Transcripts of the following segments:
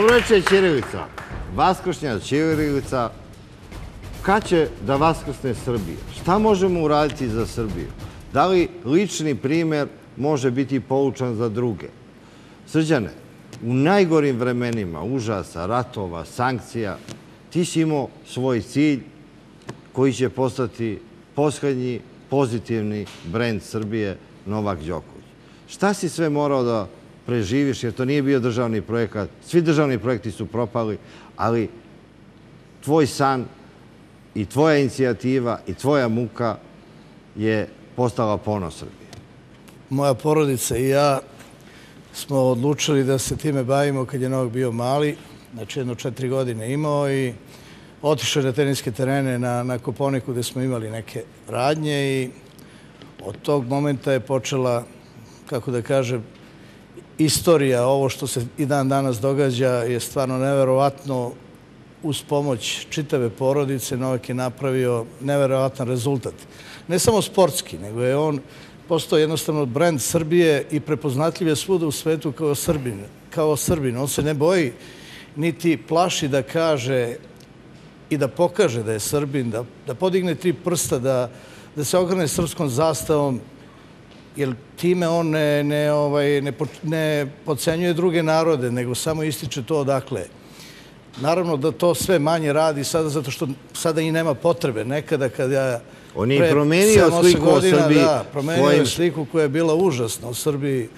Dobro večer, Ćirilica. Vaskršnja Ćirilica. Kad će da vaskrsne Srbija? Šta možemo uraditi za Srbiju? Da li lični primer može biti poučan za druge? Srđane, u najgorim vremenima užasa, ratova, sankcija, ti si imao svoj cilj koji će postati poslednji pozitivni brend Srbije, Novak Đoković. Šta si sve morao da preživiš, jer to nije bio državni projekat. Svi državni projekti su propali, ali tvoj san i tvoja inicijativa i tvoja muka je postala ponos Srbije. Moja porodica i ja smo odlučili da se time bavimo kad je Novak bio mali, znači jedno četiri godine imao i otišao na teniske terene na, na Koponiku gde smo imali neke radnje i od tog momenta je počela, kako da kažem, istorija, ovo što se i dan danas događa je stvarno neverovatno uz pomoć čitave porodice Novak je napravio neverovatan rezultat. Ne samo sportski, nego je on postao jednostavno brend Srbije i prepoznatljiv je svuda u svetu kao Srbin. Kao Srbin. On se ne boji niti plaši da kaže i da pokaže da je Srbin, da, da podigne tri prsta, da, da se ograne srpskom zastavom, jer time on ne, ne, ovaj, ne, ne pocenjuje druge narode, nego samo ističe to odakle. Naravno da to sve manje radi sada zato što sada i nema potrebe. Nekada kada On je promenio sliku o Srbiji. Da, promenio svojim... je sliku koja je bila užasna u Srbiji.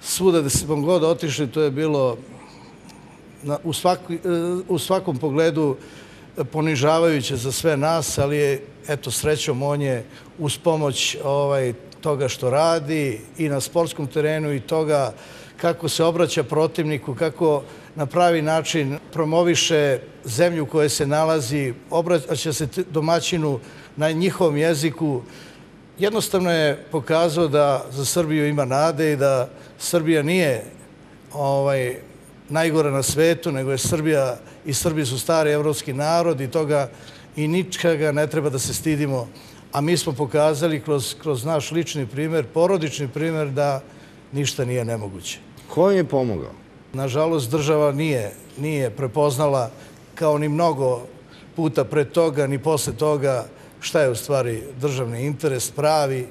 Svuda da se vam god otišli, to je bilo na, u, svaki, u svakom pogledu ponižavajuće za sve nas, ali je, eto, srećom, on je uz pomoć ovaj, toga što radi i na sportskom terenu i toga kako se obraća protivniku, kako na pravi način promoviše zemlju koja se nalazi, obraća se domaćinu na njihovom jeziku. Jednostavno je pokazao da za Srbiju ima nade i da Srbija nije ovaj, najgore na svetu, nego je Srbija i Srbi su stari evropski narod i toga i ničega ne treba da se stidimo. A mi smo pokazali kroz, kroz naš lični primer, porodični primer da ništa nije nemoguće. Ko je pomogao? Nažalost, država nije, nije prepoznala kao ni mnogo puta pre toga, ni posle toga šta je u stvari državni interes pravi,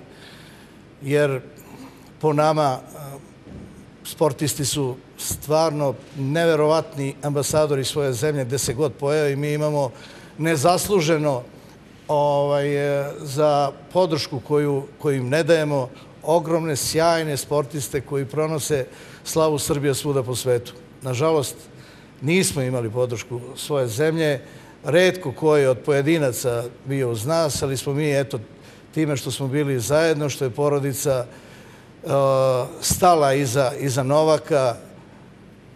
jer po nama sportisti su stvarno neverovatni ambasadori svoje zemlje gde se god pojave i mi imamo nezasluženo ovaj, za podršku koju, koju im ne dajemo ogromne, sjajne sportiste koji pronose slavu Srbije svuda po svetu. Nažalost, nismo imali podršku svoje zemlje. Redko koji od pojedinaca bio uz nas, ali smo mi, eto, time što smo bili zajedno, što je porodica uh, stala iza, iza Novaka,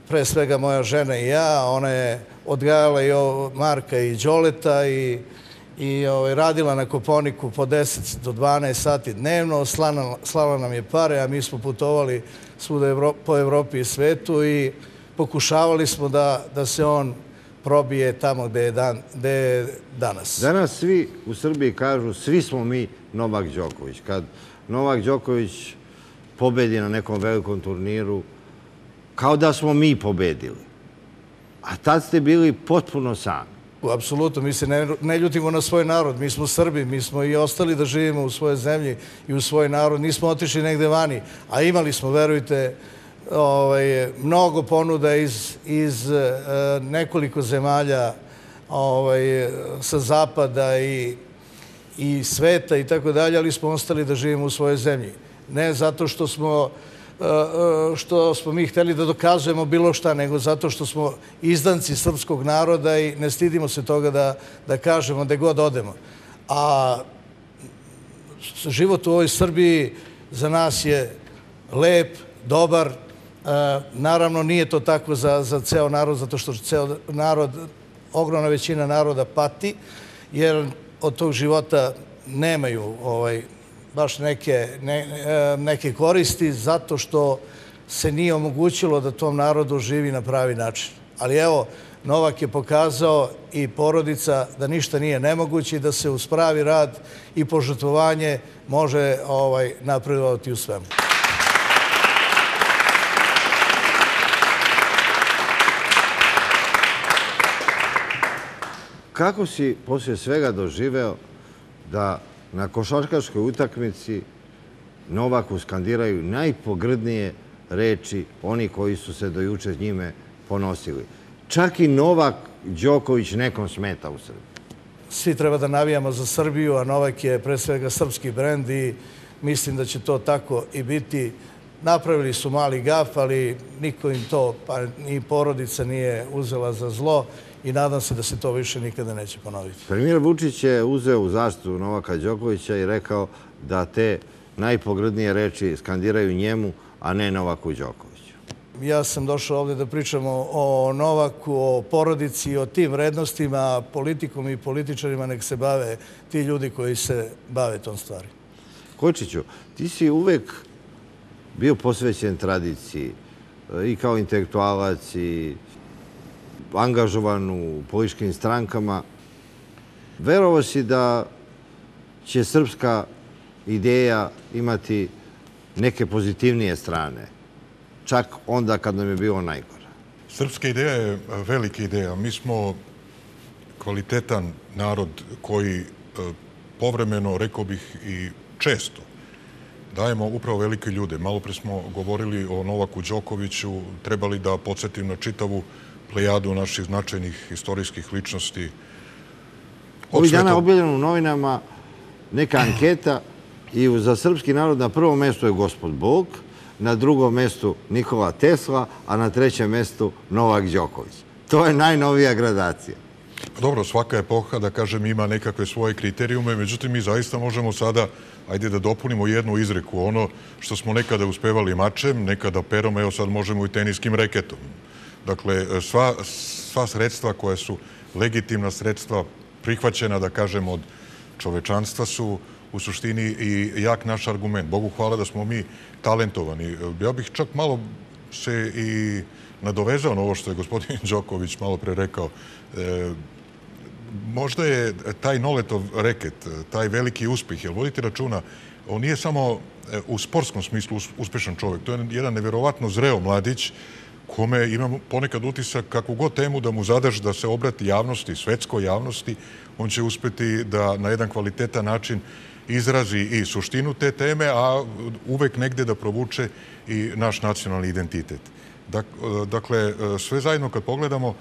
pre svega moja žena i ja, ona je odgajala i Marka i Đoleta i i ovaj, radila na Koponiku po 10 do 12 sati dnevno, slala, slala nam je pare, a mi smo putovali svuda po Evropi i svetu i pokušavali smo da, da se on probije tamo gde je, dan, gde je danas. Danas svi u Srbiji kažu svi smo mi Novak Đoković. Kad Novak Đoković pobedi na nekom velikom turniru, kao da smo mi pobedili. A tad ste bili potpuno sami. Apsolutno, mi se ne, ne ljutimo na svoj narod, mi smo Srbi, mi smo i ostali da živimo u svojoj zemlji i u svoj narod, nismo otišli negde vani, a imali smo, verujte, ovaj, mnogo ponuda iz, iz e, nekoliko zemalja ovaj, sa zapada i, i sveta i tako dalje, ali smo ostali da živimo u svojoj zemlji. Ne zato što smo što smo mi hteli da dokazujemo bilo šta, nego zato što smo izdanci srpskog naroda i ne stidimo se toga da, da kažemo da god odemo. A život u ovoj Srbiji za nas je lep, dobar. E, naravno, nije to tako za, za ceo narod, zato što ceo narod, ogromna većina naroda pati, jer od tog života nemaju ovaj, baš neke, ne, e, koristi zato što se nije omogućilo da tom narodu živi na pravi način. Ali evo, Novak je pokazao i porodica da ništa nije nemoguće i da se uz pravi rad i požrtvovanje može ovaj, napredovati u svemu. Kako si poslije svega doživeo da na košarkaškoj utakmici Novaku skandiraju najpogrdnije reči oni koji su se do juče njime ponosili. Čak i Novak Đoković nekom smeta u Srbiji. Svi treba da navijamo za Srbiju, a Novak je pre svega srpski brend i mislim da će to tako i biti. Napravili su mali gaf, ali niko im to, pa ni porodica nije uzela za zlo i nadam se da se to više nikada neće ponoviti. Premijer Vučić je uzeo u zaštitu Novaka Đokovića i rekao da te najpogrdnije reči skandiraju njemu, a ne Novaku Đokoviću. Ja sam došao ovde da pričamo o Novaku, o porodici, o tim vrednostima, politikom i političarima nek se bave ti ljudi koji se bave tom stvari. Kočiću, ti si uvek bio posvećen tradiciji i kao intelektualac i angažovan u političkim strankama. Verovo si da će srpska ideja imati neke pozitivnije strane, čak onda kad nam je bilo najgore. Srpska ideja je velika ideja. Mi smo kvalitetan narod koji e, povremeno, rekao bih i često, dajemo upravo velike ljude. Malo pre smo govorili o Novaku Đokoviću, trebali da podsjetim na čitavu plejadu naših značajnih istorijskih ličnosti. Ovih dana objavljeno u novinama neka anketa i za srpski narod na prvom mestu je gospod Bog, na drugom mestu Nikola Tesla, a na trećem mestu Novak Đoković. To je najnovija gradacija. Dobro, svaka epoha, da kažem, ima nekakve svoje kriterijume, međutim, mi zaista možemo sada, ajde da dopunimo jednu izreku, ono što smo nekada uspevali mačem, nekada perom, evo sad možemo i teniskim reketom. Dakle, sva, sva sredstva koja su legitimna sredstva prihvaćena, da kažem, od čovečanstva su u suštini i jak naš argument. Bogu hvala da smo mi talentovani. Ja bih čak malo se i nadovezao na ovo što je gospodin Đoković malo pre rekao. E, možda je taj Noletov reket, taj veliki uspeh, jer vodite računa, on nije samo e, u sportskom smislu uspešan čovek. To je jedan neverovatno zreo mladić kome imam ponekad utisak kakvu god temu da mu zadaš da se obrati javnosti, svetskoj javnosti, on će uspeti da na jedan kvalitetan način izrazi i suštinu te teme, a uvek negde da provuče i naš nacionalni identitet. Dakle, sve zajedno kad pogledamo,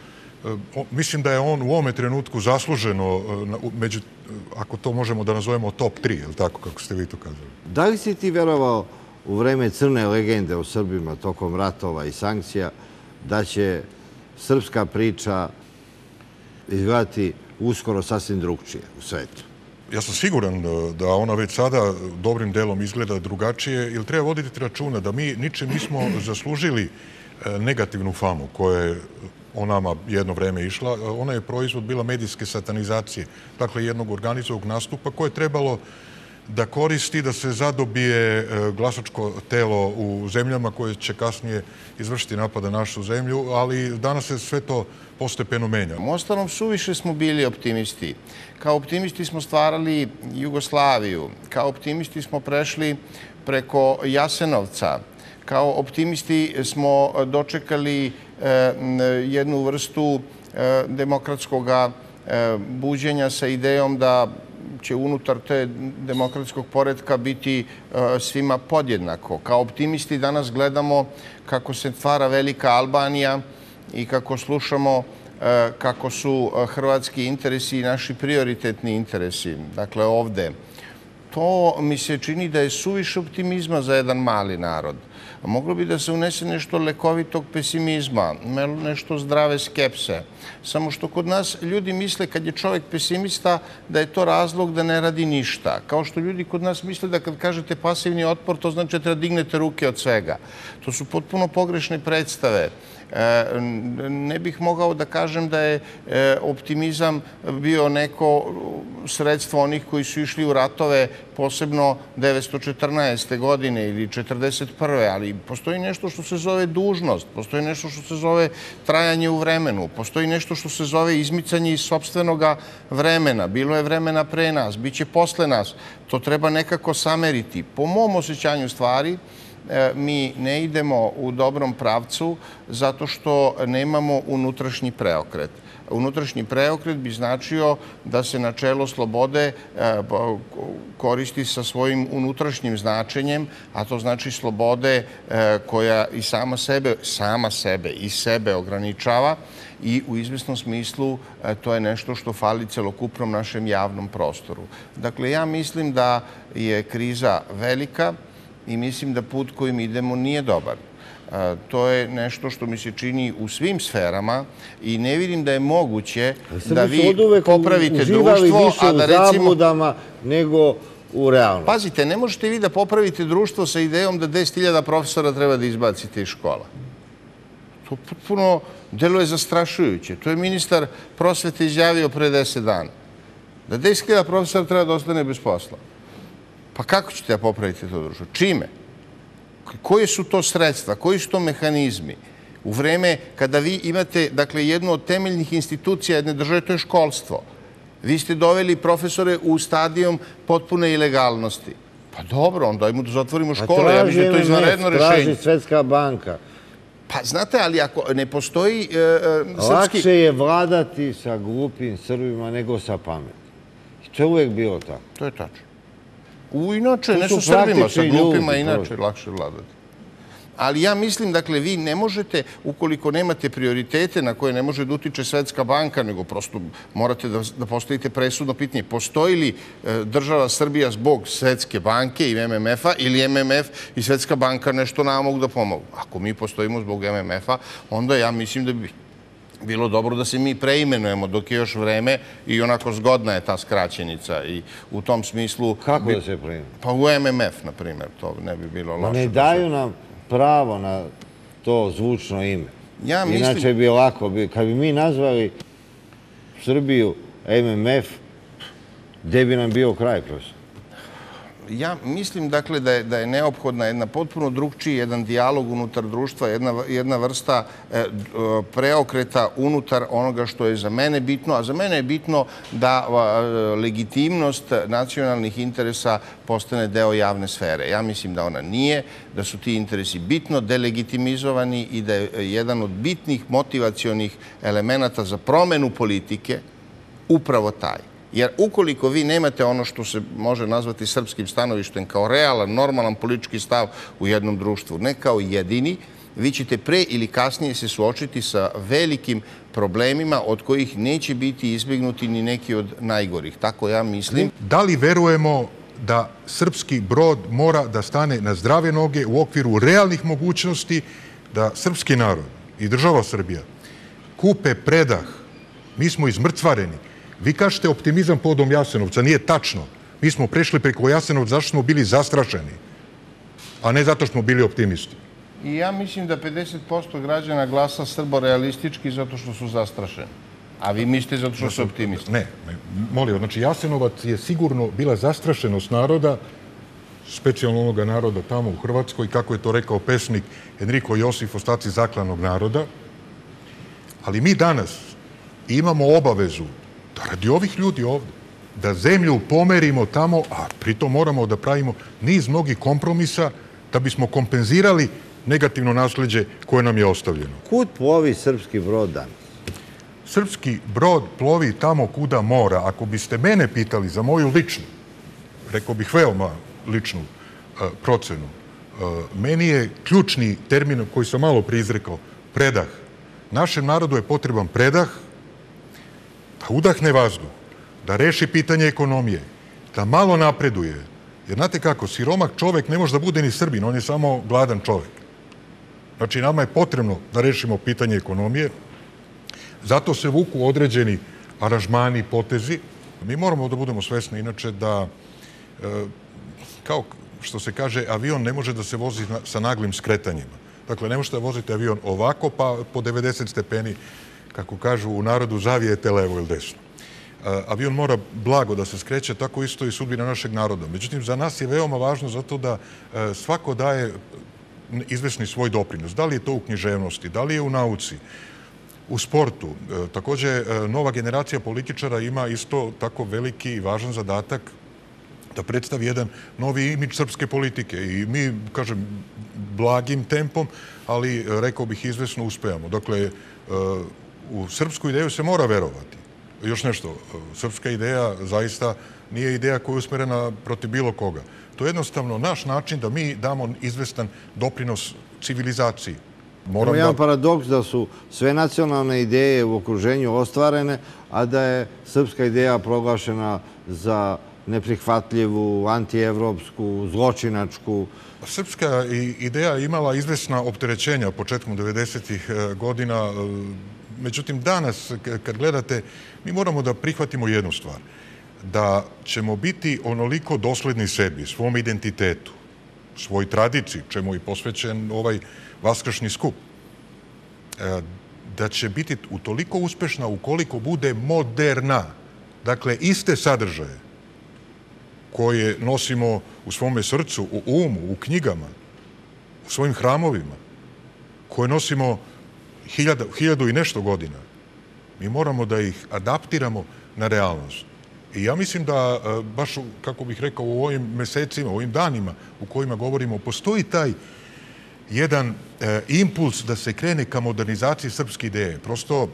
mislim da je on u ovome trenutku zasluženo, među, ako to možemo da nazovemo top 3, je li tako, kako ste vi to kazali? Da li si ti verovao u vreme crne legende o Srbima tokom ratova i sankcija da će srpska priča izgledati uskoro sasvim drugčije u svetu? Ja sam siguran da ona već sada dobrim delom izgleda drugačije, jer treba voditi računa da mi ničem nismo zaslužili e, negativnu famu koja je o nama jedno vreme išla. Ona je proizvod bila medijske satanizacije, dakle jednog organizovog nastupa koje je trebalo da koristi da se zadobije e, glasačko telo u zemljama koje će kasnije izvršiti napada na našu zemlju, ali danas se sve to postepeno menja. Ostalom, suviše smo bili optimisti. Kao optimisti smo stvarali Jugoslaviju. Kao optimisti smo prešli preko Jasenovca. Kao optimisti smo dočekali e, jednu vrstu e, demokratskog buđenja sa idejom da će unutar te demokratskog poredka biti e, svima podjednako. Kao optimisti danas gledamo kako se stvara velika Albanija i kako slušamo e, kako su e, hrvatski interesi i naši prioritetni interesi, dakle ovde. To mi se čini da je suviše optimizma za jedan mali narod moglo bi da se unese nešto lekovitog pesimizma, nešto zdrave skepse. Samo što kod nas ljudi misle kad je čovek pesimista da je to razlog da ne radi ništa. Kao što ljudi kod nas misle da kad kažete pasivni otpor to znači da dignete ruke od svega. To su potpuno pogrešne predstave. E, ne bih mogao da kažem da je e, optimizam bio neko sredstvo onih koji su išli u ratove posebno 914. godine ili 41. ali postoji nešto što se zove dužnost, postoji nešto što se zove trajanje u vremenu, postoji nešto što se zove izmicanje iz sobstvenog vremena. Bilo je vremena pre nas, bit će posle nas. To treba nekako sameriti. Po mom osjećanju stvari, mi ne idemo u dobrom pravcu zato što nemamo unutrašnji preokret. unutrašnji preokret bi značio da se načelo slobode e, koristi sa svojim unutrašnjim značenjem, a to znači slobode e, koja i sama sebe, sama sebe i sebe ograničava i u izvesnom smislu e, to je nešto što fali celokupnom našem javnom prostoru. Dakle, ja mislim da je kriza velika i mislim da put kojim idemo nije dobar. E, to je nešto što mi se čini u svim sferama i ne vidim da je moguće da vi popravite društvo, a da recimo... nego u realnosti. Pazite, ne možete vi da popravite društvo sa idejom da 10.000 profesora treba da izbacite iz škola. To potpuno deluje zastrašujuće. To je ministar prosvete izjavio pre 10 dana. Da 10.000 profesora treba da ostane bez posla. Pa kako ćete da popraviti to društvo? Čime? Koje su to sredstva? Koji su to mehanizmi? U vreme kada vi imate, dakle, jednu od temeljnih institucija jedne države, to je školstvo. Vi ste doveli profesore u stadijom potpune ilegalnosti. Pa dobro, onda ajmo da zatvorimo pa škole. Ja mislim da to je izvanredno rešenje. Traži Svetska banka. Pa znate, ali ako ne postoji e, e, srpski... Lakše je vladati sa glupim Srbima nego sa pametnim. I to je uvek bilo tako. To je tačno. U inače, ne sa Srbima, sa glupima inače lakše vladati. Ali ja mislim, dakle, vi ne možete, ukoliko nemate prioritete na koje ne može da utiče Svetska banka, nego prosto morate da, da postavite presudno pitanje. Postoji li e, država Srbija zbog Svetske banke i MMF-a ili MMF i Svetska banka nešto nam mogu da pomogu? Ako mi postojimo zbog MMF-a, onda ja mislim da bi bilo dobro da se mi preimenujemo dok je još vreme i onako zgodna je ta skraćenica i u tom smislu... Kako da se preimenujemo? Pa u MMF, na primjer, to ne bi bilo loše. Ne daju nam pravo na to zvučno ime. Ja mislim... Inače bi lako, kad bi mi nazvali Srbiju MMF, gde bi nam bio kraj, prosto? Ja mislim dakle da je, da je neophodna jedna potpuno drugčiji jedan dijalog unutar društva, jedna, jedna vrsta e, preokreta unutar onoga što je za mene bitno, a za mene je bitno da legitimnost nacionalnih interesa postane deo javne sfere. Ja mislim da ona nije, da su ti interesi bitno delegitimizovani i da je jedan od bitnih motivacionih elemenata za promenu politike upravo taj. Jer ukoliko vi nemate ono što se može nazvati srpskim stanovištem kao realan, normalan politički stav u jednom društvu, ne kao jedini, vi ćete pre ili kasnije se suočiti sa velikim problemima od kojih neće biti izbjegnuti ni neki od najgorih. Tako ja mislim. Da li verujemo da srpski brod mora da stane na zdrave noge u okviru realnih mogućnosti da srpski narod i država Srbija kupe predah. Mi smo izmrtvareni Vi kažete optimizam podom Jasenovca, nije tačno. Mi smo prešli preko Jasenovca zašto smo bili zastrašeni, a ne zato što smo bili optimisti. I ja mislim da 50% građana glasa srbo-realistički zato što su zastrašeni. A vi mislite zato što su optimisti? Ne, ne molim, znači Jasenovac je sigurno bila zastrašenost naroda, specijalno onoga naroda tamo u Hrvatskoj, kako je to rekao pesnik Enrico Josif, ostaci zaklanog naroda. Ali mi danas imamo obavezu da radi ovih ljudi ovde, da zemlju pomerimo tamo, a pritom moramo da pravimo niz mnogih kompromisa da bismo kompenzirali negativno nasledđe koje nam je ostavljeno. Kud plovi srpski brod danas? Srpski brod plovi tamo kuda mora. Ako biste mene pitali za moju ličnu, rekao bih veoma ličnu uh, procenu, uh, meni je ključni termin koji sam malo prizrekao, predah. Našem narodu je potreban predah, da udahne vazduh, da reši pitanje ekonomije, da malo napreduje. Jer znate kako, siromak čovek ne može da bude ni Srbin, on je samo gladan čovek. Znači, nama je potrebno da rešimo pitanje ekonomije, zato se vuku određeni aranžmani, potezi. Mi moramo da budemo svesni, inače, da, e, kao što se kaže, avion ne može da se vozi sa naglim skretanjima. Dakle, ne možete da vozite avion ovako, pa po 90 stepeni kako kažu u narodu, zavijete levo ili desno. Avion mora blago da se skreće, tako isto i sudbina našeg naroda. Međutim, za nas je veoma važno zato da e, svako daje izvesni svoj doprinos. Da li je to u književnosti, da li je u nauci, u sportu. E, takođe, e, nova generacija političara ima isto tako veliki i važan zadatak da predstavi jedan novi imidž srpske politike. I mi, kažem, blagim tempom, ali rekao bih izvesno uspejamo. Dakle, u srpsku ideju se mora verovati. Još nešto, srpska ideja zaista nije ideja koja je usmerena protiv bilo koga. To je jednostavno naš način da mi damo izvestan doprinos civilizaciji. Moram jedan da... paradoks da su sve nacionalne ideje u okruženju ostvarene, a da je srpska ideja proglašena za neprihvatljivu, antievropsku, zločinačku. Srpska ideja imala izvesna opterećenja početkom 90. E, godina. Međutim, danas, kad gledate, mi moramo da prihvatimo jednu stvar. Da ćemo biti onoliko dosledni sebi, svom identitetu, svoj tradiciji, čemu je posvećen ovaj vaskršnji skup, e, da će biti utoliko uspešna ukoliko bude moderna. Dakle, iste sadržaje koje nosimo u svome srcu, u umu, u knjigama, u svojim hramovima, koje nosimo hiljada, hiljadu i nešto godina, mi moramo da ih adaptiramo na realnost. I ja mislim da, e, baš, kako bih rekao, u ovim mesecima, u ovim danima u kojima govorimo, postoji taj jedan e, impuls da se krene ka modernizaciji srpske ideje. Prosto,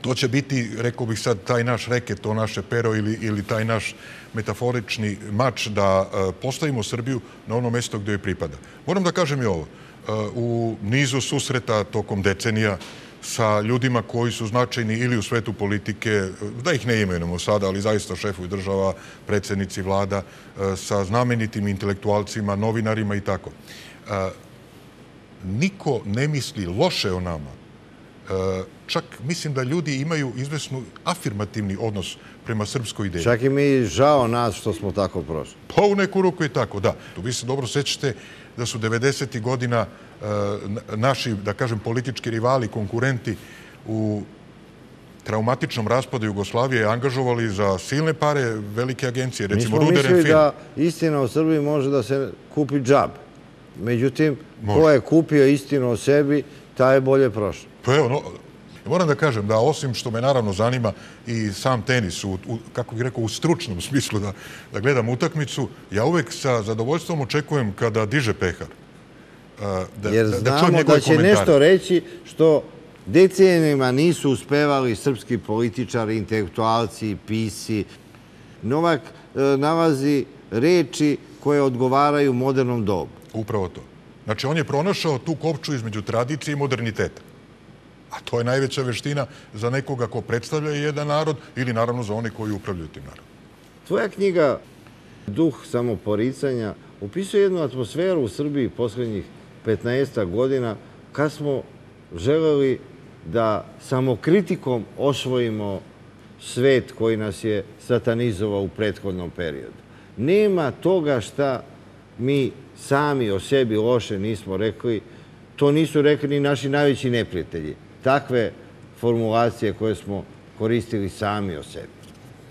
to će biti, rekao bih sad, taj naš reket, to naše pero ili, ili taj naš metaforični mač da e, postavimo Srbiju na ono mesto gde joj pripada. Moram da kažem i ovo. E, u nizu susreta tokom decenija sa ljudima koji su značajni ili u svetu politike, da ih ne imenujemo sada, ali zaista šefovi država, predsednici vlada, e, sa znamenitim intelektualcima, novinarima i tako. Niko ne misli loše o nama. Čak mislim da ljudi imaju izvesnu afirmativni odnos prema srpskoj ideji. Čak i mi žao nas što smo tako prošli. Pa u neku ruku i tako, da. Vi se dobro sećate da su 90. godina e, naši, da kažem, politički rivali, konkurenti u traumatičnom raspadu Jugoslavije angažovali za silne pare velike agencije, recimo Ruder Mi smo mislili da istina o Srbiji može da se kupi džab. Međutim, ko je kupio istinu o sebi, taj je bolje prošao. Pa evo, no, Moram da kažem da osim što me naravno zanima i sam tenis, u, u, kako bih rekao, u stručnom smislu da, da gledam utakmicu, ja uvek sa zadovoljstvom očekujem kada diže pehar. Da, Jer da, da znamo da, da će nešto reći što decenijima nisu uspevali srpski političari, intelektualci, pisi. Novak e, nalazi reči koje odgovaraju modernom dobu. Upravo to. Znači, on je pronašao tu kopču između tradicije i moderniteta. A to je najveća veština za nekoga ko predstavlja jedan narod ili naravno za one koji upravljaju tim narodom. Tvoja knjiga Duh samoporicanja upisuje jednu atmosferu u Srbiji poslednjih 15 godina kad smo želeli da samokritikom osvojimo svet koji nas je satanizovao u prethodnom periodu. Nema toga šta mi sami o sebi loše nismo rekli, to nisu rekli ni naši najveći neprijatelji takve formulacije koje smo koristili sami o sebi.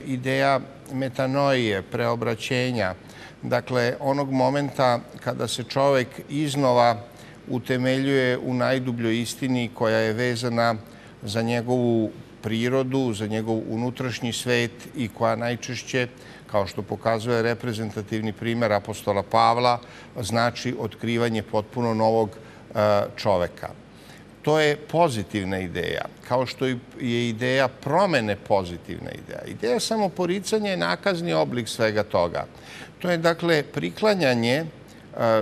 Ideja metanoije, preobraćenja, dakle onog momenta kada se čovek iznova utemeljuje u najdubljoj istini koja je vezana za njegovu prirodu, za njegov unutrašnji svet i koja najčešće, kao što pokazuje reprezentativni primer apostola Pavla, znači otkrivanje potpuno novog e, čoveka to je pozitivna ideja, kao što je ideja promene pozitivna ideja. Ideja samoporicanja je nakazni oblik svega toga. To je, dakle, priklanjanje e,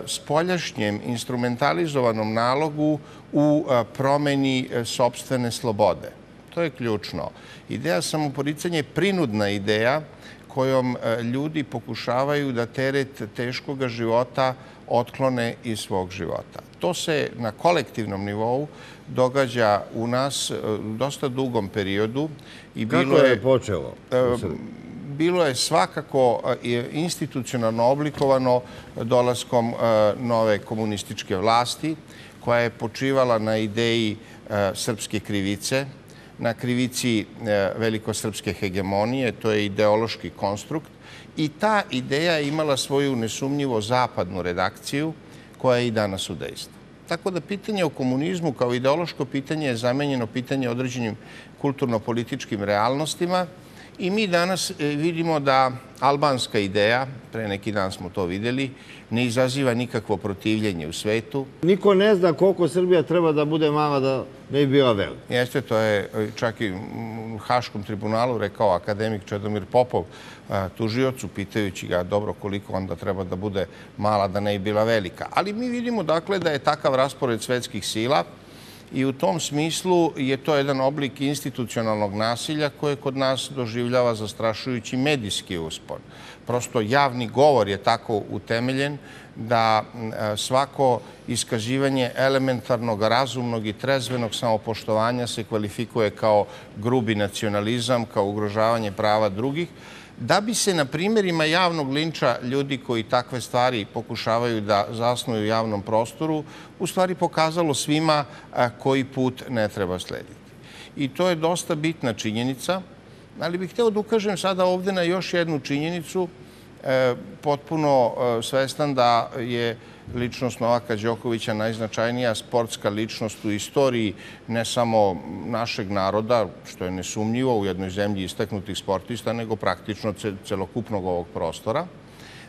spoljašnjem instrumentalizovanom nalogu u e, promeni e, sobstvene slobode. To je ključno. Ideja samoporicanja je prinudna ideja kojom ljudi pokušavaju da teret teškoga života otklone iz svog života. To se na kolektivnom nivou događa u nas e, dosta dugom periodu. I bilo Kako je počelo? E, bilo je svakako e, institucionalno oblikovano dolaskom nove komunističke vlasti, koja je počivala na ideji srpske krivice, na krivici velikosrpske hegemonije, to je ideološki konstrukt, i ta ideja je imala svoju nesumnjivo zapadnu redakciju koja je i danas u dejstvu. Tako da pitanje o komunizmu kao ideološko pitanje je zamenjeno pitanje određenim kulturno-političkim realnostima I mi danas e, vidimo da albanska ideja, pre neki dan smo to videli, ne izaziva nikakvo protivljenje u svetu. Niko ne zna koliko Srbija treba da bude mala da ne bi bila velika. Jeste, to je e, čak i u Haškom tribunalu rekao akademik Čedomir Popov a, tužiocu, pitajući ga dobro koliko onda treba da bude mala da ne bi bila velika. Ali mi vidimo dakle da je takav raspored svetskih sila i u tom smislu je to jedan oblik institucionalnog nasilja koje kod nas doživljava zastrašujući medijski uspon. Prosto javni govor je tako utemeljen da svako iskazivanje elementarnog, razumnog i trezvenog samopoštovanja se kvalifikuje kao grubi nacionalizam, kao ugrožavanje prava drugih, da bi se na primjerima javnog linča ljudi koji takve stvari pokušavaju da zasnuju u javnom prostoru, u stvari pokazalo svima koji put ne treba slediti. I to je dosta bitna činjenica, ali bih hteo da ukažem sada ovde na još jednu činjenicu, potpuno e, svestan da je ličnost Novaka Đokovića najznačajnija sportska ličnost u istoriji ne samo našeg naroda, što je nesumnjivo u jednoj zemlji istaknutih sportista, nego praktično celokupnog ovog prostora,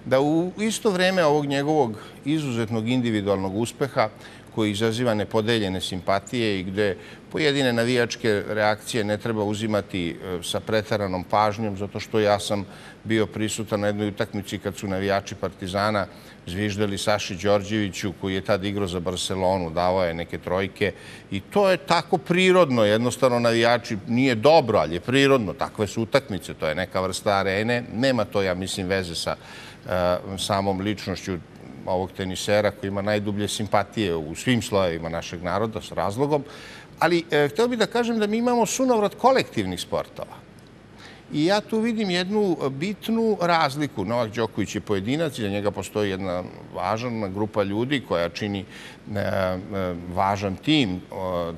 da u isto vreme ovog njegovog izuzetnog individualnog uspeha koji izaziva nepodeljene simpatije i gde pojedine navijačke reakcije ne treba uzimati e, sa pretaranom pažnjom, zato što ja sam bio prisutan na jednoj utakmici kad su navijači Partizana zviždali Saši Đorđeviću, koji je tad igrao za Barcelonu, davao je neke trojke. I to je tako prirodno, jednostavno navijači nije dobro, ali je prirodno, takve su utakmice, to je neka vrsta arene, nema to, ja mislim, veze sa e, samom ličnošću ovog tenisera koji ima najdublje simpatije u svim slojevima našeg naroda s razlogom, ali e, htio bih da kažem da mi imamo sunovrat kolektivnih sportova. I ja tu vidim jednu bitnu razliku. Novak Đoković je pojedinac i za njega postoji jedna važna grupa ljudi koja čini e, e, važan tim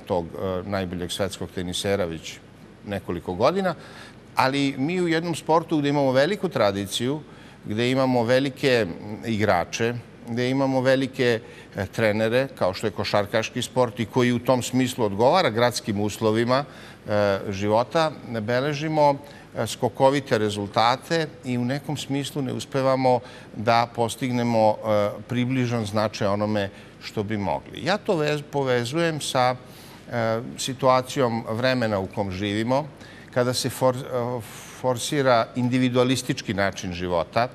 tog najboljeg svetskog tenisera već nekoliko godina, ali mi u jednom sportu gde imamo veliku tradiciju, gde imamo velike igrače, gde imamo velike e, trenere, kao što je košarkaški sport i koji u tom smislu odgovara gradskim uslovima e, života, beležimo e, skokovite rezultate i u nekom smislu ne uspevamo da postignemo približan značaj onome što bi mogli. Ja to povezujem sa situacijom vremena u kom živimo, kada se forsira individualistički način života,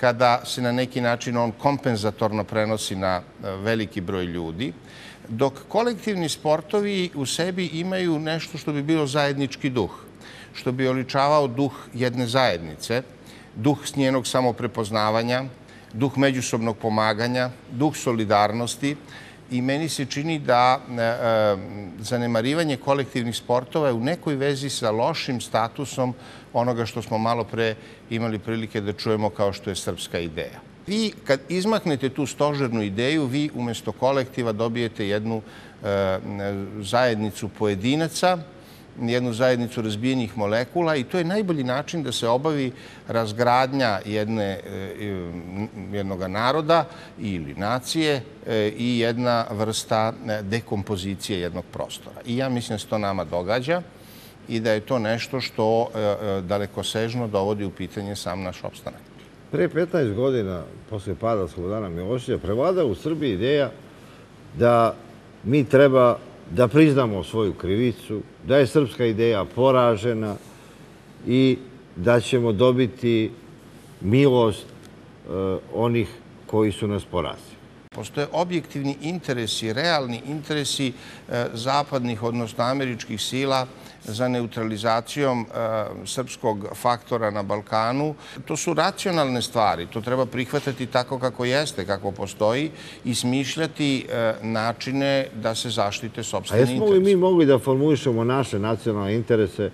kada se na neki način on kompenzatorno prenosi na e, veliki broj ljudi, dok kolektivni sportovi u sebi imaju nešto što bi bilo zajednički duh, što bi oličavao duh jedne zajednice, duh njenog samoprepoznavanja, duh međusobnog pomaganja, duh solidarnosti, i meni se čini da e, e, zanemarivanje kolektivnih sportova je u nekoj vezi sa lošim statusom onoga što smo malo pre imali prilike da čujemo kao što je srpska ideja. Vi kad izmaknete tu stožernu ideju, vi umesto kolektiva dobijete jednu e, zajednicu pojedinaca, jednu zajednicu razbijenih molekula i to je najbolji način da se obavi razgradnja jedne, e, jednog naroda ili nacije e, i jedna vrsta e, dekompozicije jednog prostora. I ja mislim da se to nama događa i da je to nešto što dalekosežno dovodi u pitanje sam naš opstanak. Pre 15 godina, posle pada Slobodana Milošića, prevlada u Srbiji ideja da mi treba da priznamo svoju krivicu, da je srpska ideja poražena i da ćemo dobiti milost e, onih koji su nas porazili. Postoje objektivni interesi, realni interesi e, zapadnih, odnosno američkih sila za neutralizacijom e, srpskog faktora na Balkanu. To su racionalne stvari, to treba prihvatati tako kako jeste, kako postoji i smišljati e, načine da se zaštite sobstvene interese. A jesmo li mi mogli da formulišemo naše nacionalne interese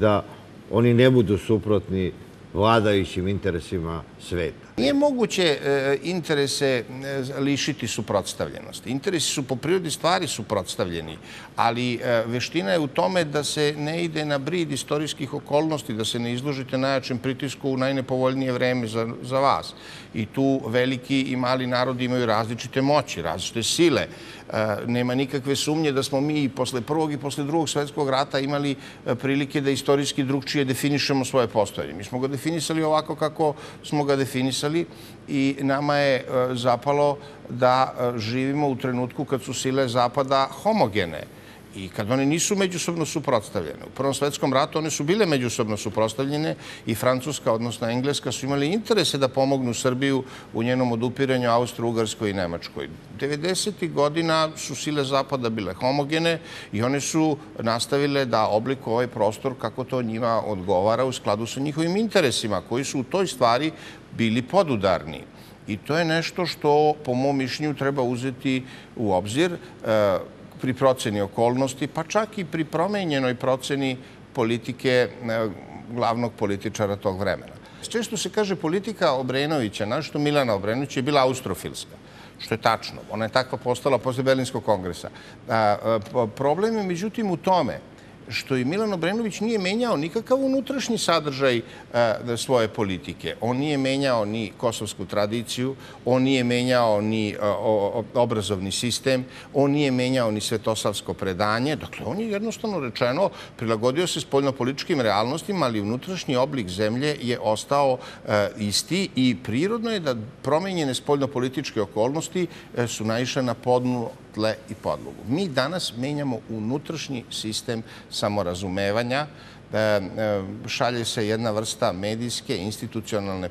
da oni ne budu suprotni vladajućim interesima sveta. Nije moguće e, interese e, lišiti suprotstavljenosti. Interesi su po prirodi stvari suprotstavljeni, ali e, veština je u tome da se ne ide na brid istorijskih okolnosti, da se ne izložite najjačem pritisku u najnepovoljnije vreme za, za vas. I tu veliki i mali narodi imaju različite moći, različite sile. Nema nikakve sumnje da smo mi i posle prvog i posle drugog svetskog rata imali prilike da istorijski drugčije definišemo svoje postojanje. Mi smo ga definisali ovako kako smo ga definisali i nama je zapalo da živimo u trenutku kad su sile Zapada homogene i kad one nisu međusobno suprotstavljene. U Prvom svetskom ratu one su bile međusobno suprotstavljene i Francuska, odnosno Engleska, su imali interese da pomognu Srbiju u njenom odupiranju Austro-Ugarskoj i Nemačkoj. 90. godina su sile Zapada bile homogene i one su nastavile da obliku ovaj prostor kako to njima odgovara u skladu sa njihovim interesima, koji su u toj stvari bili podudarni. I to je nešto što, po mom mišljenju, treba uzeti u obzir. E, pri proceni okolnosti, pa čak i pri promenjenoj proceni politike e, glavnog političara tog vremena. Često se kaže politika Obrenovića, našto Milana Obrenovića, je bila austrofilska što je tačno. Ona je takva postala posle Berlinskog kongresa. problem je međutim u tome što i Milan Obrenović nije menjao nikakav unutrašnji sadržaj e, svoje politike. On nije menjao ni kosovsku tradiciju, on nije menjao ni e, obrazovni sistem, on nije menjao ni svetosavsko predanje. Dakle, on je jednostavno rečeno prilagodio se spoljnopolitičkim realnostima, ali unutrašnji oblik zemlje je ostao e, isti i prirodno je da promenjene spoljnopolitičke okolnosti su naišle na podnu tle i podlogu. Mi danas menjamo unutrašnji sistem samorazumevanja, e, e, šalje se jedna vrsta medijske, institucionalne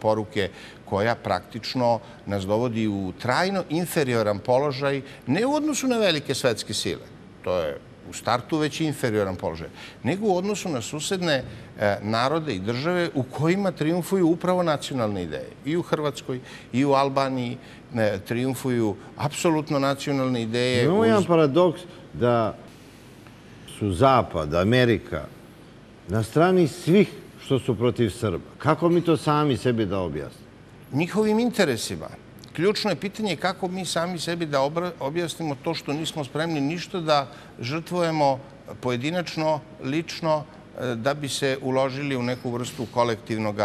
poruke koja praktično nas dovodi u trajno inferioran položaj, ne u odnosu na velike svetske sile, to je u startu već inferioran položaj, nego u odnosu na susedne e, narode i države u kojima triumfuju upravo nacionalne ideje. I u Hrvatskoj, i u Albaniji triumfuju apsolutno nacionalne ideje. Imamo jedan paradoks da su Zapad, Amerika, na strani svih što su protiv Srba. Kako mi to sami sebi da objasnimo? Njihovim interesima ključno je pitanje kako mi sami sebi da objasnimo to što nismo spremni ništa da žrtvujemo pojedinačno, lično, da bi se uložili u neku vrstu kolektivnog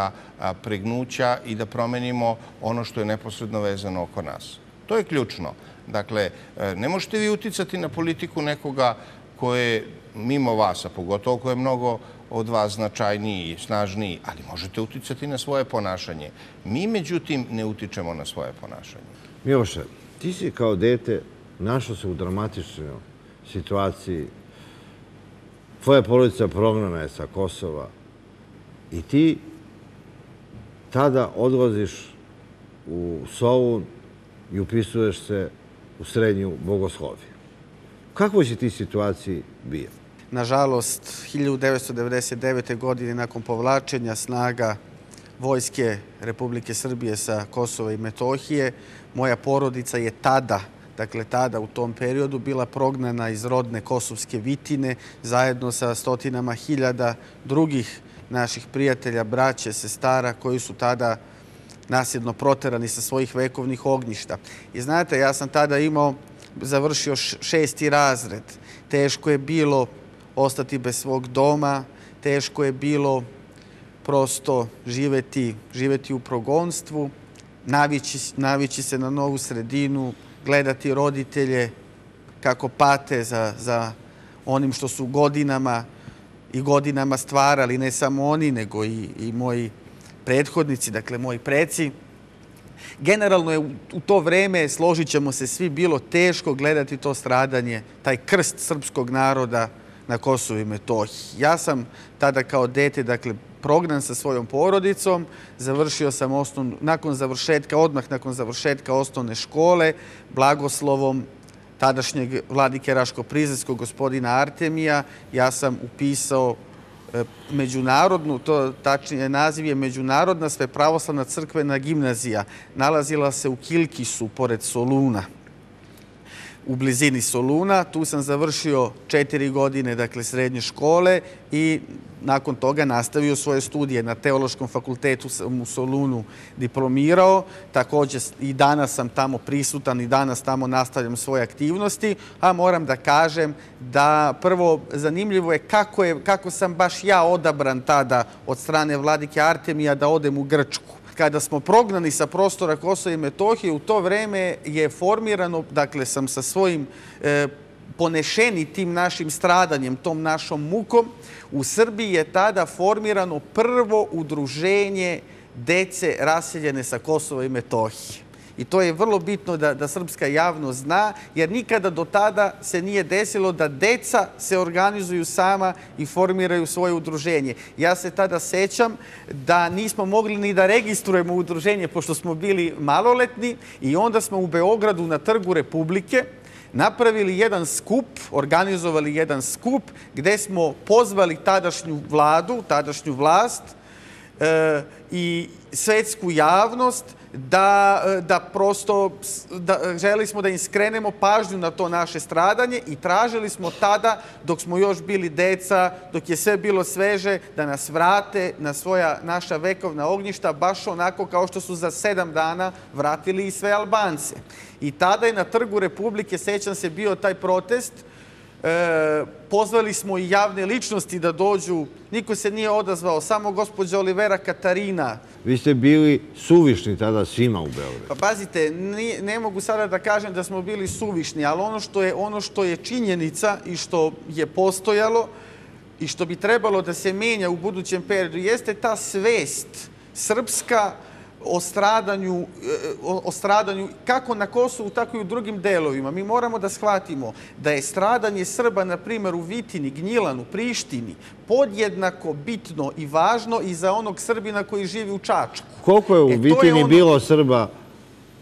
pregnuća i da promenimo ono što je neposredno vezano oko nas. To je ključno. Dakle, e, ne možete vi uticati na politiku nekoga koje mimo vas, a pogotovo koje je mnogo od vas značajniji i snažniji, ali možete uticati na svoje ponašanje. Mi, međutim, ne utičemo na svoje ponašanje. Miloše, ti si kao dete našao se u dramatičnoj situaciji. Tvoja porodica prognana je sa Kosova i ti tada odlaziš u Solun i upisuješ se u srednju bogosloviju. U kakvoj si ti situaciji bio? Nažalost, 1999. godine nakon povlačenja snaga Vojske Republike Srbije sa Kosova i Metohije, moja porodica je tada, dakle tada u tom periodu, bila prognana iz rodne kosovske vitine zajedno sa stotinama hiljada drugih naših prijatelja, braće, sestara koji su tada nasjedno proterani sa svojih vekovnih ognjišta. I znate, ja sam tada imao, završio šesti razred. Teško je bilo ostati bez svog doma, teško je bilo prosto živeti, živeti u progonstvu, navići, navići se na novu sredinu, gledati roditelje kako pate za, za onim što su godinama i godinama stvarali, ne samo oni, nego i, i moji prethodnici, dakle moji preci. Generalno je u to vreme, složit ćemo se svi, bilo teško gledati to stradanje, taj krst srpskog naroda na Kosovo i Metohiji. Ja sam tada kao dete, dakle, prognan sa svojom porodicom, završio sam osnovnu, nakon završetka, odmah nakon završetka osnovne škole, blagoslovom tadašnjeg vladike Raško-Prizeskog gospodina Artemija, ja sam upisao e, međunarodnu, to tačnije naziv je Međunarodna svepravoslavna crkvena gimnazija. Nalazila se u Kilkisu, pored Soluna. U blizini Soluna. Tu sam završio četiri godine, dakle, srednje škole i nakon toga nastavio svoje studije na Teološkom fakultetu sam u Solunu diplomirao. Takođe i danas sam tamo prisutan i danas tamo nastavljam svoje aktivnosti, a moram da kažem da prvo zanimljivo je kako, je, kako sam baš ja odabran tada od strane vladike Artemija da odem u Grčku kada smo prognani sa prostora Kosova i Metohije, u to vreme je formirano, dakle sam sa svojim e, ponešeni tim našim stradanjem, tom našom mukom, u Srbiji je tada formirano prvo udruženje dece raseljene sa Kosova i Metohije. I to je vrlo bitno da, da srpska javnost zna, jer nikada do tada se nije desilo da deca se organizuju sama i formiraju svoje udruženje. Ja se tada sećam da nismo mogli ni da registrujemo udruženje, pošto smo bili maloletni i onda smo u Beogradu na Trgu Republike napravili jedan skup, organizovali jedan skup gde smo pozvali tadašnju vladu, tadašnju vlast e, i svetsku javnost da, da prosto da, želi smo da im skrenemo pažnju na to naše stradanje i tražili smo tada, dok smo još bili deca, dok je sve bilo sveže, da nas vrate na svoja naša vekovna ognjišta, baš onako kao što su za sedam dana vratili i sve Albance. I tada je na Trgu Republike, sećam se, bio taj protest, E, pozvali smo i javne ličnosti da dođu. Niko se nije odazvao, samo gospođa Olivera Katarina. Vi ste bili suvišni tada svima u Beogradu. Pa pazite, ne, ne mogu sada da kažem da smo bili suvišni, ali ono što je, ono što je činjenica i što je postojalo i što bi trebalo da se menja u budućem periodu jeste ta svest srpska o stradanju, e, o, stradanju kako na Kosovu, tako i u drugim delovima. Mi moramo da shvatimo da je stradanje Srba, na primjer, u Vitini, Gnjilanu, Prištini, podjednako bitno i važno i za onog Srbina koji živi u Čačku. Koliko je u e, Vitini ono... bilo Srba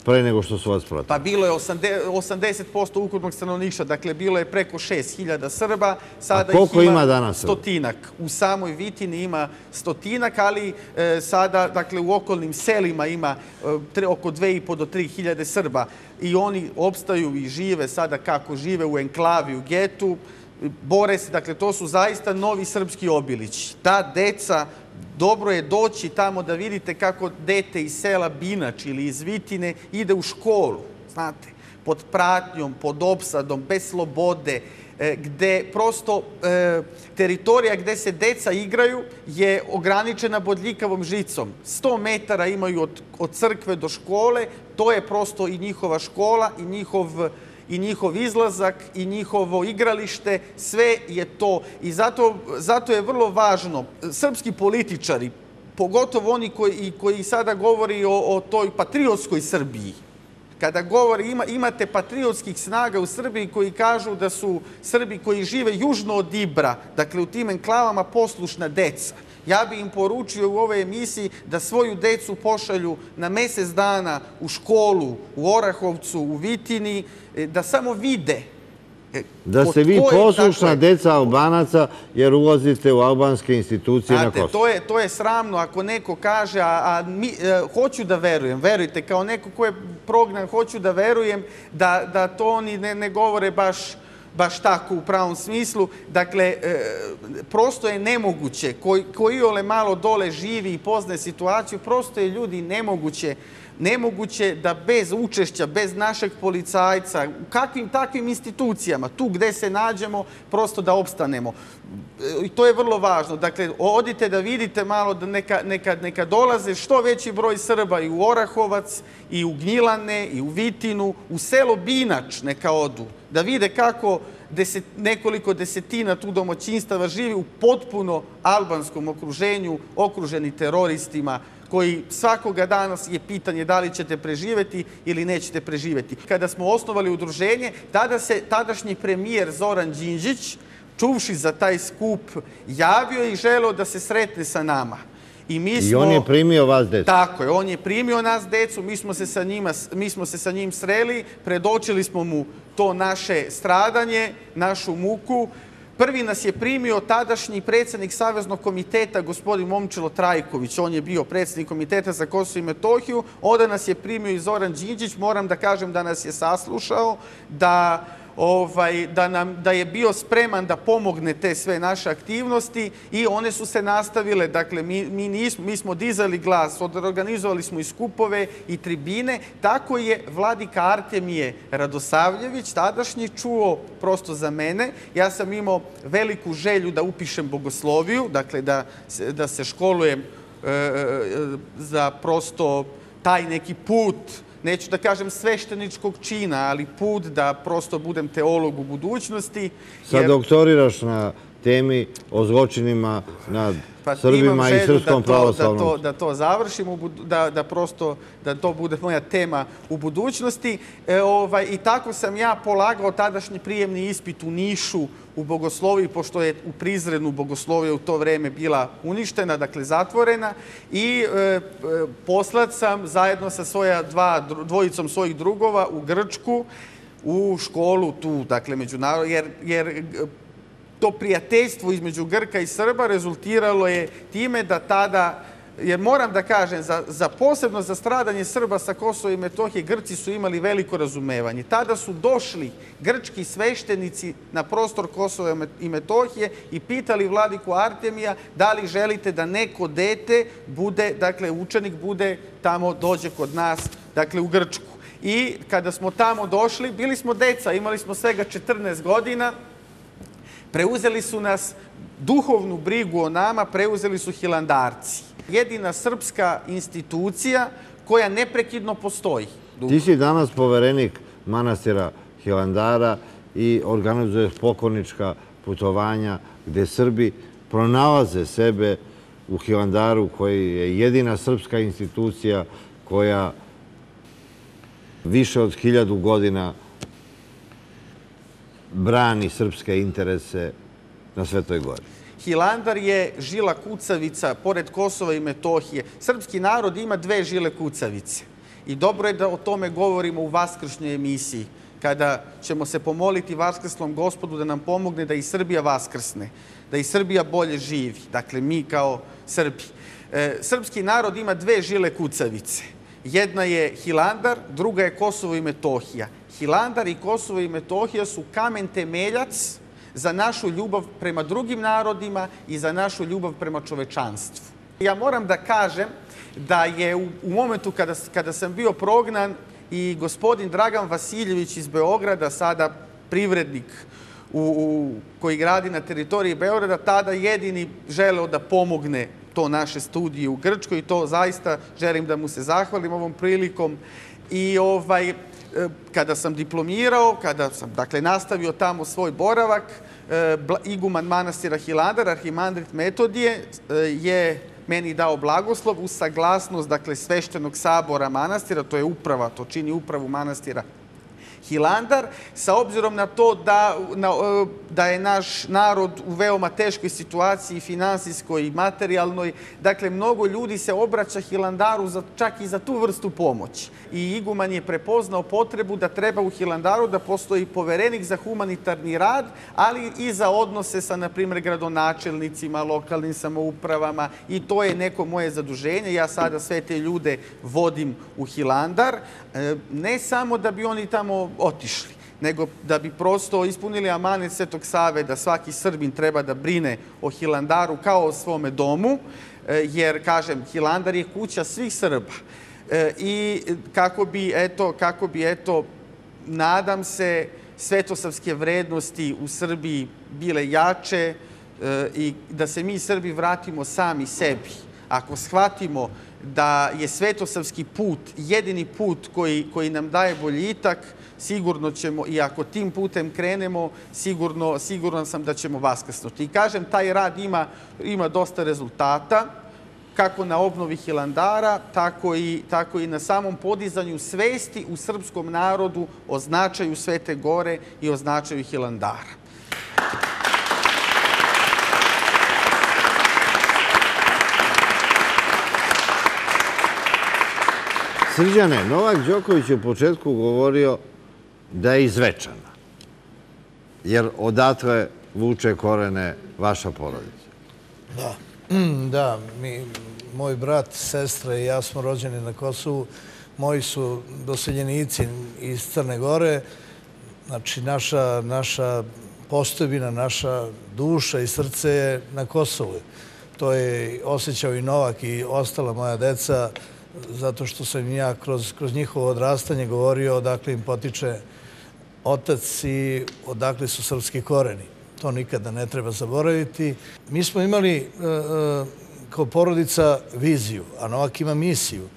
pre nego što su vas pratili? Pa bilo je 80% ukupnog stanovništva, dakle bilo je preko 6000 Srba. Sada A koliko ima, ima danas Stotinak. U samoj Vitini ima stotinak, ali e, sada, dakle u okolnim selima ima e, tre, oko 2,5 do 3000 Srba. I oni opstaju i žive sada kako žive u enklavi, u getu bore se, dakle to su zaista novi srpski obilići. Ta deca dobro je doći tamo da vidite kako dete iz sela Binač ili iz Vitine ide u školu, znate, pod pratnjom, pod opsadom, bez slobode, e, gde prosto e, teritorija gde se deca igraju je ograničena bodljikavom žicom. 100 metara imaju od, od crkve do škole, to je prosto i njihova škola i njihov i njihov izlazak i njihovo igralište, sve je to. I zato, zato je vrlo važno, srpski političari, pogotovo oni koji, koji sada govori o, o toj patriotskoj Srbiji, kada govori, ima, imate patriotskih snaga u Srbiji koji kažu da su Srbi koji žive južno od Ibra, dakle u tim enklavama poslušna deca. Ja bi im poručio u ovoj emisiji da svoju decu pošalju na mesec dana u školu, u Orahovcu, u Vitini, e, da samo vide e, Da ste vi poslušna deca Albanaca jer ulazite u albanske institucije na Kosovo. To je, to je sramno ako neko kaže, a, a mi, e, hoću da verujem, verujte, kao neko ko je prognan, hoću da verujem da, da to oni ne, ne govore baš baš tako u pravom smislu. Dakle, e, prosto je nemoguće, koji, koji ole malo dole živi i poznaje situaciju, prosto je ljudi nemoguće nemoguće da bez učešća, bez našeg policajca, u kakvim takvim institucijama, tu gde se nađemo, prosto da opstanemo. I to je vrlo važno. Dakle, odite da vidite malo da neka, neka, neka dolaze što veći broj Srba i u Orahovac, i u Gnjilane, i u Vitinu, u selo Binač neka odu, da vide kako deset, nekoliko desetina tu domoćinstava živi u potpuno albanskom okruženju, okruženi teroristima, koji svakoga dana je pitanje da li ćete preživeti ili nećete preživeti. Kada smo osnovali udruženje, tada se tadašnji premijer Zoran Đinđić, čuvši za taj skup, javio i želeo da se sretne sa nama. I, mi smo, I on je primio vas decu? Tako je, on je primio nas decu, mi smo se sa, njima, mi smo se sa njim sreli, predočili smo mu to naše stradanje, našu muku, Prvi nas je primio tadašnji predsednik Saveznog komiteta, gospodin Momčilo Trajković. On je bio predsednik komiteta za Kosovo i Metohiju. Onda nas je primio i Zoran Đinđić. Moram da kažem da nas je saslušao, da ovaj, da, nam, da je bio spreman da pomogne te sve naše aktivnosti i one su se nastavile. Dakle, mi, mi, nismo, mi smo dizali glas, organizovali smo i skupove i tribine. Tako je vladika Artemije Radosavljević, tadašnji, čuo prosto za mene. Ja sam imao veliku želju da upišem bogosloviju, dakle da, da se školujem e, e za prosto taj neki put neću da kažem svešteničkog čina, ali put da prosto budem teolog u budućnosti. Sad doktoriraš na temi o zločinima nad pa, Srbima i Srpskom da pravoslavnom. Da to, da to završim, da, da prosto da to bude moja tema u budućnosti. E, ovaj, I tako sam ja polagao tadašnji prijemni ispit u Nišu u bogosloviji, pošto je u Prizrenu bogoslovija u to vreme bila uništena, dakle zatvorena. I e, e poslat sam zajedno sa svoja dva, dvojicom svojih drugova u Grčku, u školu tu, dakle, međunarodno, jer, jer to prijateljstvo između Grka i Srba rezultiralo je time da tada jer moram da kažem, za, za posebno za stradanje Srba sa Kosova i Metohije, Grci su imali veliko razumevanje. Tada su došli grčki sveštenici na prostor Kosova i Metohije i pitali vladiku Artemija da li želite da neko dete bude, dakle, učenik bude tamo, dođe kod nas, dakle, u Grčku. I kada smo tamo došli, bili smo deca, imali smo svega 14 godina, Preuzeli su nas duhovnu brigu o nama, preuzeli su hilandarci. Jedina srpska institucija koja neprekidno postoji. Ti si danas poverenik manastira Hilandara i organizuješ pokornička putovanja gde Srbi pronalaze sebe u Hilandaru koji je jedina srpska institucija koja više od hiljadu godina brani srpske interese na Svetoj gori. Hilandar je žila kucavica pored Kosova i Metohije. Srpski narod ima dve žile kucavice. I dobro je da o tome govorimo u vaskršnjoj emisiji, kada ćemo se pomoliti vaskrslom gospodu da nam pomogne da i Srbija vaskrsne, da i Srbija bolje živi. Dakle, mi kao Srbi. E, srpski narod ima dve žile kucavice. Jedna je Hilandar, druga je Kosovo i Metohija. Hilandar i Kosovo i Metohija su kamen temeljac za našu ljubav prema drugim narodima i za našu ljubav prema čovečanstvu. Ja moram da kažem da je u, u momentu kada, kada sam bio prognan i gospodin Dragan Vasiljević iz Beograda, sada privrednik u, koji gradi na teritoriji Beograda, tada jedini želeo da pomogne to naše studije u Grčkoj i to zaista želim da mu se zahvalim ovom prilikom. I ovaj, kada sam diplomirao, kada sam dakle, nastavio tamo svoj boravak, e, iguman manastira Hilandar, arhimandrit Metodije, e, je meni dao blagoslov uz saglasnost dakle, sveštenog sabora manastira, to je uprava, to čini upravu manastira Hilandar, sa obzirom na to da, na, e, da je naš narod u veoma teškoj situaciji, finansijskoj i materijalnoj. Dakle, mnogo ljudi se obraća Hilandaru za, čak i za tu vrstu pomoći. I Iguman je prepoznao potrebu da treba u Hilandaru da postoji poverenik za humanitarni rad, ali i za odnose sa, na primjer, gradonačelnicima, lokalnim samoupravama i to je neko moje zaduženje. Ja sada sve te ljude vodim u Hilandar. E, ne samo da bi oni tamo otišli, nego da bi prosto ispunili amanet Svetog Save da svaki Srbin treba da brine o Hilandaru kao o svome domu, e, jer, kažem, Hilandar je kuća svih Srba. E, I kako bi, eto, kako bi, eto, nadam se, svetosavske vrednosti u Srbiji bile jače i da se mi Srbi vratimo sami sebi. Ako shvatimo da je svetosavski put jedini put koji, koji nam daje boljitak, sigurno ćemo, i ako tim putem krenemo, sigurno, siguran sam da ćemo vaskrsnuti. I kažem, taj rad ima, ima dosta rezultata, kako na obnovi Hilandara, tako i, tako i na samom podizanju svesti u srpskom narodu o značaju Svete Gore i o značaju Hilandara. Srđane, Novak Đoković je u početku govorio da je izvečana. Jer odatle vuče korene vaša porodica. Da, da, mi, moj brat, sestra i ja smo rođeni na Kosovu. Moji su doseljenici iz Crne Gore. Znači, naša, naša postojbina, naša duša i srce je na Kosovu. To je osjećao i Novak i ostala moja deca, zato što sam ja kroz, kroz njihovo odrastanje govorio odakle im potiče otac i odakle su srpski koreni. To nikada ne treba zaboraviti. Mi smo imali e, e, kao porodica viziju, a Novak ima misiju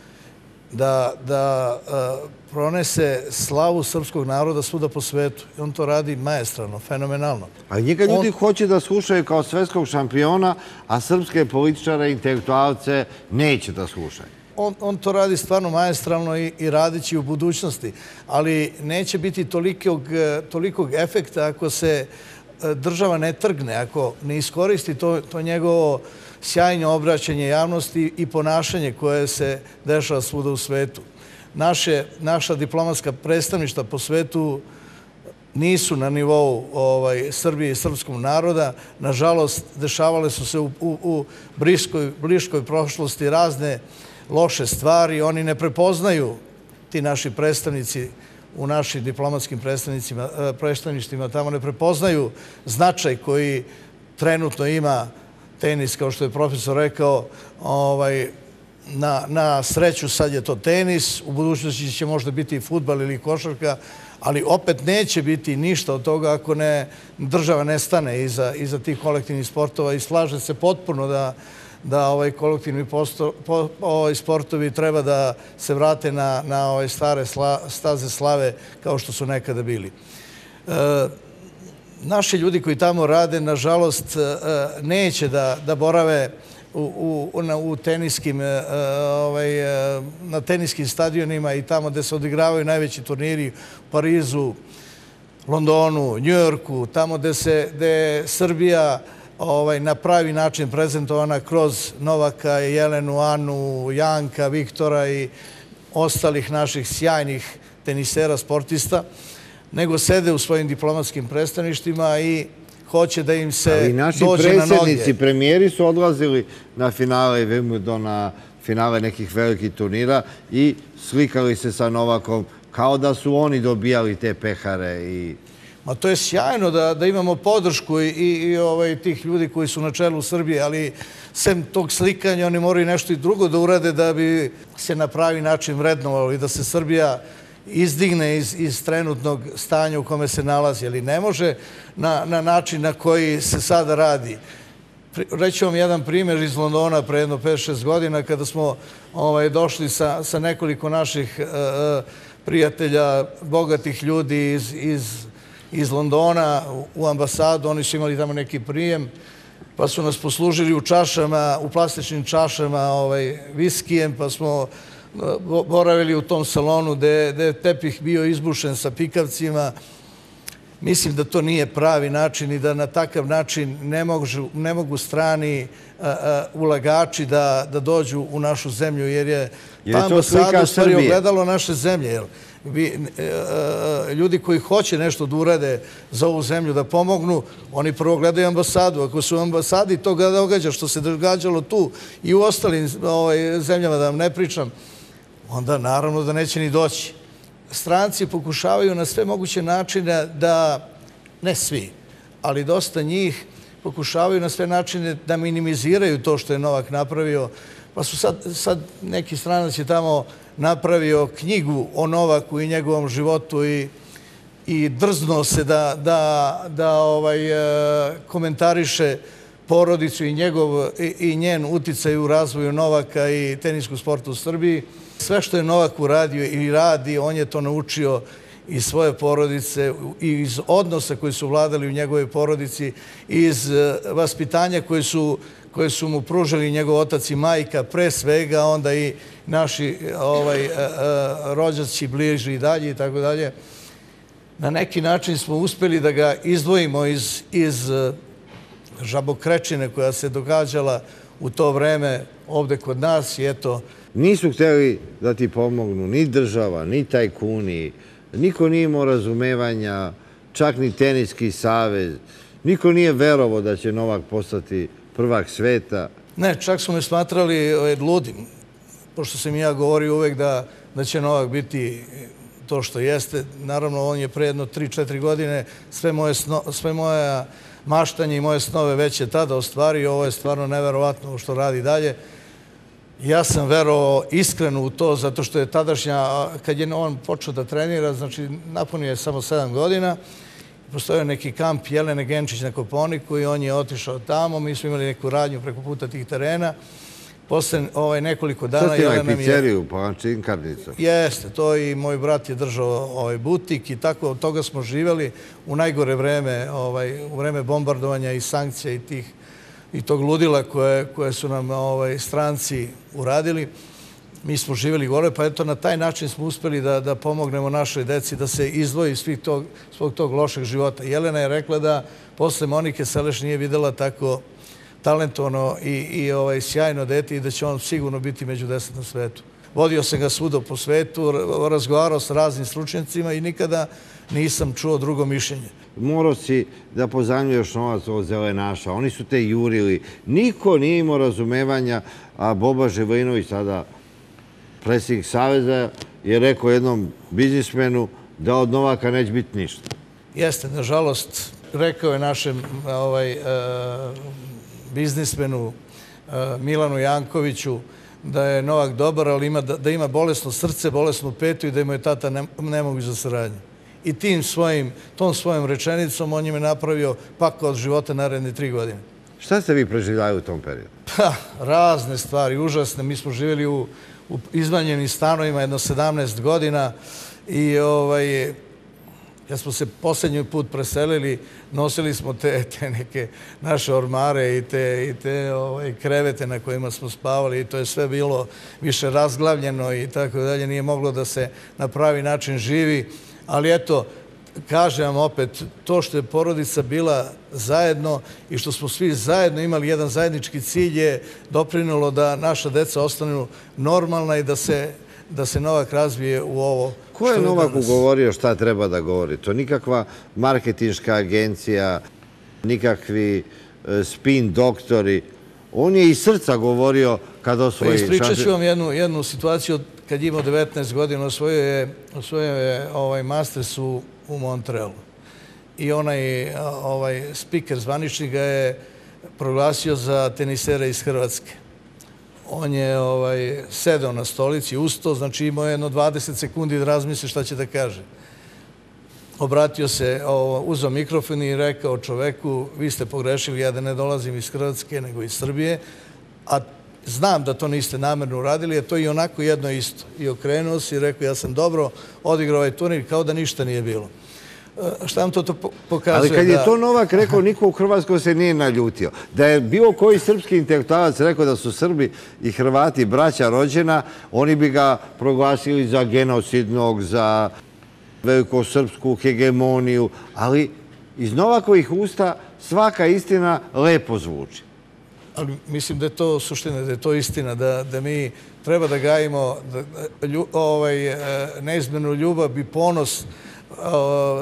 da, da e, pronese slavu srpskog naroda svuda po svetu. I on to radi maestralno, fenomenalno. A njega ljudi hoće da slušaju kao svetskog šampiona, a srpske političare, intelektualce neće da slušaju. On, on to radi stvarno maestralno i, i radit će u budućnosti, ali neće biti tolikog, tolikog efekta ako se e, država ne trgne, ako ne iskoristi to, to njegovo sjajno obraćanje javnosti i ponašanje koje se dešava svuda u svetu. Naše, naša diplomatska predstavništa po svetu nisu na nivou ovaj, Srbije i srpskog naroda. Nažalost, dešavale su se u, u, u bliskoj, bliskoj prošlosti razne loše stvari. Oni ne prepoznaju ti naši predstavnici u našim diplomatskim eh, predstavništima tamo ne prepoznaju značaj koji trenutno ima tenis, kao što je profesor rekao, ovaj, na, na sreću sad je to tenis, u budućnosti će možda biti i futbal ili košarka, ali opet neće biti ništa od toga ako ne država ne stane iza, iza tih kolektivnih sportova i slaže se potpuno da, da ovaj kolektivni posto, po, ovaj sportovi treba da se vrate na, na ove stare staze slave kao što su nekada bili. E, naši ljudi koji tamo rade, nažalost, e, neće da, da borave u, u, na, u teniskim, e, ovaj, e, na teniskim stadionima i tamo gde se odigravaju najveći turniri u Parizu, Londonu, Njujorku, tamo gde se gde Srbija ovaj, na pravi način prezentovana kroz Novaka, Jelenu, Anu, Janka, Viktora i ostalih naših sjajnih tenisera, sportista nego sede u svojim diplomatskim predstavništima i hoće da im se dođe na noge. Ali naši predsjednici, premijeri su odlazili na finale Wimbledona, finale nekih velikih turnira i slikali se sa Novakom kao da su oni dobijali te pehare i... Ma to je sjajno da, da imamo podršku i, i, ovaj, tih ljudi koji su na čelu Srbije, ali sem tog slikanja oni moraju nešto i drugo da urade da bi se na pravi način vrednovalo i da se Srbija izdigne iz, iz trenutnog stanja u kome se nalazi, ali ne može na, na način na koji se sada radi. Reći vam jedan primjer iz Londona pre jedno 5-6 godina kada smo ovaj, došli sa, sa nekoliko naših uh, prijatelja, bogatih ljudi iz, iz, iz Londona u ambasadu, oni su imali tamo neki prijem, pa su nas poslužili u čašama, u plastičnim čašama ovaj, viskijem, pa smo boravili u tom salonu gde je tepih bio izbušen sa pikavcima. Mislim da to nije pravi način i da na takav način ne mogu, ne mogu strani ulagači da, da dođu u našu zemlju, jer je ta ambasada u stvari ogledalo naše zemlje. Jel? Vi, e, e, ljudi koji hoće nešto da urade za ovu zemlju, da pomognu, oni prvo gledaju ambasadu. Ako su ambasadi to događa što se događalo tu i u ostalim ovaj, zemljama, da vam ne pričam, onda naravno da neće ni doći. Stranci pokušavaju na sve moguće načine da, ne svi, ali dosta njih pokušavaju na sve načine da minimiziraju to što je Novak napravio. Pa su sad, sad neki stranac je tamo napravio knjigu o Novaku i njegovom životu i, i drzno se da, da, da ovaj, e, komentariše porodicu i, njegov, i, i njen uticaj u razvoju Novaka i tenisku sportu u Srbiji. Sve što je Novak uradio ili radi, on je to naučio iz svoje porodice i iz odnosa koji su vladali u njegovoj porodici, iz e, vaspitanja koje su, koje su mu pružali njegov otac i majka, pre svega, onda i naši ovaj, e, e, rođaci bliži i dalje i tako dalje. Na neki način smo uspeli da ga izdvojimo iz, iz žabokrečine koja se događala u to vreme ovde kod nas i eto, Nisu hteli da ti pomognu ni država, ni tajkuni, niko nije imao razumevanja, čak ni teniski savez. Niko nije verovo da će Novak postati prvak sveta. Ne, čak su me smatrali ovaj, ludim, pošto sam ja govorio uvek da, da će Novak biti to što jeste. Naravno, on je pre jedno 3-4 godine sve moje, sve moja maštanje i moje snove već je tada ostvario. Ovo je stvarno neverovatno što radi dalje. Ja sam verovao iskreno u to, zato što je tadašnja, kad je on počeo da trenira, znači napunio je samo 7 godina, postojao neki kamp Jelene Genčić na Koponiku i on je otišao tamo. Mi smo imali neku radnju preko puta tih terena. Posle ovaj, nekoliko dana... Šta ti imali pizzeriju, pa činkarnicu? Jeste, to i moj brat je držao ovaj, butik i tako od toga smo živjeli u najgore vreme, ovaj, u vreme bombardovanja i sankcija i tih i tog ludila koje, koje su nam ovaj, stranci uradili. Mi smo živjeli gore, pa eto na taj način smo uspeli da, da pomognemo našoj deci da se izdvoji svih tog, svog tog lošeg života. Jelena je rekla da posle Monike Seleš nije videla tako talentovano i, i ovaj, sjajno dete i da će on sigurno biti među deset na svetu. Vodio sam ga svuda po svetu, razgovarao sa raznim stručnjacima i nikada nisam čuo drugo mišljenje. Morao si da pozajmljuješ novac od zelenaša. Oni su te jurili. Niko nije imao razumevanja, a Boba Živojinović, sada predsjednik Saveza, je rekao jednom biznismenu da od Novaka neće biti ništa. Jeste, nažalost, rekao je našem ovaj, uh, biznismenu uh, Milanu Jankoviću da je Novak dobar, ali ima, da, da ima bolesno srce, bolesnu petu i da mu je tata ne, ne mogu za saradnju. I tim svojim, tom svojom rečenicom on je me napravio pakao od života naredne tri godine. Šta ste vi preživljali u tom periodu? Pa, razne stvari, užasne. Mi smo živjeli u, u izvanjenim stanovima jedno 17 godina i ovaj, kad smo se posljednji put preselili, nosili smo te, te neke naše ormare i te, i te ovaj, krevete na kojima smo spavali i to je sve bilo više razglavljeno i tako dalje. Nije moglo da se na pravi način živi. Ali eto, kažem vam opet, to što je porodica bila zajedno i što smo svi zajedno imali jedan zajednički cilj je doprinulo da naša deca ostanu normalna i da se da se Novak razvije u ovo. Ko je Novak ugovorio šta treba da govori? To nikakva marketinška agencija, nikakvi e, spin doktori. On je iz srca govorio kad osvoji... Pa ispričat ću vam jednu, jednu situaciju. Kad je imao 19 godina, osvojio je, osvojio je ovaj Masters u, u Montrealu. I onaj ovaj, speaker zvanični ga je proglasio za tenisera iz Hrvatske on je ovaj, sedao na stolici, usto, znači imao jedno 20 sekundi da razmisli šta će da kaže. Obratio se, uzao mikrofon i rekao čoveku, vi ste pogrešili, ja da ne dolazim iz Hrvatske, nego iz Srbije, a znam da to niste namerno uradili, a to je onako jedno isto. I okrenuo se i rekao, ja sam dobro odigrao ovaj turnir kao da ništa nije bilo. E, šta vam to, to pokazuje? Ali kad je to Novak rekao, niko u Hrvatskoj se nije naljutio. Da je bilo koji srpski intelektualac rekao da su Srbi i Hrvati braća rođena, oni bi ga proglasili za genocidnog, za velikosrpsku hegemoniju, ali iz Novakovih usta svaka istina lepo zvuči. Ali mislim da je to suština, da je to istina, da, da mi treba da gajimo da, lju, ovaj, e, neizmenu ljubav i ponos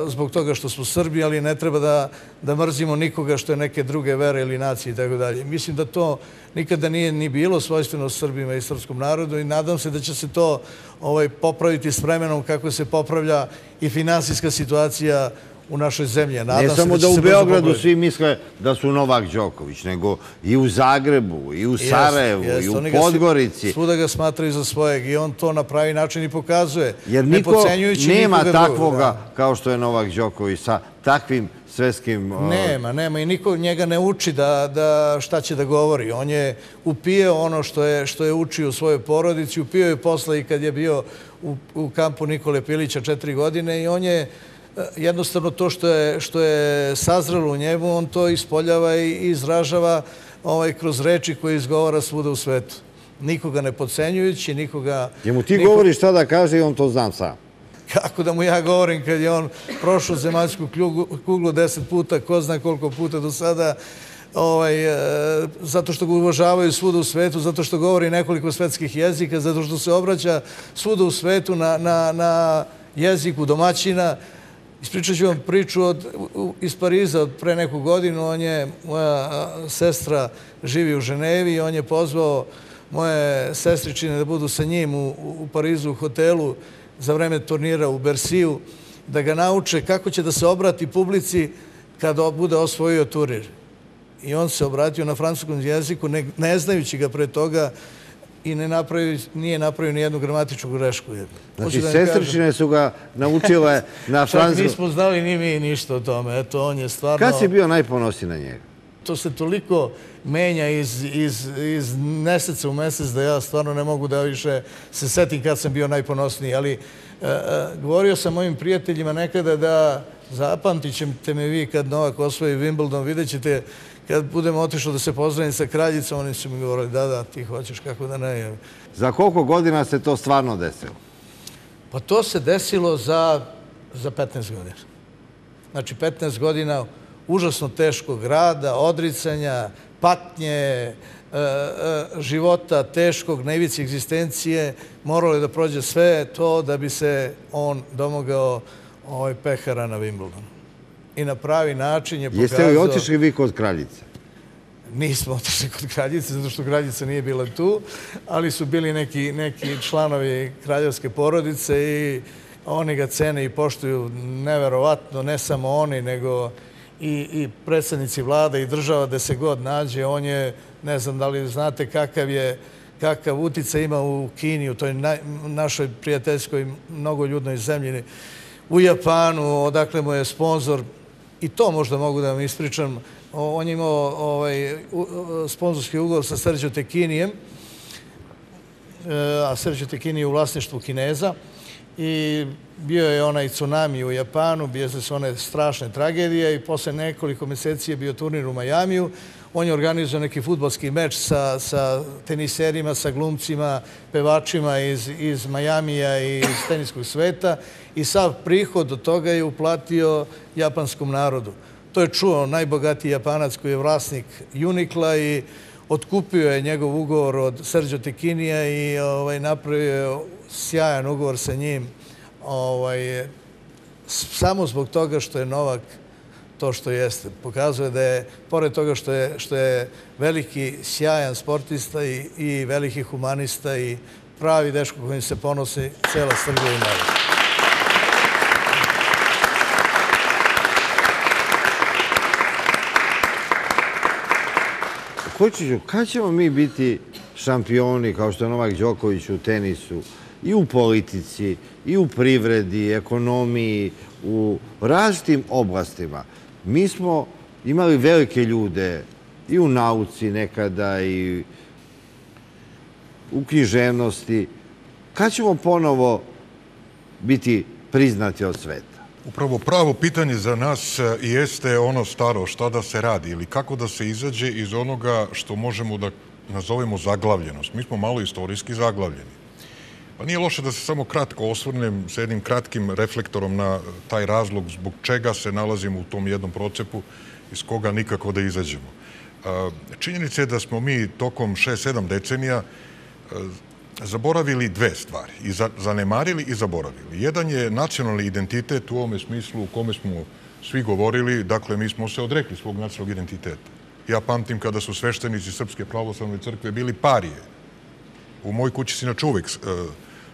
zbog toga što smo Srbi, ali ne treba da, da mrzimo nikoga što je neke druge vere ili nacije i tako dalje. Mislim da to nikada nije ni bilo svojstveno Srbima i srpskom narodu i nadam se da će se to ovaj, popraviti s vremenom kako se popravlja i finansijska situacija u našoj zemlji. Nadam ne samo da, u Beogradu svi misle da su Novak Đoković, nego i u Zagrebu, i u Sarajevu, i u Podgorici. Svuda ga smatraju za svojeg i on to na pravi način i pokazuje. Jer niko nema takvoga kao što je Novak Đoković sa takvim svetskim... Nema, nema i niko njega ne uči da, da šta će da govori. On je upio ono što je, što je učio u svojoj porodici, upio je posle i kad je bio u, u kampu Nikole Pilića četiri godine i on je jednostavno to što je, što je sazrelo u njemu, on to ispoljava i izražava ovaj, kroz reči koje izgovara svuda u svetu. Nikoga ne podcenjujući, nikoga... Jemu ti govoriš šta da kaže i on to znam sam. Kako da mu ja govorim kad je on prošao zemaljsku kuglu deset puta, ko zna koliko puta do sada, ovaj, e, zato što ga uvažavaju svuda u svetu, zato što govori nekoliko svetskih jezika, zato što se obraća svuda u svetu na, na, na jeziku domaćina, Ispričat ću vam priču od, iz Pariza od pre neku godinu. On je, moja sestra živi u Ženevi i on je pozvao moje sestričine da budu sa njim u, u Parizu u hotelu za vreme turnira u Bersiju, da ga nauče kako će da se obrati publici kada bude osvojio turnir. I on se obratio na francuskom jeziku, ne znajući ga pre toga i ne napravi, nije napravio ni jednu gramatičku grešku. Hoću Znači, da sestričine su ga naučile na Čak francuskom. nismo znali ni mi ništa o tome. Eto, on je stvarno... Kad si bio najponosniji na njega? To se toliko menja iz, iz, iz meseca u mesec da ja stvarno ne mogu da više se setim kad sam bio najponosniji. Ali e, e, govorio sam mojim prijateljima nekada da zapamtit ćete me vi kad Novak osvoji Wimbledon, vidjet ćete kad budemo otišli da se pozdravim sa kraljicom, oni su mi govorili da, da, ti hoćeš, kako da ne. Za koliko godina se to stvarno desilo? Pa to se desilo za, za 15 godina. Znači 15 godina užasno teškog rada, odricanja, patnje, e, e, života teškog, na ivici egzistencije, moralo je da prođe sve to da bi se on domogao ovaj pehara na Wimbledonu. I na pravi način je pokazao... Jeste li otišli vi kod kraljice? Nismo otišli kod kraljice, zato što kraljica nije bila tu, ali su bili neki, neki članovi kraljevske porodice i oni ga cene i poštuju neverovatno, ne samo oni, nego i, i predsednici vlada i država da se god nađe. On je, ne znam da li znate kakav je kakav uticaj ima u Kini, u toj našoj prijateljskoj mnogoljudnoj zemlji, u Japanu, odakle mu je sponsor, i to možda mogu da vam ispričam, on je imao ovaj, sponzorski ugovor sa Sergio Tekinijem, e, a Sergio Tekini je u vlasništvu Kineza i bio je onaj tsunami u Japanu, bio su one strašne tragedije i posle nekoliko meseci je bio turnir u Majamiju. On je organizao neki futbolski meč sa, sa teniserima, sa glumcima, pevačima iz, iz Majamija i iz teniskog sveta i sav prihod od toga je uplatio japanskom narodu. To je čuo najbogatiji Japanac koji je vlasnik Unikla i otkupio je njegov ugovor od Sergio Tekinija i ovaj, napravio je sjajan ugovor sa njim. Ovaj, samo zbog toga što je Novak to što jeste. Pokazuje da je, pored toga što je, što je veliki, sjajan sportista i, i veliki humanista i pravi deško kojim se ponosi cela Srbija i narod. Kočiću, kad ćemo mi biti šampioni kao što je Novak Đoković u tenisu i u politici, i u privredi, ekonomiji, u različitim oblastima? Mi smo imali velike ljude i u nauci nekada i u književnosti. Kad ćemo ponovo biti priznati od sveta? Upravo pravo pitanje za nas e, jeste ono staro, šta da se radi ili kako da se izađe iz onoga što možemo da nazovemo zaglavljenost. Mi smo malo istorijski zaglavljeni. Pa nije loše da se samo kratko osvrnem sa jednim kratkim reflektorom na taj razlog zbog čega se nalazimo u tom jednom procepu iz koga nikako da izađemo. E, Činjenica je da smo mi tokom 6-7 decenija zaboravili dve stvari. I za, zanemarili i zaboravili. Jedan je nacionalni identitet u ovome smislu u kome smo svi govorili, dakle mi smo se odrekli svog nacionalnog identiteta. Ja pamtim kada su sveštenici Srpske pravoslavne crkve bili parije. U moj kući se inače uvek e,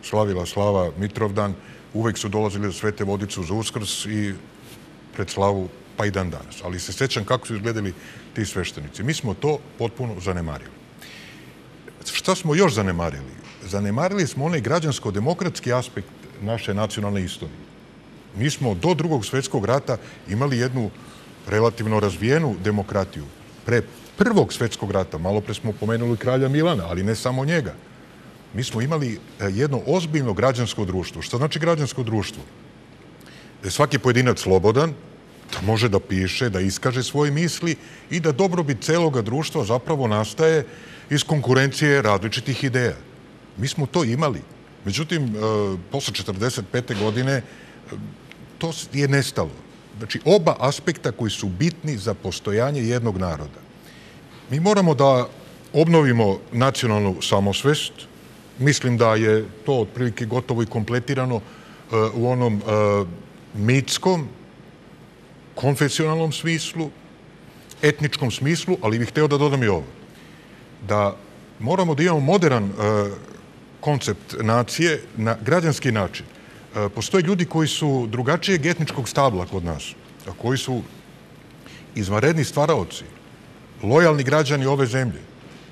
slavila slava Mitrovdan, uvek su dolazili do Svete Vodicu za Uskrs i pred slavu pa i dan danas. Ali se sećam kako su izgledali ti sveštenici. Mi smo to potpuno zanemarili. Šta smo još zanemarili? Zanemarili smo onaj građansko-demokratski aspekt naše nacionalne istorije. Mi smo do drugog svetskog rata imali jednu relativno razvijenu demokratiju. Pre prvog svetskog rata, malo pre smo pomenuli kralja Milana, ali ne samo njega, mi smo imali e, jedno ozbiljno građansko društvo. Šta znači građansko društvo? Da svaki pojedinac slobodan, da može da piše, da iskaže svoje misli i da dobrobit celoga društva zapravo nastaje iz konkurencije različitih ideja. Mi smo to imali. Međutim, e, posle 45. godine e, to je nestalo. Znači, oba aspekta koji su bitni za postojanje jednog naroda. Mi moramo da obnovimo nacionalnu samosvest. Mislim da je to otprilike gotovo i kompletirano e, u onom mitskom konfesionalnom smislu, etničkom smislu, ali bih hteo da dodam i ovo. Da moramo da imamo modern koncept nacije na građanski način. E, postoje ljudi koji su drugačijeg etničkog stabla kod nas, a koji su izvanredni stvaraoci, lojalni građani ove zemlje,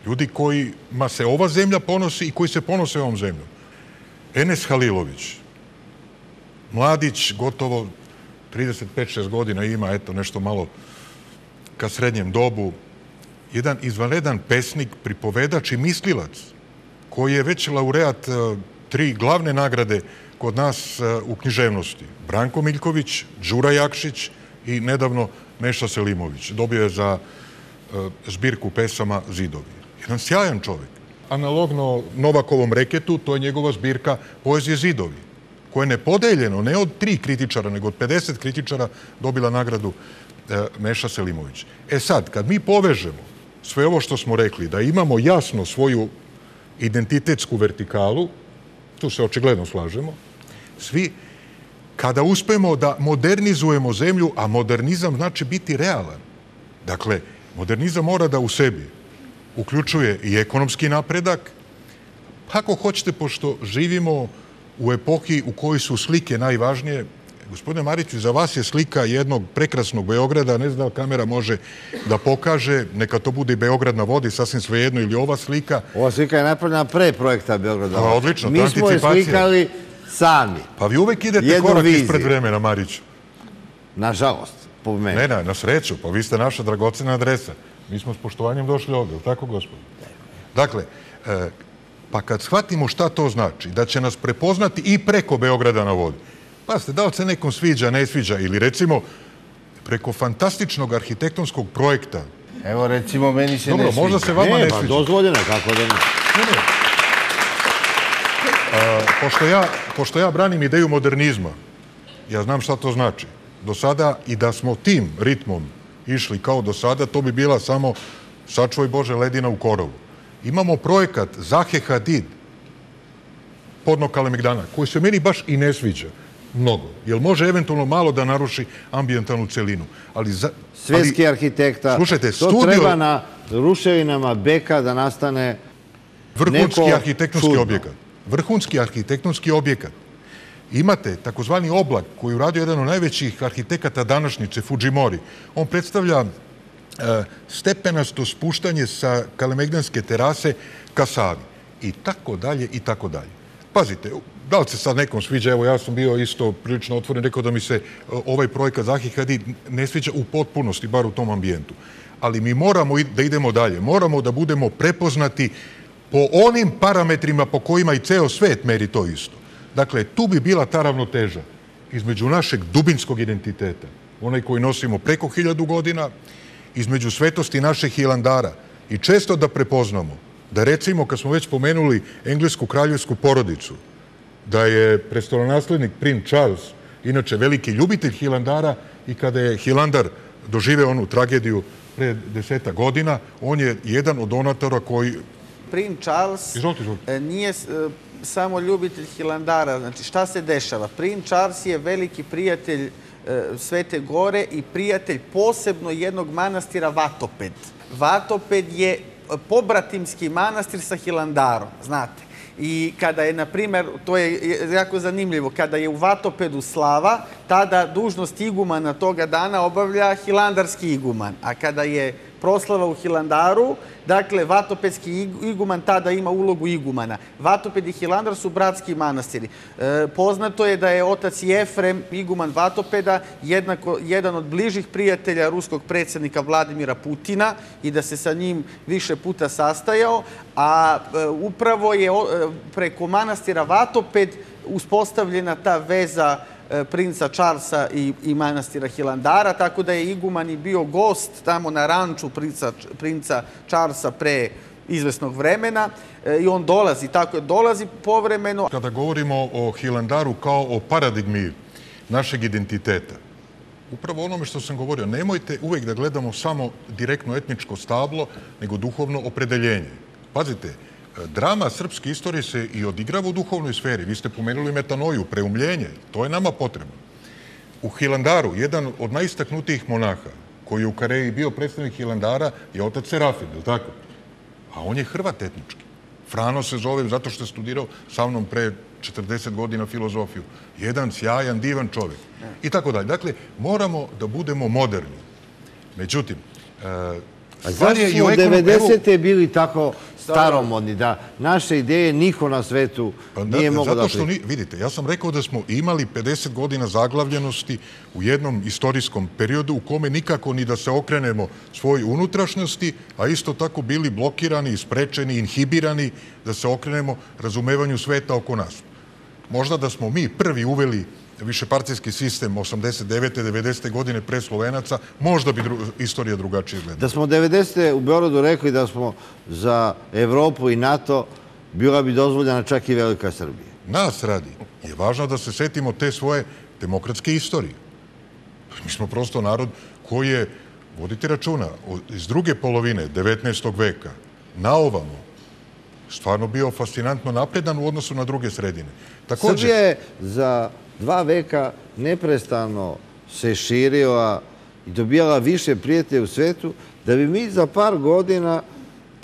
ljudi kojima se ova zemlja ponosi i koji se ponose ovom zemljom. Enes Halilović, mladić, gotovo 35-6 godina ima, eto, nešto malo ka srednjem dobu, jedan izvanredan pesnik, pripovedač i mislilac, koji je već laureat e, tri glavne nagrade kod nas e, u književnosti. Branko Miljković, Đura Jakšić i nedavno Meša Selimović. Dobio je za e, zbirku pesama Zidovi. Jedan sjajan čovjek. Analogno Novakovom reketu, to je njegova zbirka poezije Zidovi, koja je nepodeljeno, ne od tri kritičara, nego od 50 kritičara dobila nagradu Meša Selimović. E sad, kad mi povežemo sve ovo što smo rekli, da imamo jasno svoju identitetsku vertikalu, tu se očigledno slažemo, svi, kada uspemo da modernizujemo zemlju, a modernizam znači biti realan. Dakle, modernizam mora da u sebi uključuje i ekonomski napredak, ako hoćete, pošto živimo u epohi u kojoj su slike najvažnije, Gospodine Mariću, za vas je slika jednog prekrasnog Beograda, ne znam da kamera može da pokaže, neka to bude i Beograd na vodi, sasvim svejedno, ili ova slika. Ova slika je napravljena pre projekta Beograda. Pa, odlično, Mi smo je slikali sami. Pa vi uvek idete Jednu korak viziju. ispred vremena, Mariću. Nažalost, po meni. Ne, ne, na sreću, pa vi ste naša dragocena adresa. Mi smo s poštovanjem došli ovde, tako gospod? Dakle, e, pa kad shvatimo šta to znači, da će nas prepoznati i preko Beograda na vodi, Pazite, da li se nekom sviđa, ne sviđa, ili recimo preko fantastičnog arhitektonskog projekta. Evo, recimo, meni se Dobro, ne sviđa. možda se vama ne, ne pa sviđa. dozvoljeno, kako da ne. Ne, ne. A, pošto, ja, pošto ja branim ideju modernizma, ja znam šta to znači. Do sada i da smo tim ritmom išli kao do sada, to bi bila samo sačuvaj Bože ledina u korovu. Imamo projekat Zahe Hadid, podno Kalemegdana, koji se meni baš i ne sviđa mnogo. Jer može eventualno malo da naruši ambijentalnu celinu. Ali za, Svetski arhitekta. Slušajte, to studio... treba na ruševinama Beka da nastane Vrhunski neko arhitektonski čudno. objekat. Vrhunski arhitektonski objekat. Imate takozvani oblak koji je uradio jedan od najvećih arhitekata današnjice, Fujimori. On predstavlja e, stepenasto spuštanje sa Kalemegdanske terase ka Savi. I tako dalje, i tako dalje. Pazite, da li se sad nekom sviđa, evo ja sam bio isto prilično otvoren, rekao da mi se e, ovaj projekat Zahi Hadid ne sviđa u potpunosti, bar u tom ambijentu. Ali mi moramo da idemo dalje, moramo da budemo prepoznati po onim parametrima po kojima i ceo svet meri to isto. Dakle, tu bi bila ta ravnoteža između našeg dubinskog identiteta, onaj koji nosimo preko hiljadu godina, između svetosti naših hilandara i često da prepoznamo da recimo, kad smo već pomenuli englesku kraljevsku porodicu, da je prestolonaslednik prin Charles, inače veliki ljubitelj Hilandara i kada je Hilandar doživeo onu tragediju pre deseta godina, on je jedan od donatora koji... Prin Charles izvolite, izvolite. E, nije e, samo ljubitelj Hilandara. Znači, šta se dešava? Prin Charles je veliki prijatelj e, Svete Gore i prijatelj posebno jednog manastira Vatoped. Vatoped je pobratimski manastir sa Hilandarom, znate. I kada je, na primer, to je jako zanimljivo, kada je u Vatopedu slava, tada dužnost igumana toga dana obavlja hilandarski iguman. A kada je proslava u Hilandaru, dakle, Vatopedski iguman tada ima ulogu igumana. Vatoped i Hilandar su bratski manastiri. E, poznato je da je otac Jefrem, iguman Vatopeda, jednako, jedan od bližih prijatelja ruskog predsednika Vladimira Putina i da se sa njim više puta sastajao, a e, upravo je e, preko manastira Vatoped uspostavljena ta veza princa Charlesa i, i manastira Hilandara, tako da je Iguman i bio gost tamo na ranču princa, princa Charlesa pre izvesnog vremena e, i on dolazi, tako je, dolazi povremeno. Kada govorimo o Hilandaru kao o paradigmi našeg identiteta, upravo onome što sam govorio, nemojte uvek da gledamo samo direktno etničko stablo, nego duhovno opredeljenje. Pazite, drama srpske istorije se i odigrava u duhovnoj sferi. Vi ste pomenuli metanoju, preumljenje. To je nama potrebno. U Hilandaru, jedan od najistaknutijih monaha, koji je u Kareji bio predstavnik Hilandara, je otac Serafin, je li tako? A on je Hrvat etnički. Frano se zove zato što je studirao sa mnom pre 40 godina filozofiju. Jedan sjajan, divan čovjek. I tako dalje. Dakle, moramo da budemo moderni. Međutim, e, A zašto smo u ekonom- 90. bili tako staromodni, da. Naše ideje niko na svetu Pa da, nije mogao da zato što, ni, vidite, ja sam rekao da smo imali 50 godina zaglavljenosti u jednom istorijskom periodu u kome nikako ni da se okrenemo svoj unutrašnjosti, a isto tako bili blokirani, isprečeni, inhibirani da se okrenemo razumevanju sveta oko nas. Možda da smo mi prvi uveli višepartijski sistem 89. 90. godine pre Slovenaca, možda bi dru, istorija drugačije izgledala. Da smo 90. u Beorodu rekli da smo za Evropu i NATO bila bi dozvoljena čak i Velika Srbija. nas radi, je važno da se setimo te svoje demokratske istorije. Mi smo prosto narod koji je, vodite računa, iz druge polovine 19. veka na ovamo, stvarno bio fascinantno napredan u odnosu na druge sredine. Takođe, Srbija je za dva veka neprestano se širila i dobijala više prijatelja u svetu, da bi mi za par godina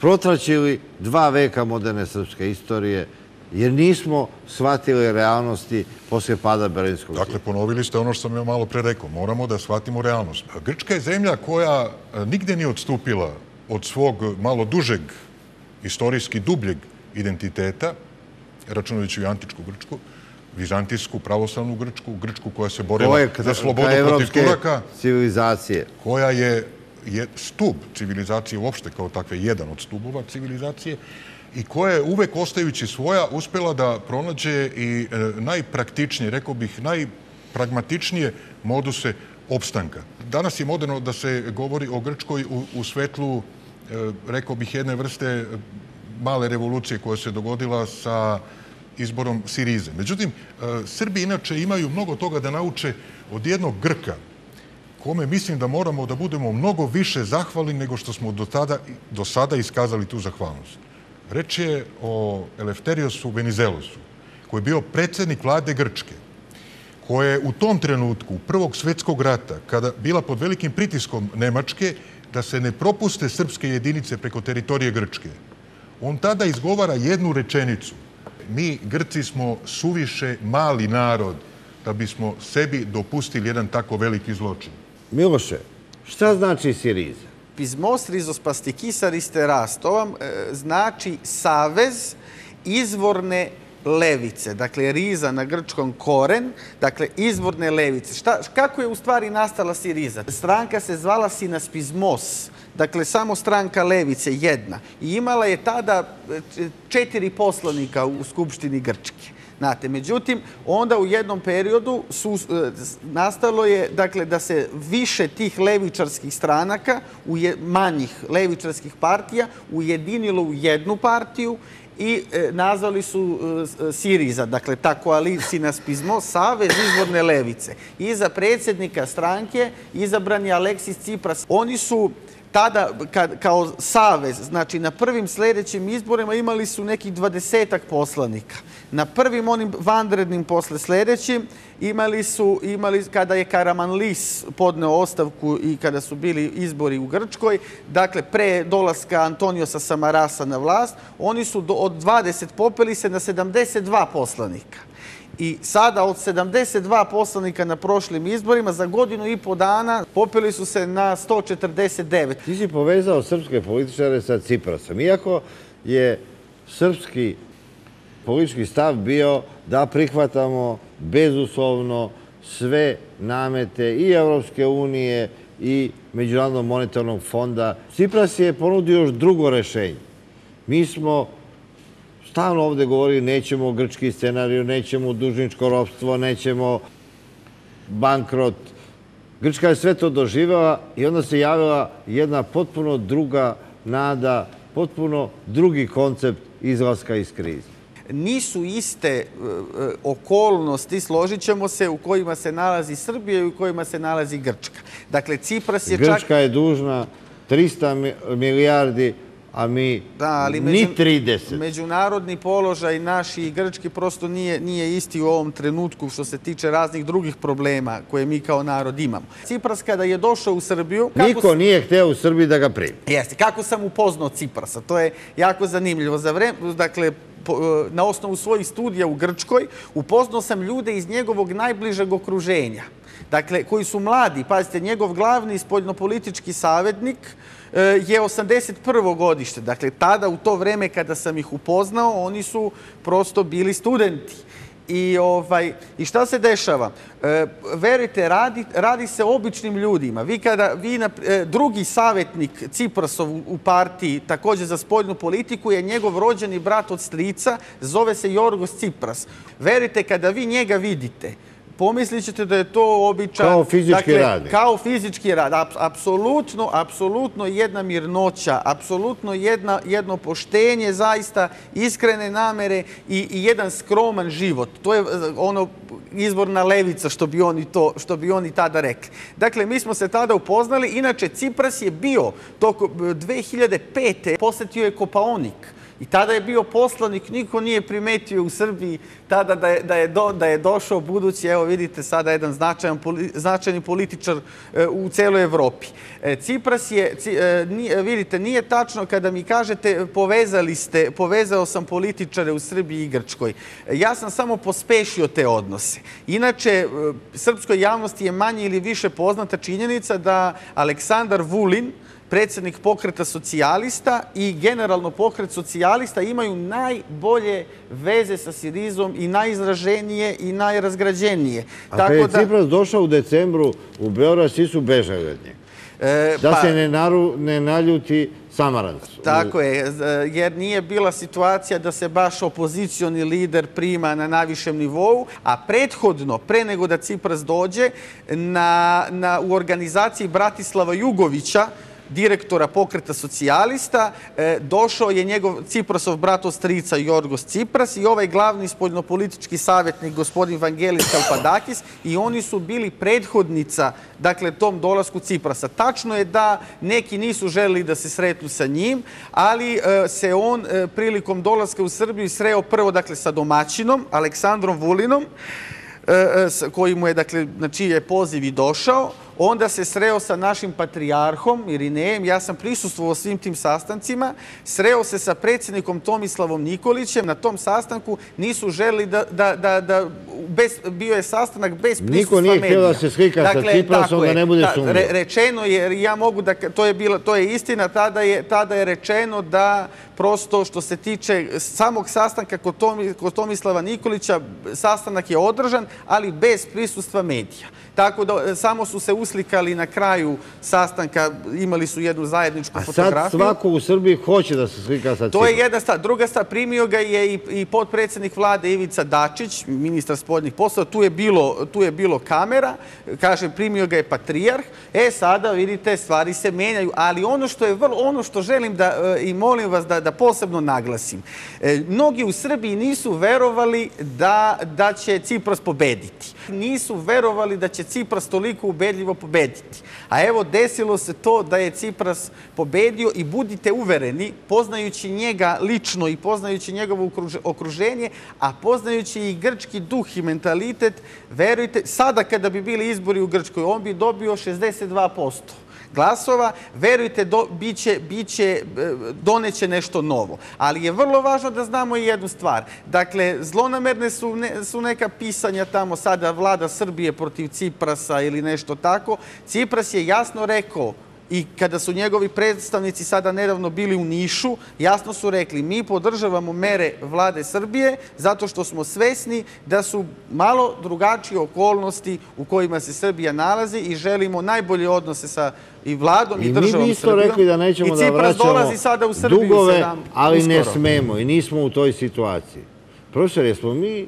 protraćili dva veka moderne srpske istorije, jer nismo shvatili realnosti posle pada Berlinskog zida. Dakle, ponovili ste ono što sam ja malo pre rekao. Moramo da shvatimo realnost. Grčka je zemlja koja e, nigde nije odstupila od svog malo dužeg, istorijski dubljeg identiteta, računajući i antičku Grčku, vizantijsku, pravoslavnu Grčku, Grčku koja se borila je za slobodu protiv Turaka, civilizacije. koja je, je stub civilizacije uopšte kao takve, jedan od stubova civilizacije i koja je uvek ostajući svoja uspela da pronađe i e, najpraktičnije, rekao bih, najpragmatičnije moduse opstanka. Danas je moderno da se govori o Grčkoj u, u svetlu, e, rekao bih, jedne vrste e, male revolucije koja se dogodila sa izborom Sirize. Međutim, e, Srbi inače imaju mnogo toga da nauče od jednog Grka, kome mislim da moramo da budemo mnogo više zahvalni nego što smo do, tada, do sada iskazali tu zahvalnost. Reč je o Elefteriosu Venizelosu, koji je bio predsednik vlade Grčke, koja je u tom trenutku, Prvog svetskog rata, kada bila pod velikim pritiskom Nemačke, da se ne propuste srpske jedinice preko teritorije Grčke. On tada izgovara jednu rečenicu. Mi, Grci, smo suviše mali narod da bismo sebi dopustili jedan tako veliki zločin. Miloše, šta znači Siriza? Pismos risteras, to vam znači savez izvorne levice, dakle riza na grčkom koren, dakle izvorne levice. Šta, kako je u stvari nastala Siriza? Stranka se zvala Sinaspizmos, dakle samo stranka levice jedna. I imala je tada e, četiri poslanika u Skupštini Grčke. Znate, međutim, onda u jednom periodu su, e, nastalo je dakle, da se više tih levičarskih stranaka, manjih levičarskih partija, ujedinilo u jednu partiju i e, nazvali su e, Siriza, dakle ta koalicijna spizmo, Savez izvorne levice. I za predsjednika stranke izabran je Aleksis Cipras. Oni su tada kad, kao savez, znači na prvim sledećim izborima imali su nekih dvadesetak poslanika. Na prvim onim vanrednim posle sledećim imali su, imali, kada je Karamanlis podneo ostavku i kada su bili izbori u Grčkoj, dakle pre dolaska Antoniosa Samarasa na vlast, oni su od 20 popeli se na 72 poslanika. I sada od 72 poslanika na prošlim izborima, za godinu i po dana popeli su se na 149. Ti si povezao srpske političare sa Ciprasom. Iako je srpski politički stav bio da prihvatamo bezuslovno sve namete i Evropske unije i Međunarodnog monetarnog fonda. Cipras je ponudio još drugo rešenje. Mi smo stalno ovde govorili nećemo grčki scenariju, nećemo dužničko ropstvo, nećemo bankrot. Grčka je sve to doživela i onda se javila jedna potpuno druga nada, potpuno drugi koncept izlaska iz krize. Nisu iste e, e, okolnosti, složit ćemo se, u kojima se nalazi Srbija i u kojima se nalazi Grčka. Dakle, Cipras je čak... Grčka je dužna 300 mi- milijardi, a mi Da, ali ni među- 30. Međunarodni položaj naš i grčki prosto nije, nije isti u ovom trenutku što se tiče raznih drugih problema koje mi kao narod imamo. Cipras kada je došao u Srbiju... Niko s- nije hteo u Srbiji da ga primi. Jeste. Kako sam upoznao Ciprasa? To je jako zanimljivo. Za vreme, dakle, na osnovu svojih studija u Grčkoj upoznao sam ljude iz njegovog najbližeg okruženja. Dakle, koji su mladi. Pazite, njegov glavni spoljnopolitički savjetnik e, je 81. godište. Dakle, tada u to vreme kada sam ih upoznao, oni su prosto bili studenti. I, ovaj, I šta se dešava? E, verujte, radi, radi se običnim ljudima. Vi kada, vi na, e, drugi savjetnik Ciprasov u, partiji, takođe za spoljnu politiku, je njegov rođeni brat od strica, zove se Jorgos Cipras. Verujte, kada vi njega vidite, pomislit ćete da je to običan... Kao fizički dakle, radnik. Kao fizički rad. Ap- Apsolutno, apsolutno jedna mirnoća, apsolutno jedna, jedno poštenje, zaista iskrene namere i, i jedan skroman život. To je e, ono izborna levica što bi oni to što bi oni tada rekli. Dakle mi smo se tada upoznali. Inače Cipras je bio toko 2005. posetio je Kopaonik. I tada je bio poslanik, niko nije primetio u Srbiji tada da je, da je, da je došao budući, evo vidite sada jedan značajan, političar e, u celoj Evropi. E, Cipras je, e, vidite, nije tačno kada mi kažete povezali ste, povezao sam političare u Srbiji i Grčkoj. Ja sam samo pospešio te odnose. Inače, srpskoj javnosti je manje ili više poznata činjenica da Aleksandar Vulin, predsednik pokreta socijalista i generalno pokret socijalista imaju najbolje veze sa Sirizom i najizraženije i najrazgrađenije. A kad je Cipras došao u decembru u Beograd, svi su bežali od njega. e, Da pa- se ne, naru, ne naljuti Samaranc. Tako je, jer nije bila situacija da se baš opozicioni lider prima na najvišem nivou, a prethodno, pre nego da Cipras dođe, na, na, u organizaciji Bratislava Jugovića, direktora pokreta socijalista, e, došao je njegov Ciprasov brat od strica Jorgos Cipras i ovaj glavni spoljnopolitički savjetnik gospodin Vangelis Kalpadakis i oni su bili prethodnica dakle tom dolasku Ciprasa. Tačno je da neki nisu želeli da se sretnu sa njim, ali e, se on e, prilikom dolaska u Srbiju sreo prvo dakle sa domaćinom Aleksandrom Vulinom koji mu je, dakle, na čiji je poziv i došao. Onda se sreo sa našim patrijarhom Irinejem, ja sam prisustvovao svim tim sastancima, sreo se sa predsjednikom Tomislavom Nikolićem, na tom sastanku nisu želi da, da, da, da bez, bio je sastanak bez Niko prisustva nije medija. htio da se slika sa Ciprasom, tako da ne bude sumnje. re- rečeno je, ja mogu da, to je, bila, to je istina, tada je, tada je rečeno da prosto što se tiče samog sastanka kod, Tomi, kod Tomislava Nikolića, sastanak je održan, ali bez prisustva medija. Tako da e, samo su se uslikali na kraju sastanka, imali su jednu zajedničku A sad fotografiju. svako u Srbiji hoće da se slika sa To je jedna stvar. Druga stvar, primio ga je i, i potpredsjednik vlade Ivica Dačić, ministar spoljnih poslova. Tu je, bilo, tu je bilo kamera, kaže, primio ga je patrijarh. E, sada, vidite, stvari se menjaju. Ali ono što je vrlo, ono što želim da, e, i molim vas da, da posebno naglasim. E, mnogi u Srbiji nisu verovali da, da će Cipras pobediti. Nisu verovali da će Cipras toliko ubedljivo pobediti. A evo, desilo se to da je Cipras pobedio i budite uvereni, poznajući njega lično i poznajući njegovo okruž- okruženje, a poznajući i grčki duh i mentalitet, verujte, sada kada bi bili izbori u Grčkoj, on bi dobio 62% glasova, verujte, biće, biće, doneće nešto novo. Ali je vrlo važno da znamo i jednu stvar. Dakle, zlonamerne su, su neka pisanja tamo sada vlada Srbije protiv Ciprasa ili nešto tako. Cipras je jasno rekao i kada su njegovi predstavnici sada nedavno bili u Nišu, jasno su rekli mi podržavamo mere vlade Srbije zato što smo svesni da su malo drugačije okolnosti u kojima se Srbija nalazi i želimo najbolje odnose sa i vladom i, I mi državom bi isto Srbijom. rekli da nećemo I da vraćamo dolazi sada u Srbiju dugove, sedam- ali ne smemo i nismo u toj situaciji. Profesor, jesmo mi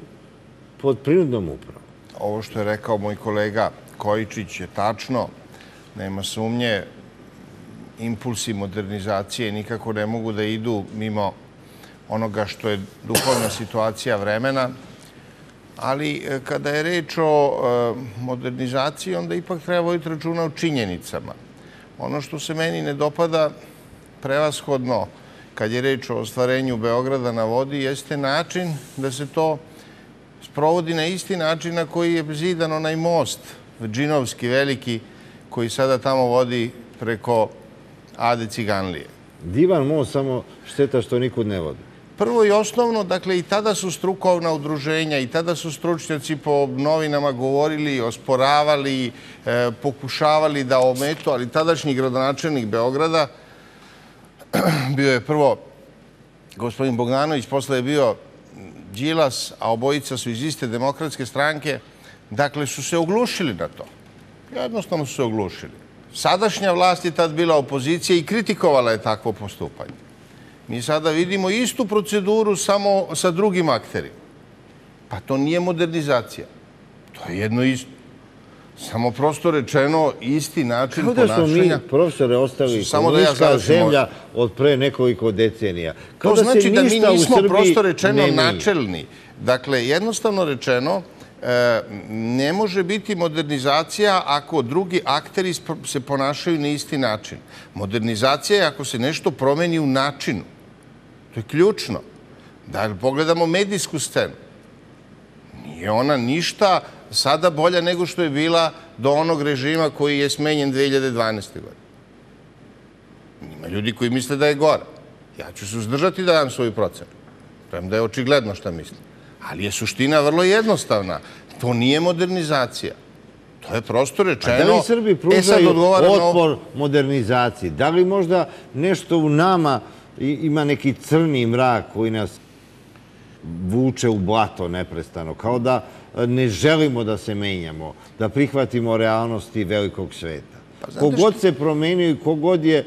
pod prinudnom upravom? Ovo što je rekao moj kolega Kojičić je tačno. Nema sumnje, impulsi modernizacije nikako ne mogu da idu mimo onoga što je duhovna situacija vremena. Ali e, kada je reč o e, modernizaciji, onda ipak treba voditi računa o činjenicama. Ono što se meni ne dopada prevashodno kad je reč o ostvarenju Beograda na vodi, jeste način da se to sprovodi na isti način na koji je zidan onaj most, džinovski veliki, koji sada tamo vodi preko Ade Ciganlije. Divan most, samo šteta što nikud ne vodi. Prvo i osnovno, dakle, i tada su strukovna udruženja, i tada su stručnjaci po novinama govorili, osporavali, e, pokušavali da ometu, ali tadašnji gradonačelnik Beograda bio je prvo gospodin Bogdanović, posle je bio Đilas, a obojica su iz iste demokratske stranke, dakle, su se oglušili na to. Jednostavno su se oglušili. Sadašnja vlast je tad bila opozicija i kritikovala je takvo postupanje. Mi sada vidimo istu proceduru samo sa drugim akterima. Pa to nije modernizacija. To je jedno isto. Samo prosto rečeno isti način Kao da smo mi, ponašanja. profesore, ostali Samo da ja završim zemlja od pre nekoliko decenija. Kao To se znači da mi nismo prosto rečeno načelni. Dakle, jednostavno rečeno, e, ne može biti modernizacija ako drugi akteri se ponašaju na isti način. Modernizacija je ako se nešto promeni u načinu. To je ključno. Da pogledamo medijsku scenu. Nije ona ništa sada bolja nego što je bila do onog režima koji je smenjen 2012. godine. Ima ljudi koji misle da je gore. Ja ću se uzdržati da dam svoju procenu. Premda je očigledno šta mislim. Ali je suština vrlo jednostavna. To nije modernizacija. To je prosto rečeno... Da li Srbi E pružaju otpor modernizaciji? Da li možda nešto u nama i- ima neki crni mrak koji nas vuče u blato neprestano? Kao da e, ne želimo da se menjamo, da prihvatimo realnosti velikog sveta. Pa Kogod se promenio i kogod je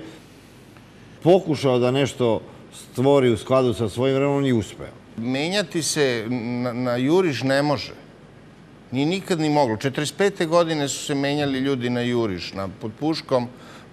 pokušao da nešto stvori u skladu sa svojim vremenom i uspeo. Menjati se na, na juriš ne može. Nije nikad ni moglo. 45. godine su se menjali ljudi na juriš, na, pod puškom,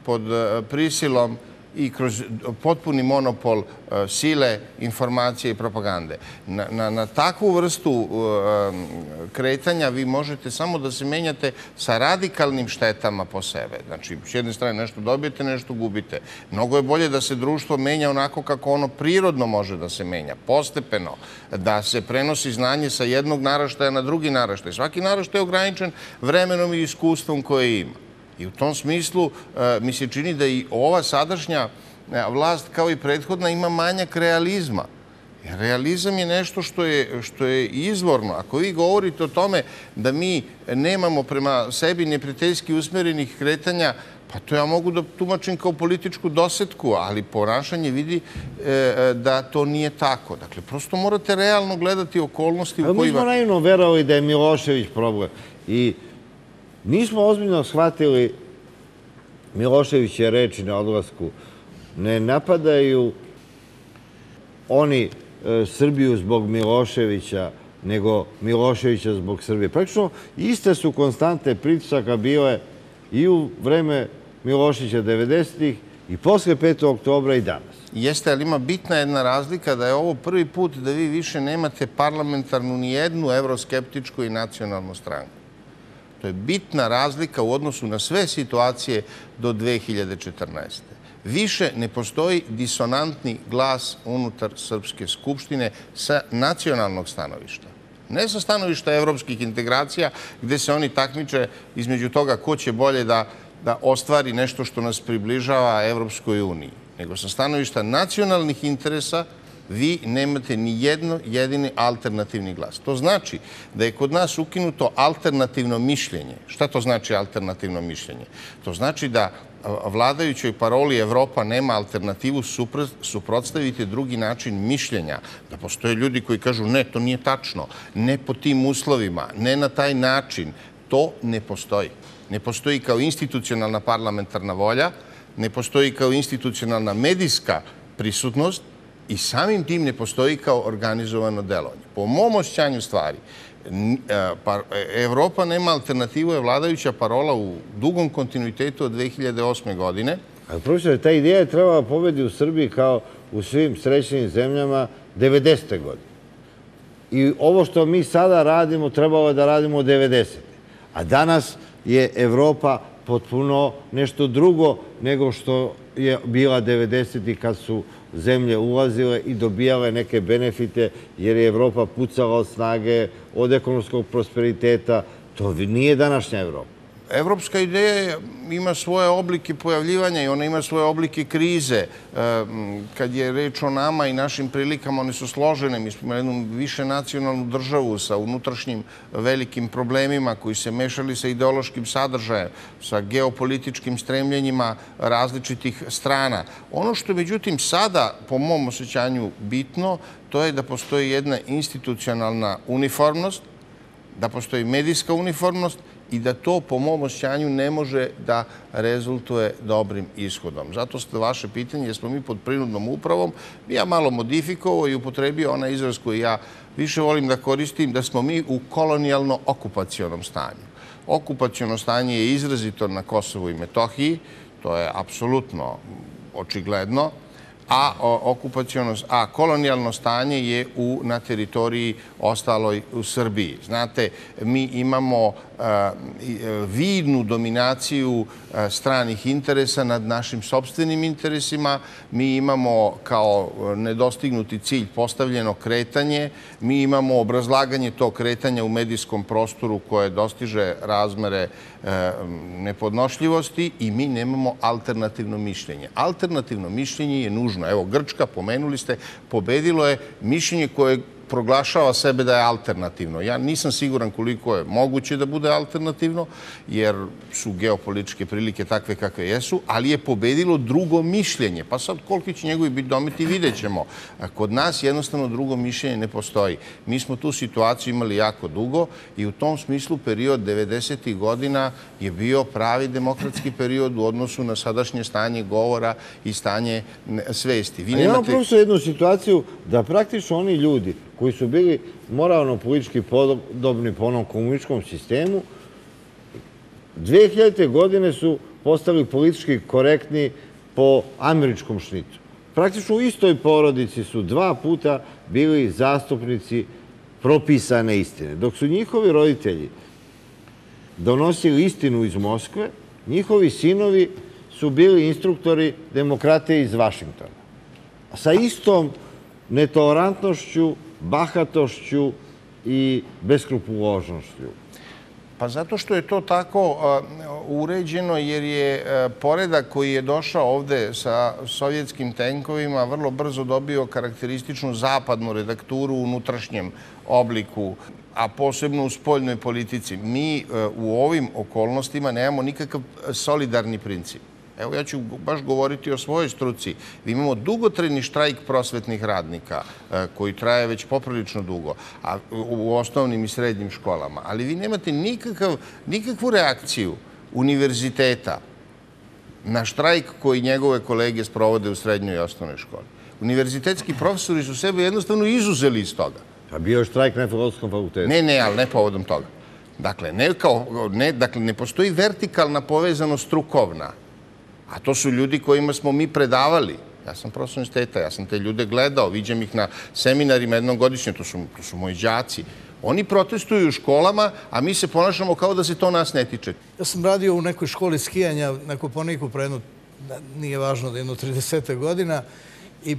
pod eh, prisilom i kroz potpuni monopol eh, sile, informacije i propagande. Na, na, na takvu vrstu eh, kretanja vi možete samo da se menjate sa radikalnim štetama po sebe. Znači, s jedne strane nešto dobijete, nešto gubite. Mnogo je bolje da se društvo menja onako kako ono prirodno može da se menja, postepeno, da se prenosi znanje sa jednog naraštaja na drugi naraštaj. Svaki naraštaj je ograničen vremenom i iskustvom koje ima. I u tom smislu e, mi se čini da i ova sadašnja e, vlast kao i prethodna ima manjak realizma. Realizam je nešto što je, što je izvorno. Ako vi govorite o tome da mi nemamo prema sebi neprijateljski usmerenih kretanja, pa to ja mogu da tumačim kao političku dosetku, ali ponašanje vidi e, da to nije tako. Dakle, prosto morate realno gledati okolnosti u Ali mi kojima... smo naivno verovali da je Milošević problem. I nismo ozbiljno shvatili Miloševiće reči na odlasku. Ne napadaju oni e, Srbiju zbog Miloševića, nego Miloševića zbog Srbije. Praktično iste su konstante pritisaka bile i u vreme Miloševića 90-ih i posle 5. oktobra i danas. Jeste, ali ima bitna jedna razlika da je ovo prvi put da vi više nemate parlamentarnu ni jednu evroskeptičku i nacionalnu stranku. To je bitna razlika u odnosu na sve situacije do 2014. Više ne postoji disonantni glas unutar Srpske skupštine sa nacionalnog stanovišta. Ne sa stanovišta evropskih integracija, gde se oni takmiče između toga ko će bolje da, da ostvari nešto što nas približava Evropskoj uniji, nego sa stanovišta nacionalnih interesa vi nemate ni jedno jedini alternativni glas. To znači da je kod nas ukinuto alternativno mišljenje. Šta to znači alternativno mišljenje? To znači da vladajućoj paroli Evropa nema alternativu, supr- suprotstavite drugi način mišljenja. Da postoje ljudi koji kažu ne, to nije tačno, ne po tim uslovima, ne na taj način. To ne postoji. Ne postoji kao institucionalna parlamentarna volja, ne postoji kao institucionalna medijska prisutnost i samim tim ne postoji kao organizovano delovanje. Po mom osjećanju stvari, e, e, Evropa nema alternativu je vladajuća parola u dugom kontinuitetu od 2008. godine. Ali, profesore, ta ideja je trebala pobedi u Srbiji kao u svim srećnim zemljama 90. godine. I ovo što mi sada radimo, trebalo je da radimo od 90. A danas je Evropa potpuno nešto drugo nego što je bila 90. kad su zemlje ulazile i dobijale neke benefite jer je Evropa pucala od snage, od ekonomskog prosperiteta. To nije današnja Evropa. Evropska ideja ima svoje oblike pojavljivanja i ona ima svoje oblike krize. E, kad je reč o nama i našim prilikama, one su složene. Mi smo jednu više nacionalnu državu sa unutrašnjim velikim problemima koji se mešali sa ideološkim sadržajem, sa geopolitičkim stremljenjima različitih strana. Ono što je međutim sada, po mom osjećanju, bitno, to je da postoji jedna institucionalna uniformnost, da postoji medijska uniformnost i da to po mom osjećanju ne može da rezultuje dobrim ishodom. Zato ste vaše pitanje, jer smo mi pod prinudnom upravom, ja malo modifikovao i upotrebio onaj izraz koji ja više volim da koristim, da smo mi u kolonijalno-okupacijonom stanju. Okupacijono stanje je izrazito na Kosovu i Metohiji, to je apsolutno očigledno, a okupacijono, a kolonijalno stanje je u, na teritoriji ostaloj u Srbiji. Znate, mi imamo vidnu dominaciju stranih interesa nad našim sobstvenim interesima. Mi imamo kao nedostignuti cilj postavljeno kretanje. Mi imamo obrazlaganje tog kretanja u medijskom prostoru koje dostiže razmere nepodnošljivosti i mi nemamo alternativno mišljenje. Alternativno mišljenje je nužno. Evo, Grčka, pomenuli ste, pobedilo je mišljenje koje proglašava sebe da je alternativno. Ja nisam siguran koliko je moguće da bude alternativno, jer su geopolitičke prilike takve kakve jesu, ali je pobedilo drugo mišljenje. Pa sad koliki će njegovi biti dometi, vidjet ćemo. Kod nas jednostavno drugo mišljenje ne postoji. Mi smo tu situaciju imali jako dugo i u tom smislu period 90. godina je bio pravi demokratski period u odnosu na sadašnje stanje govora i stanje svesti. Vi nemate... Imamo prosto jednu situaciju da praktično oni ljudi koji su bili moralno-politički podobni po onom komunističkom sistemu, 2000. godine su postali politički korektni po američkom šnicu. Praktično u istoj porodici su dva puta bili zastupnici propisane istine. Dok su njihovi roditelji donosili istinu iz Moskve, njihovi sinovi su bili instruktori demokrate iz Vašingtona. Sa istom netolerantnošću bahatošću i beskrupuložnošću? Pa zato što je to tako uređeno jer je poredak koji je došao ovde sa sovjetskim tenkovima vrlo brzo dobio karakterističnu zapadnu redakturu u unutrašnjem obliku, a posebno u spoljnoj politici. Mi u ovim okolnostima nemamo nikakav solidarni princip. Evo ja ću baš govoriti o svojoj struci. Vi imamo dugotreni štrajk prosvetnih radnika e, koji traje već poprilično dugo a, u osnovnim i srednjim školama. Ali vi nemate nikakav, nikakvu reakciju univerziteta na štrajk koji njegove kolege sprovode u srednjoj i osnovnoj školi. Univerzitetski profesori su sebe jednostavno izuzeli iz toga. A bio je štrajk na filozofskom fakultetu? Ne, ne, ali ne povodom toga. Dakle, ne, kao, ne, dakle, ne postoji vertikalna povezanost strukovna A to su ljudi kojima smo mi predavali. Ja sam profesor universiteta, ja sam te ljude gledao, viđam ih na seminarima jednom godišnje, to su, to su moji đaci. Oni protestuju u školama, a mi se ponašamo kao da se to nas ne tiče. Ja sam radio u nekoj školi skijanja na Koponiku pre jednu, nije važno da jedno 30. godina i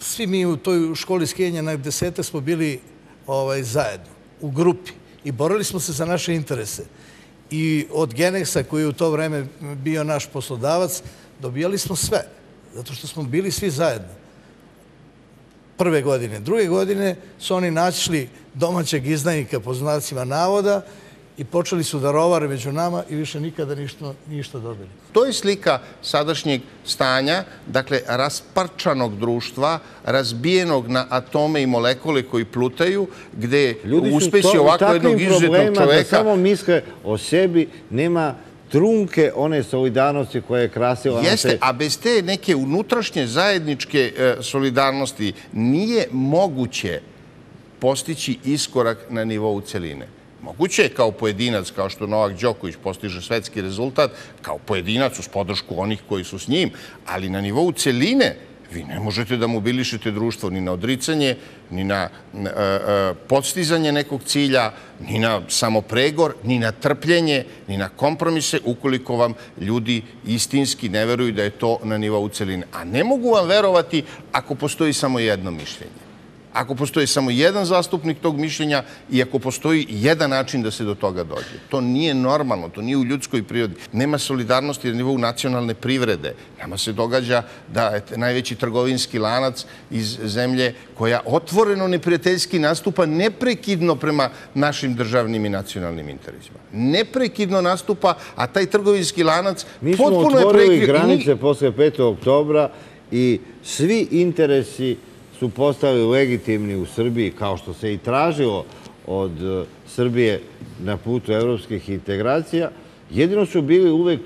svi mi u toj školi skijanja na desete smo bili ovaj, zajedno, u grupi i borili smo se za naše interese i od Genexa koji je u to vreme bio naš poslodavac, dobijali smo sve, zato što smo bili svi zajedno. Prve godine. Druge godine su oni načli domaćeg izdajnika po znacima navoda i počeli su da rovare među nama i više nikada ništa, ništa dobili. To je slika sadašnjeg stanja, dakle, rasparčanog društva, razbijenog na atome i molekule koji plutaju, gde uspesi ovako jednog izuzetnog čoveka... Da samo misle o sebi, nema trunke one solidarnosti koje je krasila... Jeste, a bez te neke unutrašnje zajedničke e, solidarnosti nije moguće postići iskorak na nivou celine. Moguće je kao pojedinac, kao što Novak Đoković postiže svetski rezultat, kao pojedinac uz podršku onih koji su s njim, ali na nivou celine vi ne možete da mobilišete društvo ni na odricanje, ni na e, e, postizanje nekog cilja, ni na samopregor, ni na trpljenje, ni na kompromise, ukoliko vam ljudi istinski ne veruju da je to na nivou celine. A ne mogu vam verovati ako postoji samo jedno mišljenje ako postoji samo jedan zastupnik tog mišljenja i ako postoji jedan način da se do toga dođe. To nije normalno, to nije u ljudskoj prirodi. Nema solidarnosti na nivou nacionalne privrede. Nama se događa da je najveći trgovinski lanac iz zemlje koja otvoreno neprijateljski nastupa neprekidno prema našim državnim i nacionalnim interesima. Neprekidno nastupa, a taj trgovinski lanac Mi smo potpuno je otvorili prekrio. granice posle 5. oktobra i svi interesi su postali legitimni u Srbiji, kao što se i tražilo od e, Srbije na putu evropskih integracija. Jedino su bili uvek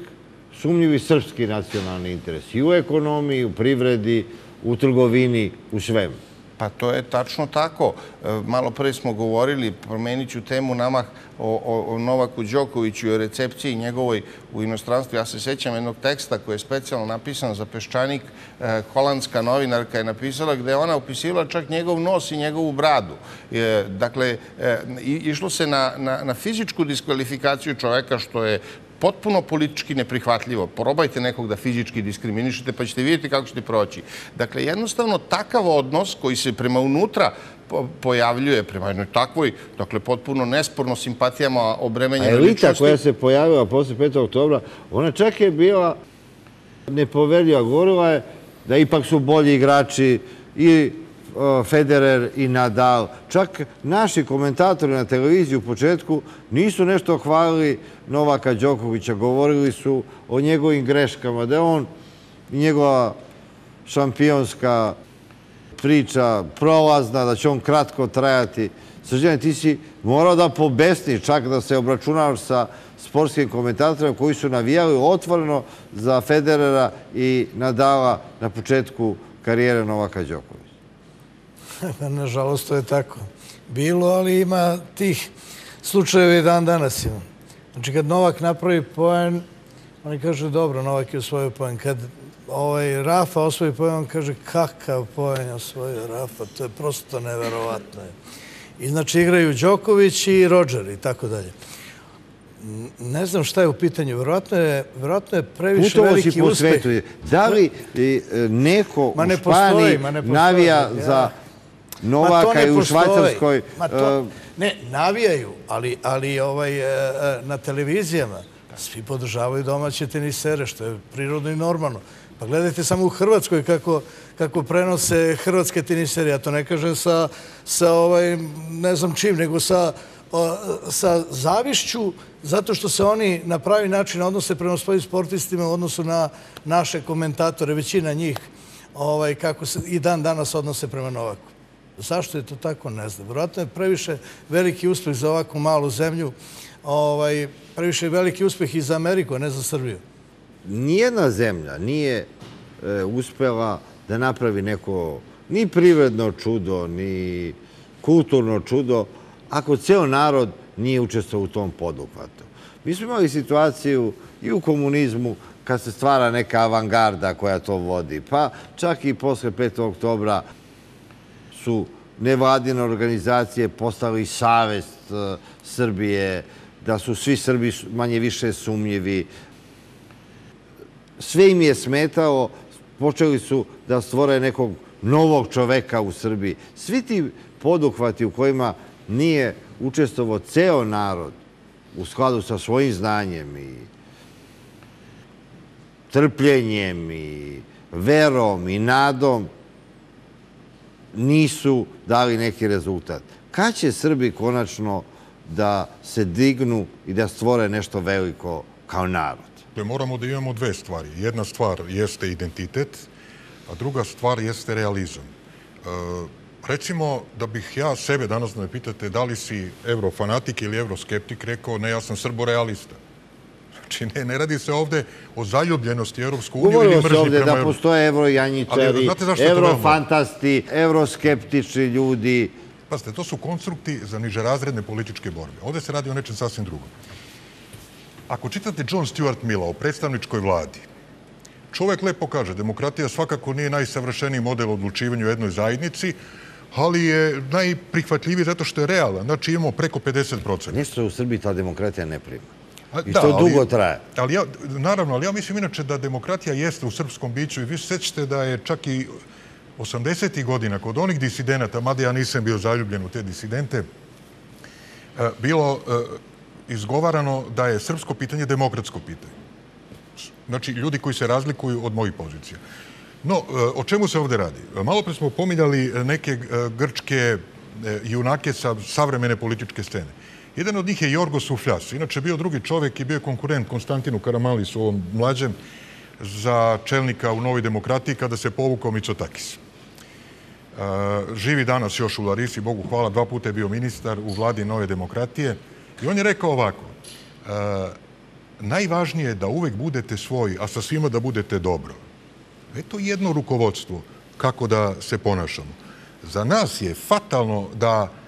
sumnjivi srpski nacionalni interesi. I u ekonomiji, u privredi, u trgovini, u svemu. Pa to je tačno tako. E, Malo pre smo govorili, promenit ću temu namah o, o, Novaku Đokoviću i o recepciji njegovoj u inostranstvu. Ja se sećam jednog teksta koji je specijalno napisan za Peščanik. E, holandska novinarka je napisala gde je ona opisivala čak njegov nos i njegovu bradu. E, dakle, e, išlo se na, na, na fizičku diskvalifikaciju čoveka što je potpuno politički neprihvatljivo. Probajte nekog da fizički diskriminišete pa ćete vidjeti kako ćete proći. Dakle, jednostavno takav odnos koji se prema unutra po- pojavljuje prema jednoj takvoj, dakle, potpuno nesporno simpatijama A obremenjenoj elita ličnosti. koja se pojavila posle 5. oktobra, ona čak je bila nepoverljiva. Govorila je da ipak su bolji igrači i Federer i Nadal. Čak naši komentatori na televiziji u početku nisu nešto hvalili Novaka Đokovića. Govorili su o njegovim greškama, da je on njegova šampionska priča prolazna, da će on kratko trajati. Srđane, ti si morao da pobesniš, čak da se obračunavaš sa sportskim komentatorima koji su navijali otvoreno za Federera i Nadala na početku karijere Novaka Đokovića. Nažalost, to je tako. Bilo, ali ima tih slučajeva i dan danas ima. Znači, kad Novak napravi poen, oni kažu, dobro, Novak je osvojio poen. Kad ovaj, Rafa osvoji poen, on kaže, kakav poen je osvojio Rafa, to je prosto neverovatno. I znači, igraju Đoković i Rodžer i tako dalje. Ne znam šta je u pitanju. Verovatno je, verovatno je previše Putovo si veliki po uspeh. svetu. Da li e, neko Ma ne u Španiji ma postoji. navija Ja. za Ma Novaka i u. Švajcarskoj? To, e, ne, navijaju, ali, ali ovaj, e, e, na televizijama svi podržavaju domaće tenisere, što je prirodno i normalno. Pa gledajte samo u Hrvatskoj kako, kako prenose hrvatske tenisere. Ja to ne kažem sa, sa ovaj, ne znam čim, nego sa, o, sa zavišću zato što se oni na pravi način odnose prema svojim sportistima u odnosu na naše komentatore, većina njih ovaj, kako se i dan danas odnose prema Novaku. Zašto je to tako, ne znam. Vjerojatno je previše veliki uspeh za ovakvu malu zemlju, ovaj, previše veliki uspeh i za Ameriku, a ne za Srbiju. nijedna zemlja nije e, uspela da napravi neko ni privredno čudo, ni kulturno čudo, ako ceo narod nije učestvovao u tom poduhvatu. Mi smo imali situaciju i u komunizmu kad se stvara neka avangarda koja to vodi, pa čak i posle 5. oktobra su nevladine organizacije postali savest e, Srbije, da su svi Srbi manje više sumnjivi, sve im je smetalo, počeli su da stvore nekog novog čoveka u Srbiji. Svi ti poduhvati u kojima nije učestvovao ceo narod u skladu sa svojim znanjem i trpljenjem i verom i nadom nisu dali neki rezultat. Kad će Srbi konačno da se dignu i da stvore nešto veliko kao narod? Moramo da imamo dve stvari. Jedna stvar jeste identitet, a druga stvar jeste realizam. E, recimo, da bih ja sebe danas da me pitate da li si evrofanatik ili evroskeptik, rekao ne, ja sam srborealista. Znači, ne, ne radi se ovde o zaljubljenosti u Europsku uniju ili mržnji prema da Euro- postoje evrojanjičari, evrofantasti, evroskeptični ljudi. Pazite, to su konstrukti za nižerazredne političke borbe. Ovde se radi o nečem sasvim drugom. Ako čitate John Stuart Milla o predstavničkoj vladi, čovek lepo kaže, demokratija svakako nije najsavršeniji model odlučivanja u jednoj zajednici, ali je najprihvatljiviji zato što je realan. Znači imamo preko 50%. Nešto u Srbiji ta demokratija ne prima. A, I to ali- dugo traje. Ali ja, naravno, ali ja mislim inače da demokratija jeste u srpskom biću i vi se sećate da je čak i 80. godina kod onih disidenata, mada ja nisam bio zaljubljen u te disidente, e, bilo e, izgovarano da je srpsko pitanje demokratsko pitanje. Znači, ljudi koji se razlikuju od mojih pozicija. No, e, o čemu se ovde radi? Malo pre smo pominjali neke grčke junake sa savremene političke scene. Jedan od njih je Jorgo Sufljas. Inače, bio drugi čovek i bio je konkurent Konstantinu Karamalisu, ovom mlađem, za čelnika u Novoj demokratiji kada se povukao Mitsotakis. E, živi danas još u Larisi, Bogu hvala, dva puta je bio ministar u vladi Nove demokratije. I on je rekao ovako, e, najvažnije je da uvek budete svoji, a sa svima da budete dobro. Eto jedno rukovodstvo kako da se ponašamo. Za nas je fatalno da e,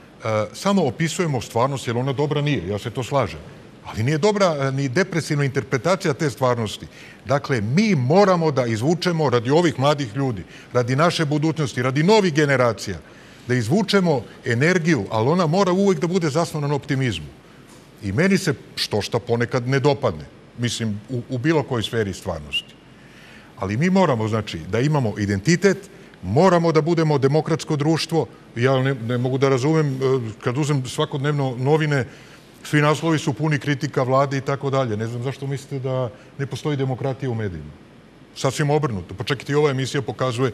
samo opisujemo stvarnost, jer ona dobra nije, ja se to slažem. Ali nije dobra e, ni depresivna interpretacija te stvarnosti. Dakle, mi moramo da izvučemo radi ovih mladih ljudi, radi naše budućnosti, radi novih generacija, da izvučemo energiju, ali ona mora uvek da bude zasnovana na optimizmu. I meni se što šta ponekad ne dopadne, mislim, u, u bilo kojoj sferi stvarnosti. Ali mi moramo, znači, da imamo identitet, moramo da budemo demokratsko društvo. Ja ne, ne mogu da razumem, e, kad uzem svakodnevno novine, svi naslovi su puni kritika vlade i tako dalje. Ne znam zašto mislite da ne postoji demokratija u medijima. Sasvim obrnuto. Pa čak i ova emisija pokazuje,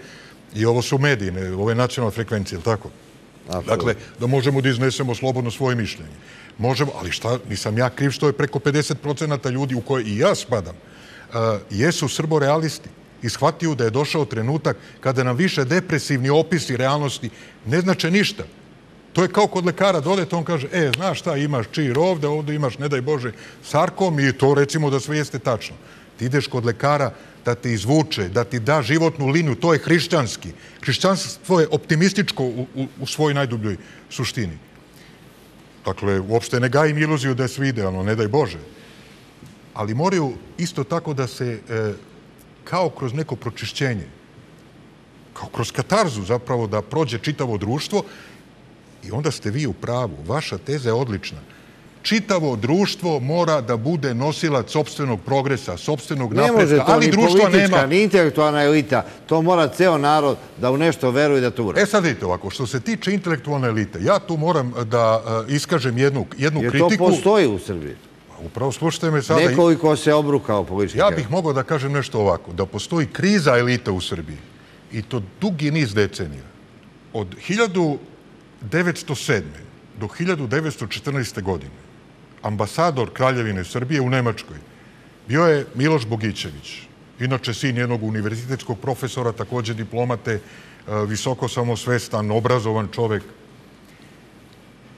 i ovo su mediji, ne, ovo je nacionalna frekvencija, ili tako? Dakle, da možemo da iznesemo slobodno svoje mišljenje. Možemo, ali šta, nisam ja kriv što je preko 50% ljudi u koje i ja spadam, uh, jesu srborealisti i shvatiju da je došao trenutak kada nam više depresivni opisi realnosti ne znače ništa. To je kao kod lekara, dodete, on kaže, e, znaš šta, imaš čir ovde, ovde imaš, ne daj Bože, sarkom i to recimo da sve jeste tačno. Ti ideš kod lekara da te izvuče, da ti da životnu liniju, to je hrišćanski. Hrišćanstvo je optimističko u, u, u svojoj najdubljoj suštini. Dakle, uopšte ne gajim iluziju da je sve idealno, ne daj Bože. Ali moraju isto tako da se, e, kao kroz neko pročišćenje, kao kroz katarzu zapravo da prođe čitavo društvo i onda ste vi u pravu. Vaša teza je odlična. Čitavo društvo mora da bude nosilac sobstvenog progresa, sobstvenog Ne može napretka, to ali ni društva politička, nema. ni intelektualna elita. To mora ceo narod da u nešto veruje i da to uradi. E sad vidite ovako, što se tiče intelektualne elite, ja tu moram da e, iskažem jednu, jednu Jer to kritiku. postoji u Srbiji. Upravo slušajte me sada. Nekoliko se obrukao politički. Ja bih mogao da kažem nešto ovako, da postoji kriza elita u Srbiji i to dugi niz decenija. Od 1907. do 1914. godine ambasador Kraljevine Srbije u Nemačkoj bio je Miloš Bogićević, inače sin jednog univerzitetskog profesora, takođe diplomate, e, visoko samosvestan, obrazovan čovek,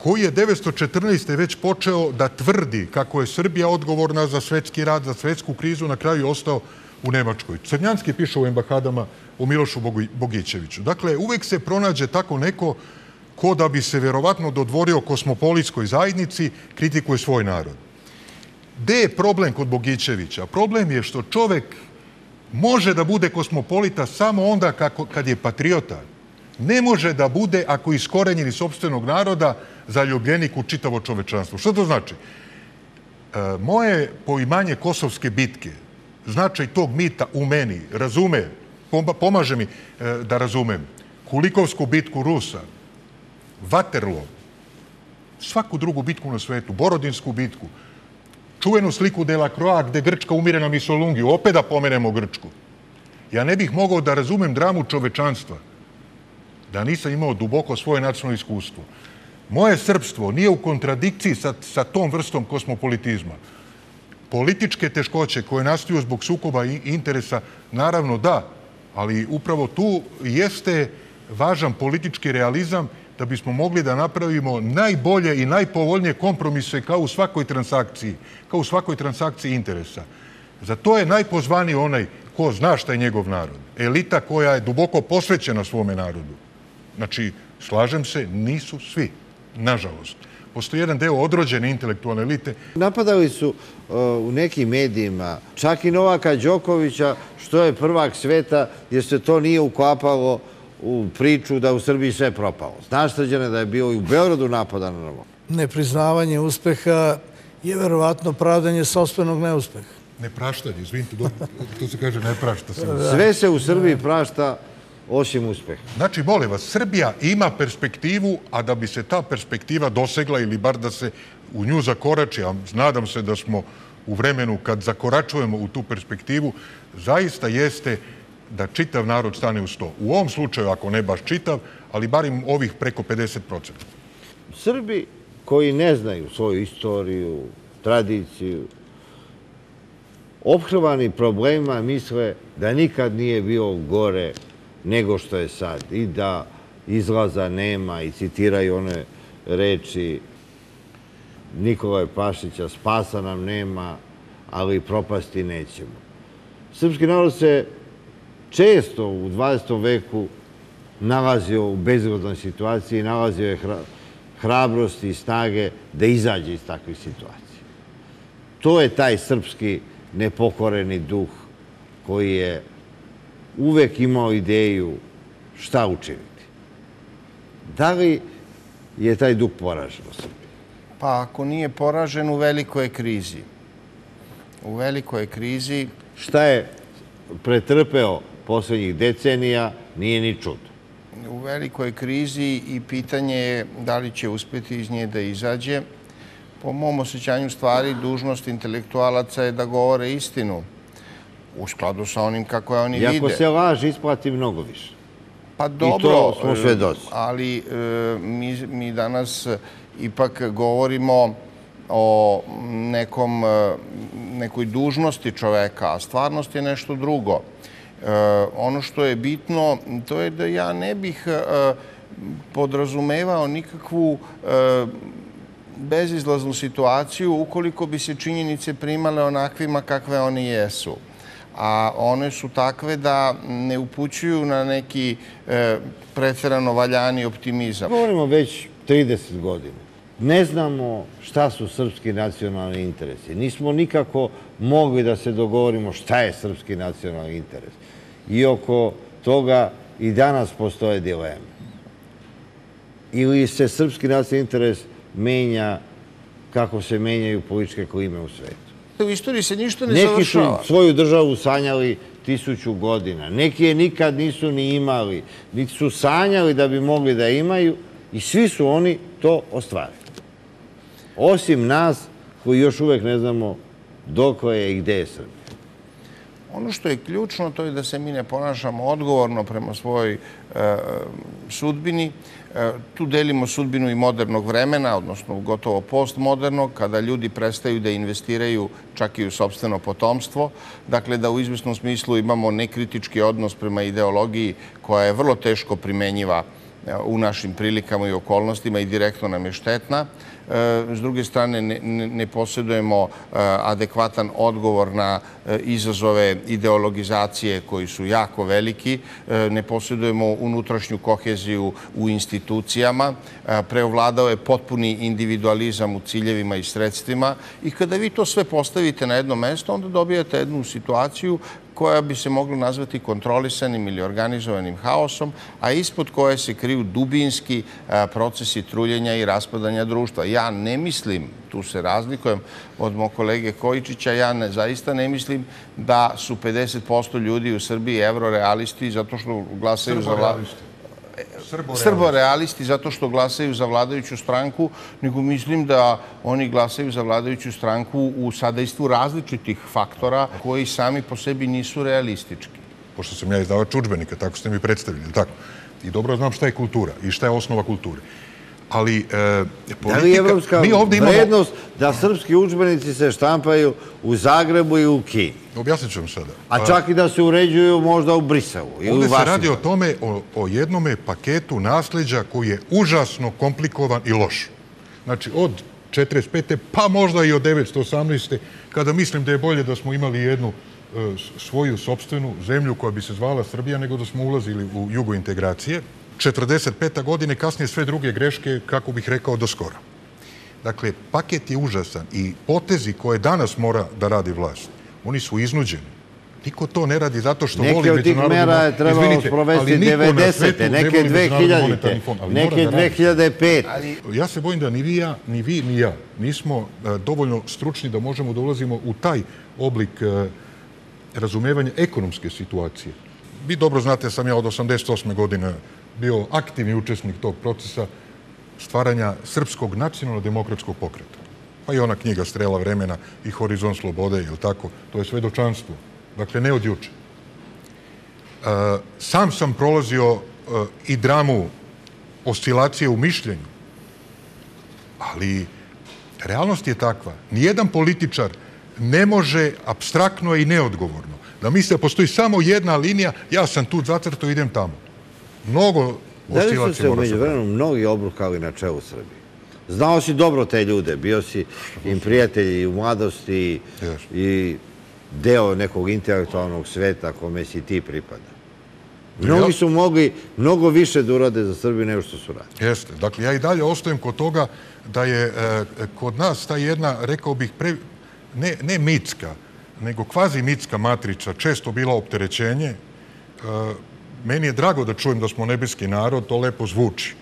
koji je 914. već počeo da tvrdi kako je Srbija odgovorna za svetski rad, za svetsku krizu, na kraju je ostao u Nemačkoj. Crnjanski piše u embahadama o Milošu Bogićeviću. Dakle, uvek se pronađe tako neko ko da bi se verovatno dodvorio kosmopolitskoj zajednici, kritikuje svoj narod. Gde je problem kod Bogićevića? Problem je što čovek može da bude kosmopolita samo onda kako, kad je patriota. Ne može da bude ako je iskorenjen sobstvenog naroda zaljubljenik u čitavo čovečanstvo. Što to znači? E, moje poimanje kosovske bitke, značaj tog mita u meni, razume, poma- pomaže mi e, da razumem Kulikovsku bitku Rusa, Vaterlo, svaku drugu bitku na svetu, Borodinsku bitku, čuvenu sliku Delacroix gde Grčka umire na Misolungiju, opet da pomenemo Grčku. Ja ne bih mogao da razumem dramu čovečanstva da nisam imao duboko svoje nacionalno iskustvo. Moje srpstvo nije u kontradikciji sa, sa tom vrstom kosmopolitizma. Političke teškoće koje nastaju zbog sukoba i interesa, naravno da, ali upravo tu jeste važan politički realizam da bismo mogli da napravimo najbolje i najpovoljnije kompromise kao u svakoj transakciji, kao u svakoj transakciji interesa. Za to je najpozvaniji onaj ko zna šta je njegov narod. Elita koja je duboko posvećena svome narodu. Znači, slažem se, nisu svi, nažalost. Postoji jedan deo odrođene intelektualne elite. Napadali su uh, u nekim medijima, čak i Novaka Đokovića, što je prvak sveta, jer se to nije uklapalo u priču da u Srbiji sve propalo. Znaš, Srđane, da je bio i u Beogradu napadan na Novaka? Nepriznavanje uspeha je verovatno pravdanje sobstvenog neuspeha. Ne praštanje, izvinite, to se kaže ne prašta se. Sve se u Srbiji prašta osim uspeha. Znači, molim vas, Srbija ima perspektivu, a da bi se ta perspektiva dosegla ili bar da se u nju zakorači, a nadam se da smo u vremenu kad zakoračujemo u tu perspektivu, zaista jeste da čitav narod stane u sto. U ovom slučaju, ako ne baš čitav, ali barim ovih preko 50%. Srbi koji ne znaju svoju istoriju, tradiciju, obhrvani problemima misle da nikad nije bio gore nego što je sad i da izlaza nema i citiraju one reči Nikolaja Pašića, spasa nam nema, ali propasti nećemo. Srpski narod se često u 20. veku nalazio u bezgodnoj situaciji, nalazio je hrabrosti i snage da izađe iz takvih situacija. To je taj srpski nepokoreni duh koji je uvek imao ideju šta učiniti. Da li je taj duh poražen u Srbiji? Pa ako nije poražen, u velikoj je krizi. U velikoj je krizi. Šta je pretrpeo poslednjih decenija, nije ni čudo. U velikoj krizi i pitanje je da li će uspeti iz nje da izađe. Po mom osjećanju stvari, dužnost intelektualaca je da govore istinu u skladu sa onim kako je oni vide. Iako se laž isplati mnogo više. Pa dobro, I to smo sve doći. Ali e, mi, mi danas ipak govorimo o nekom, e, nekoj dužnosti čoveka, a stvarnost je nešto drugo. E, ono što je bitno, to je da ja ne bih podrazumevao nikakvu bezizlaznu situaciju ukoliko bi se činjenice primale onakvima kakve oni jesu a one su takve da ne upućuju na neki e, preferano valjani optimizam. Govorimo već 30 godina. Ne znamo šta su srpski nacionalni interesi. Nismo nikako mogli da se dogovorimo šta je srpski nacionalni interes. I oko toga i danas postoje dileme. Ili se srpski nacionalni interes menja kako se menjaju političke klime u svetu. U istoriji se ništa ne Neki završava. Neki su svoju državu sanjali tisuću godina. Neki je nikad nisu ni imali. Niti su sanjali da bi mogli da imaju i svi su oni to ostvarili. Osim nas koji još uvek ne znamo dokle je i gde je Srbija. Ono što je ključno to je da se mi ne ponašamo odgovorno prema svojoj e, sudbini. Tu delimo sudbinu i modernog vremena, odnosno gotovo postmodernog, kada ljudi prestaju da investiraju čak i u sobstveno potomstvo. Dakle, da u izvisnom smislu imamo nekritički odnos prema ideologiji koja je vrlo teško primenjiva e, u našim prilikama i okolnostima i direktno nam je štetna. S druge strane, ne, ne posjedujemo adekvatan odgovor na izazove ideologizacije koji su jako veliki. Ne posjedujemo unutrašnju koheziju u institucijama. Preovladao je potpuni individualizam u ciljevima i sredstvima. I kada vi to sve postavite na jedno mesto, onda dobijate jednu situaciju koja bi se mogla nazvati kontrolisanim ili organizovanim haosom, a ispod koje se kriju dubinski procesi truljenja i raspadanja društva. Ja ne mislim, tu se razlikujem od moj kolege Kojičića, ja zaista ne mislim da su 50% ljudi u Srbiji eurorealisti zato što glasaju za vladu srborealisti zato što glasaju za vladajuću stranku, nego mislim da oni glasaju za vladajuću stranku u sadajstvu različitih faktora koji sami po sebi nisu realistički. Pošto sam ja izdavač učbenika, tako ste mi predstavili, tako? I dobro znam šta je kultura i šta je osnova kulture. Ali e, politika... Da li je evropska vrednost da srpski učbenici se štampaju u Zagrebu i u Kini? Objasnit ću vam sada. A čak i da se uređuju možda u Briselu ili u Ovdje se radi o tome, o, o jednome paketu nasljeđa koji je užasno komplikovan i loš. Znači, od 45. pa možda i od 918. kada mislim da je bolje da smo imali jednu e, svoju sobstvenu zemlju koja bi se zvala Srbija nego da smo ulazili u jugointegracije. 45. godine, kasnije sve druge greške, kako bih rekao, do skora. Dakle, paket je užasan i potezi koje danas mora da radi vlast, oni su iznuđeni. Niko to ne radi zato što Neke voli od tih međunarodni mera je trebalo Izvinite, sprovesti ali niko na 90. svetu ne neke voli Međunarodni 2000. monetarni fond, ali mora neke da radi. 2005. Ja se bojim da ni vi, ja, ni vi, ni ja nismo e, dovoljno stručni da možemo da ulazimo u taj oblik e, razumevanja ekonomske situacije. Vi dobro znate da sam ja od 88. godine bio aktivni učesnik tog procesa stvaranja Srpskog nacionalno-demokratskog pokreta. Pa i ona knjiga Strela vremena i Horizon slobode, je tako? To je svedočanstvo. Dakle, ne od juče. E, sam sam prolazio e, i dramu oscilacije u mišljenju, ali realnost je takva. Nijedan političar ne može abstraktno i neodgovorno da misli da postoji samo jedna linija, ja sam tu zacrtao, idem tamo. Mnogo Da li su se umeđu vremenu mnogi obrukali na čelu Srbije? Znao si dobro te ljude, bio si im prijatelj i u mladosti i deo nekog intelektualnog sveta kome si ti pripada. Mnogi su mogli mnogo više da urade za Srbiju nego što su radili. Jeste. Dakle, ja i dalje ostajem kod toga da je e, kod nas ta jedna, rekao bih, pre, ne, ne mitska, nego kvazi mitska matrica često bila opterećenje. E, meni je drago da čujem da smo nebeski narod, to lepo zvuči.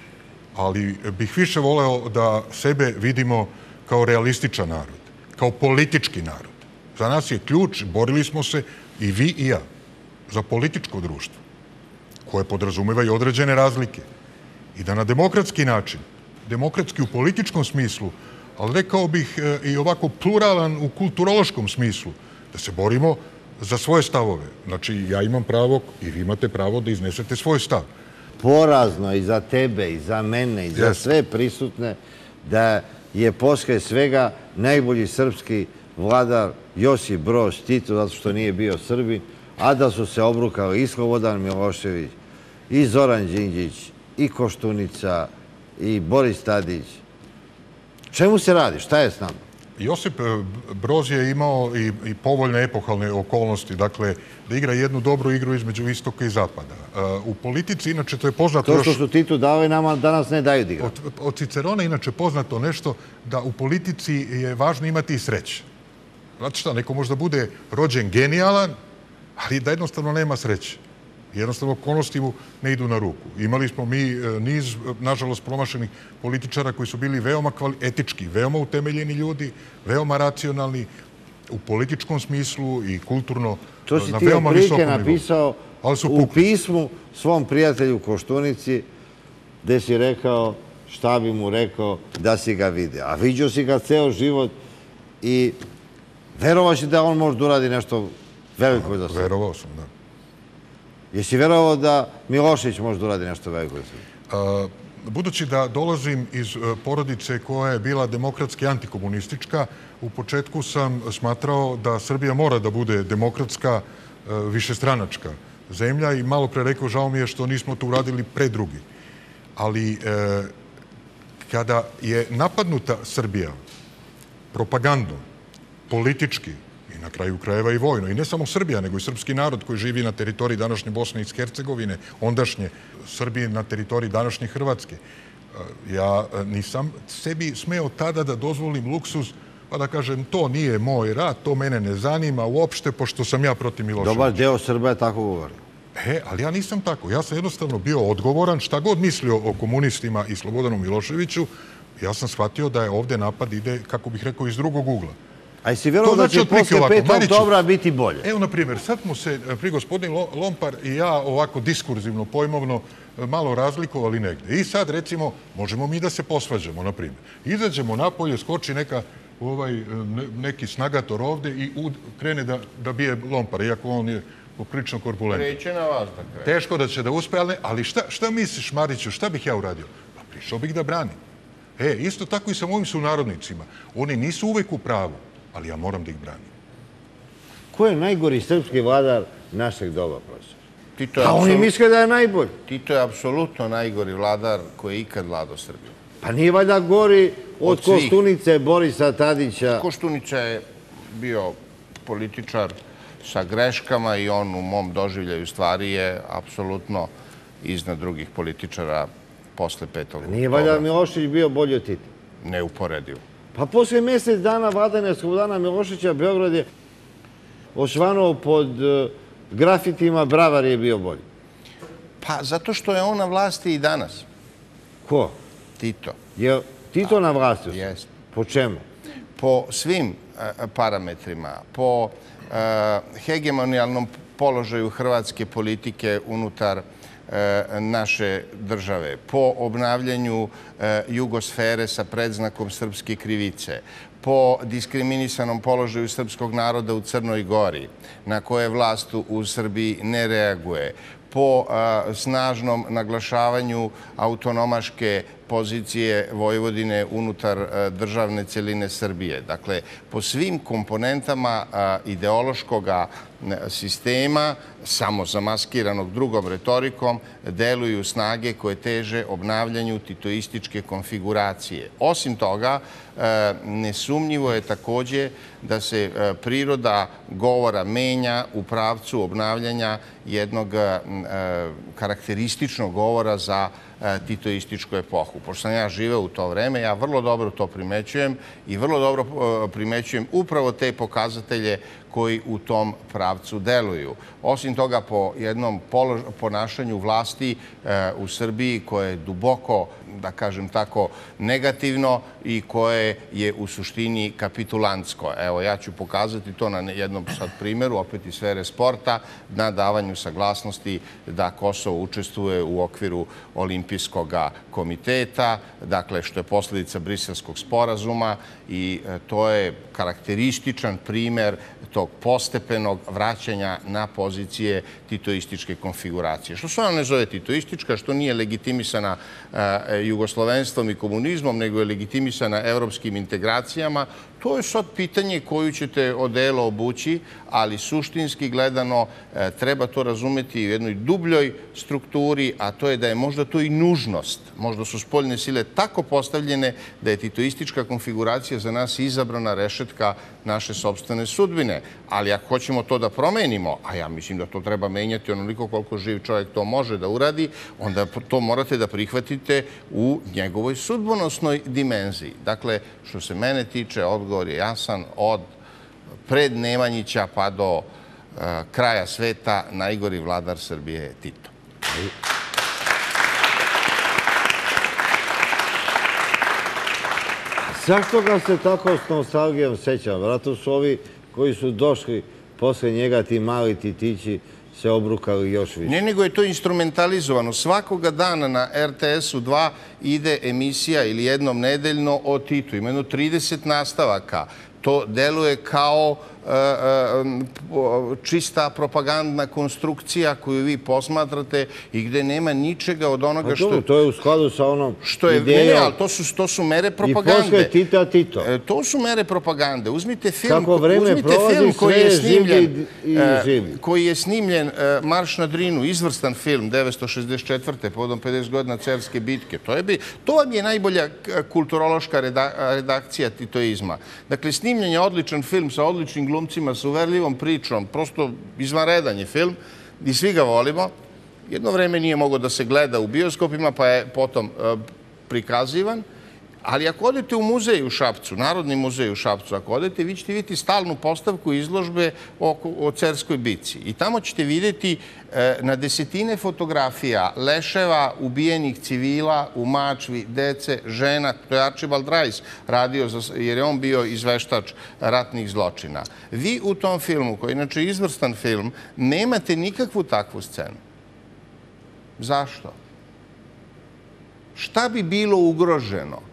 Ali bih više voleo da sebe vidimo kao realističan narod, kao politički narod. Za nas je ključ, borili smo se i vi i ja, za političko društvo koje podrazumeva i određene razlike. I da na demokratski način, demokratski u političkom smislu, ali rekao bih e, i ovako pluralan u kulturološkom smislu, da se borimo za svoje stavove. Znači, ja imam pravo i vi imate pravo da iznesete svoj stav. Porazno i za tebe, i za mene, i za sve prisutne, da je posle svega najbolji srpski vladar Josip Broz Tito, zato što nije bio Srbin, a da su se obrukali i Slobodan Milošević, i Zoran Đinđić, i Koštunica, i Boris Tadić. Čemu se radi? Šta je s nama? Josip e, Broz je imao i, i povoljne epohalne okolnosti, dakle, da igra jednu dobru igru između istoka i zapada. E, U politici, inače, to je poznato To što su Titu dali nama danas ne daju da. Od, od Cicerona inače poznato nešto da u politici je važno imati i sreće. Znate šta, neko možda bude rođen genijalan, ali da jednostavno nema sreće. Jednostavno, okolnosti mu ne idu na ruku. Imali smo mi e, niz, e, nažalost, promašenih političara koji su bili veoma etički, veoma utemeljeni ljudi, veoma racionalni u političkom smislu i kulturno To e, si na ti veoma visokom nivou. napisao u pismu svom prijatelju Koštunici, gde si rekao šta bi mu rekao da si ga vidio. A vidio si ga ceo život i verovaš da on može da uradi nešto veliko za sebe. Verovao sam, da. Jesi verovao da Milošević može da uradi nešto veliko? A, Budući da dolazim iz e, porodice koja je bila demokratski antikomunistička, u početku sam smatrao da Srbija mora da bude demokratska, e, višestranačka zemlja i malo pre rekao, žao mi je što nismo to uradili pre drugi. Ali e, kada je napadnuta Srbija propagandom, politički na kraju krajeva i vojno. I ne samo Srbija, nego i srpski narod koji živi na teritoriji današnje Bosne i Hercegovine, ondašnje Srbije na teritoriji današnje Hrvatske. E, Ja e, nisam sebi smeo tada da dozvolim luksuz pa da kažem to nije moj rat, to mene ne zanima uopšte, pošto sam ja protiv Miloševića. Dobar deo Srba je tako govorio. E, ali ja nisam tako. Ja sam jednostavno bio odgovoran, šta god mislio o komunistima i Slobodanu Miloševiću, ja sam shvatio da je ovde napad ide, kako bih rekao, iz drugog ugla. A jesi verovao To da znači će posle ovako, 5. Mariću. oktobra biti bolje? Evo, na primjer, sad smo se, e, pri gospodin Lo- Lompar i ja ovako diskurzivno, pojmovno, e, malo razlikovali negde. I sad, recimo, možemo mi da se posvađamo, na primjer. Izađemo napolje, skoči neka ovaj, e, ne- neki snagator ovde i ud, krene da, da bije Lompara, iako on je poprično korpulentan. Kreće na vas da krene. Teško da će da uspe, ali, ali šta, šta misliš, Mariću, šta bih ja uradio? Pa prišao bih da branim. E, isto tako i sa mojim sunarodnicima. Oni nisu uvek u pravu, ali ja moram da ih branim. Ko je najgori srpski vladar našeg doba, profesor? Tito je, A oni misle da je najbolji. Tito je apsolutno najgori vladar koji je ikad vladao Srbiju. Pa nije valjda gori od, Od. Koštunice, Borisa Tadića. Koštunica je bio političar sa greškama i on u mom doživljaju stvari je apsolutno iznad drugih političara posle 5. Nije valjda Milošević bio bolji od Tita. Neuporedivo. Pa poslije mjesec dana vladanja Slobodana Milošića Beograd je osvanuo pod e, grafitima Bravar je bio bolji. Pa zato što je on na vlasti i danas, Ko? Tito. Je Tito na vlasti? Jest. Po čemu? po svim e, parametrima, po e, hegemonijalnom položaju hrvatske politike unutar naše države, po obnavljanju jugosfere sa predznakom srpske krivice, po diskriminisanom položaju srpskog naroda u Crnoj Gori, na koje vlast u Srbiji ne reaguje, po snažnom naglašavanju autonomaške pozicije Vojvodine unutar državne celine Srbije. Dakle, po svim komponentama ideološkog sistema, samo zamaskiranog drugom retorikom, deluju snage koje teže obnavljanju titoističke konfiguracije. Osim toga, nesumnjivo je takođe da se priroda govora menja u pravcu obnavljanja jednog karakterističnog govora za titoističku epohu. Pošto sam ja živeo u to vreme, ja vrlo dobro to primećujem i vrlo dobro primećujem upravo te pokazatelje koji u tom pravcu deluju. Osim toga, po jednom ponašanju vlasti u Srbiji koje je duboko, da kažem tako, negativno i koje je u suštini kapitulantsko. Evo, ja ću pokazati to na jednom sad primjeru, opet iz sfere sporta, na davanju saglasnosti da Kosovo učestvuje u okviru olimpijskog komiteta, dakle, što je posljedica briselskog sporazuma i to je karakterističan primer tog postepenog vraćanja na pozicije titoističke konfiguracije. Što se ona ne zove titoistička, što nije legitimisana jugoslovenstvom i komunizmom, nego je legitimisana evropskim integracijama, to je sad pitanje koju ćete odelo obući, ali suštinski gledano treba to razumeti u jednoj dubljoj strukturi, a to je da je možda to i nužnost. Možda su spoljne sile tako postavljene da je titoistička konfiguracija za nas izabrana rešetka naše sobstvene sudbine. Ali ako hoćemo to da promenimo, a ja mislim da to treba menjati onoliko koliko živ čovjek to može da uradi, onda to morate da prihvatite u njegovoj sudbonosnoj dimenziji. Dakle, što se mene tiče, odgovor je jasan od pred Nemanjića pa do kraja sveta najgori vladar Srbije je Tito. Zašto ga se tako s nostalgijom sećam? Vratno su ovi koji su došli posle njega, ti mali titići, se obrukali još više. Ne, nego je to instrumentalizovano. Svakoga dana na RTS-u 2 ide emisija ili jednom nedeljno o Titu. Ima jedno 30 nastavaka. To deluje kao čista propagandna konstrukcija koju vi posmatrate i gde nema ničega od onoga što... To je u skladu sa onom idejom... Ne, ali to su mere propagande. I posle Tita Tito. E, to su mere propagande. Uzmite film... Vreme prolazi, sve je življi. Koji je snimljen Marš na Drinu, izvrstan film, 964. povodom 50 godina Cerske bitke. To vam je najbolja kulturološka redakcija titoizma. Dakle, snimljen je odličan film sa odličnim glumcima sa uverljivom pričom, prosto izvanredan je film i svi ga volimo. Jedno vreme nije mogo da se gleda u bioskopima, pa je potom e, prikazivan. Ali ako odete u muzej u Šapcu, Narodni muzej u Šapcu, ako odete, vi ćete vidjeti stalnu postavku izložbe o Cerskoj bici. I tamo ćete vidjeti e, na desetine fotografija leševa ubijenih civila u Mačvi, dece, žena. To je Archibald Rice radio, jer je on bio izveštač ratnih zločina. Vi u tom filmu, koji je inače izvrstan film, nemate nikakvu takvu scenu. Zašto? Šta bi bilo ugroženo?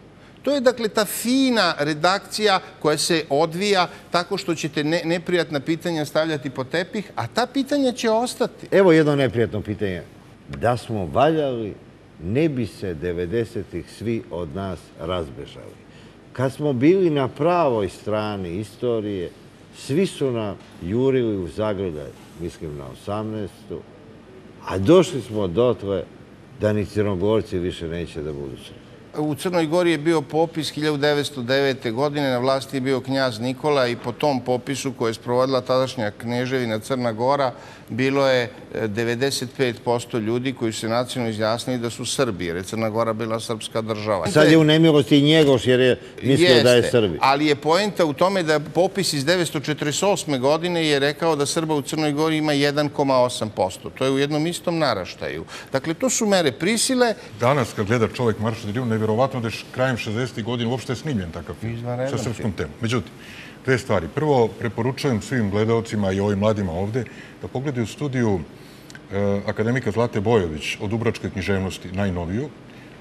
To je dakle ta fina redakcija koja se odvija tako što ćete neprijatna pitanja stavljati po tepih, a ta pitanja će ostati. Evo jedno neprijatno pitanje. Da smo valjali, ne bi se 90-ih svi od nas razbežali. Kad smo bili na pravoj strani istorije, svi su nam jurili u zagledaj, mislim na 18. A došli smo dotle da ni crnogorci više neće da budu sredi. U Crnoj Gori je bio popis 1909. godine, na vlasti je bio knjaz Nikola i po tom popisu koje je sprovodila tadašnja kneževina Crna Gora, bilo je e, 95% ljudi koji su se nacionalno izjasnili da su Srbi, jer je Crna Gora bila srpska država. Sad je u nemilosti i njegoš jer je mislio da je Srbi. Ali je poenta u tome da popis iz 948. godine je rekao da Srba u Crnoj Gori ima 1,8%. To je u jednom istom naraštaju. Dakle, to su mere prisile. Danas kad gleda čovjek Marša Drinu, nevjerovatno da je krajem 60. godina uopšte je snimljen takav film sa srpskom temom. Međutim, dve stvari. Prvo, preporučujem svim gledalcima i ovim mladima ovde da pogledaju studiju e, akademika Zlate Bojović o Dubračkoj književnosti, najnoviju,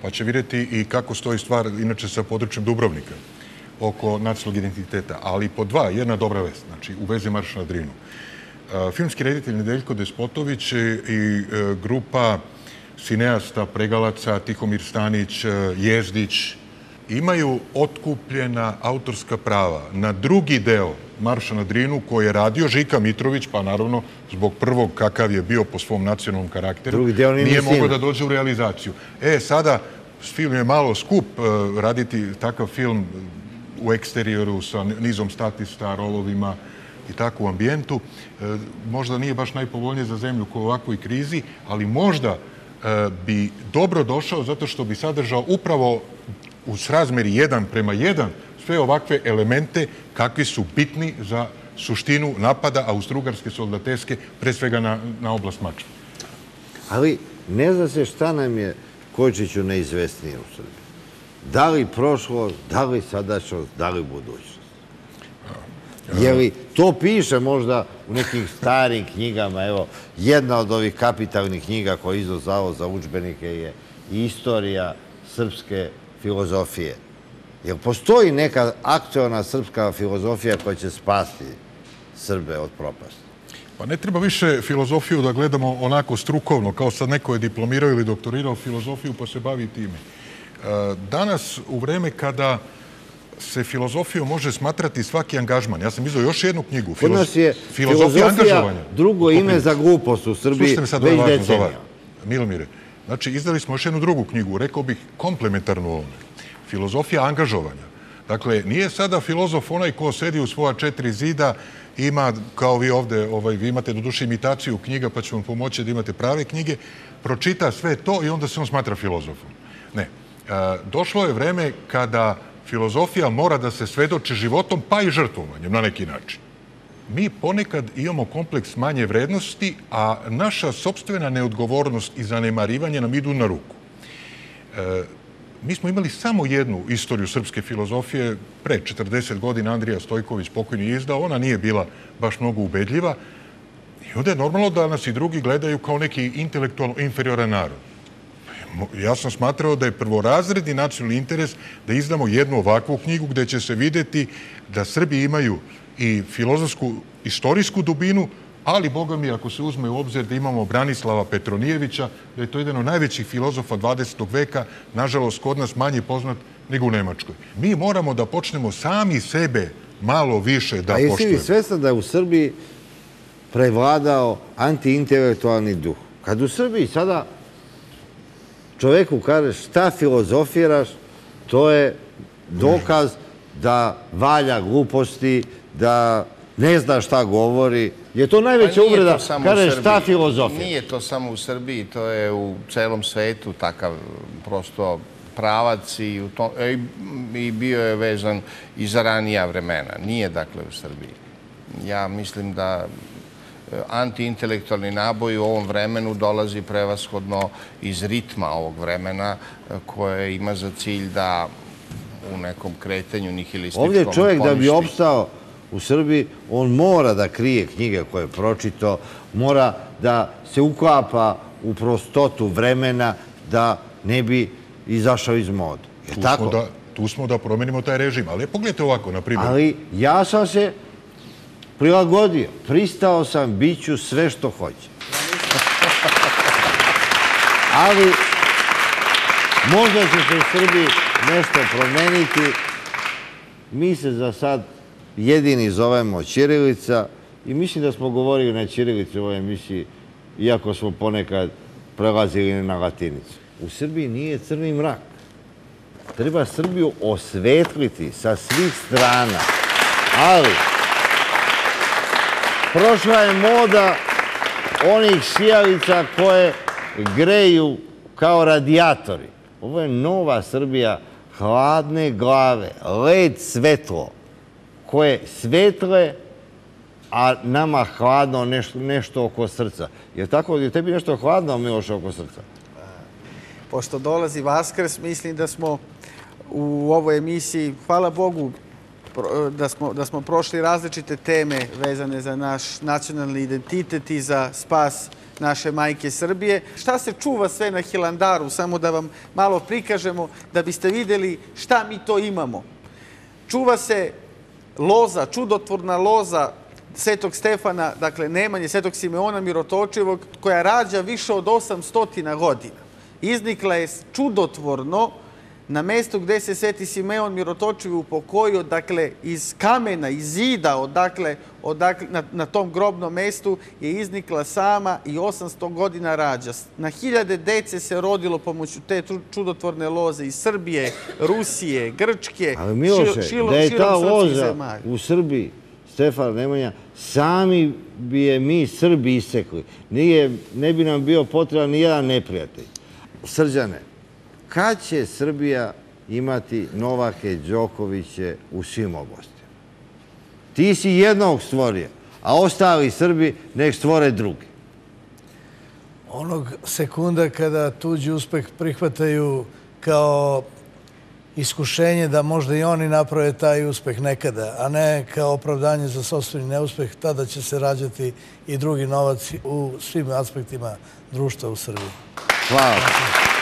pa će vidjeti i kako stoji stvar, inače sa područjem Dubrovnika, oko nacionalnog identiteta. Ali po dva, jedna dobra vest, znači u vezi Marša na Drinu. E, Filmski reditelj Nedeljko Despotović i, e, grupa sineasta, pregalaca, Tihomir Stanić, Jezdić, imaju otkupljena autorska prava na drugi deo Marša na Drinu koji je radio Žika Mitrović, pa naravno zbog prvog kakav je bio po svom nacionalnom karakteru, nije nije ni mogao da dođe u realizaciju. E, sada film je malo skup e, raditi takav film u eksterioru sa nizom statista, rolovima i tako u ambijentu. E, možda nije baš najpovoljnije za zemlju u ovakvoj krizi, ali možda e, bi dobro došao zato što bi sadržao upravo u srazmeri 1 prema 1 sve ovakve elemente kakvi su bitni za suštinu napada austrougarske soldateske, pre svega na, na oblast Mačve. Ali ne zna se šta nam je Kočiću neizvestnije u Srbiji. Da li prošlost, da li sadašnjost, da li budućnost. Je li to piše možda u nekim starim knjigama? Evo, jedna od ovih kapitalnih knjiga koja je izdao Zavod za učbenike je Istorija srpske filozofije. Jel postoji neka aktualna srpska filozofija koja će spasti Srbe od propasti? Pa ne treba više filozofiju da gledamo onako strukovno, kao sad neko je diplomirao ili doktorirao filozofiju pa se bavi time. E, Danas, u vreme kada se filozofiju može smatrati svaki angažman. Ja sam izdao još jednu knjigu. Kod nas je filozofija filozofija drugo ime za glupost u Srbiji već vas. Milomire, znači izdali smo još jednu drugu knjigu, rekao bih komplementarnu ovome. Filozofija angažovanja. Dakle, nije sada filozof onaj ko sedi u svoja četiri zida, ima, kao vi ovde, ovaj, vi imate do duše imitaciju knjiga, pa ću vam pomoći da imate prave knjige, pročita sve to i onda se on smatra filozofom. Ne. E, došlo je vreme kada filozofija mora da se svedoči životom, pa i žrtvovanjem na neki način mi ponekad imamo kompleks manje vrednosti, a naša sobstvena neodgovornost i zanemarivanje nam idu na ruku. E, mi smo imali samo jednu istoriju srpske filozofije, pre 40 godina Andrija Stojković pokojni izdao, ona nije bila baš mnogo ubedljiva i onda je normalno da nas i drugi gledaju kao neki intelektualno inferioran narod. Ja sam smatrao da je prvorazredni nacionalni interes da izdamo jednu ovakvu knjigu gde će se videti da Srbi imaju i filozofsku, istorijsku dubinu, ali, boga mi, ako se uzme u obzir da imamo Branislava Petronijevića, da je to jedan od najvećih filozofa 20. veka, nažalost, kod nas manje poznat nego u Nemačkoj. Mi moramo da počnemo sami sebe malo više da A jesi li poštujemo. svestan da je u Srbiji prevladao antiintelektualni duh? Kad u Srbiji sada čoveku kaže šta filozofiraš, to je dokaz da valja gluposti, da ne zna šta govori. Je to najveća Pa uvreda? to samo u Kaže šta filozofija? Nije to samo u Srbiji, to je u celom svetu takav prosto pravac i, u to, e, i bio je vezan i za ranija vremena. Nije dakle u Srbiji. Ja mislim da e, antiintelektualni naboj u ovom vremenu dolazi prevashodno iz ritma ovog vremena e, koje ima za cilj da u nekom kretanju nihilističkom Ovdje čovjek da bi opstao u Srbiji, on mora da krije knjige koje je pročito, mora da se uklapa u prostotu vremena da ne bi izašao iz moda. Je Tu tako? smo, da, tu smo da promenimo taj režim. Ali pogledajte ovako, na primjer. Ali ja sam se prilagodio. Pristao sam, bit ću sve što hoće. Ali možda će se u Srbiji nešto promeniti. Mi se za sad jedini zovemo Ćirilica i mislim da smo govorili na Ćirilici u ovoj emisiji, iako smo ponekad prelazili na latinicu. U Srbiji nije crni mrak. Treba Srbiju osvetliti sa svih strana. Ali, prošla je moda onih sijalica koje greju kao radijatori. Ovo je nova Srbija, hladne glave, led svetlo, koje svetle, a nama hladno nešto, nešto oko srca. Je tako, je tebi nešto hladno, Miloš, oko srca? Pošto dolazi Vaskrs, mislim da smo u ovoj emisiji, hvala Bogu, da smo, da smo prošli različite teme vezane za naš nacionalni identitet i za spas naše majke Srbije. Šta se čuva sve na Hilandaru? Samo da vam malo prikažemo da biste videli šta mi to imamo. Čuva se loza, čudotvorna loza Svetog Stefana, dakle Nemanje, Svetog Simeona Mirotočivog, koja rađa više od 800 godina. Iznikla je čudotvorno na mestu gde se Sveti Simeon Mirotočiv upokojio, dakle iz kamena, iz zida, odakle, odakle na, na tom grobnom mestu je iznikla sama i 800 godina rađa. Na hiljade dece se rodilo pomoću te ču- čudotvorne loze iz Srbije, Rusije, Grčke, Ali Miloše, šil- šilo- da je ta loza u Srbiji, Stefan Nemanja, sami bi je mi Srbi isekli. Nije, ne bi nam bio potreban ni jedan neprijatelj. Srđane, kad će Srbija imati Novake Đokoviće u svim oblastima? Ti si jednog stvorio, a ostali Srbi nek stvore drugi. Onog sekunda kada tuđi uspeh prihvataju kao iskušenje da možda i oni naprave taj uspeh nekada, a ne kao opravdanje za sobstveni neuspeh, tada će se rađati i drugi novac u svim aspektima društva u Srbiji. Hvala.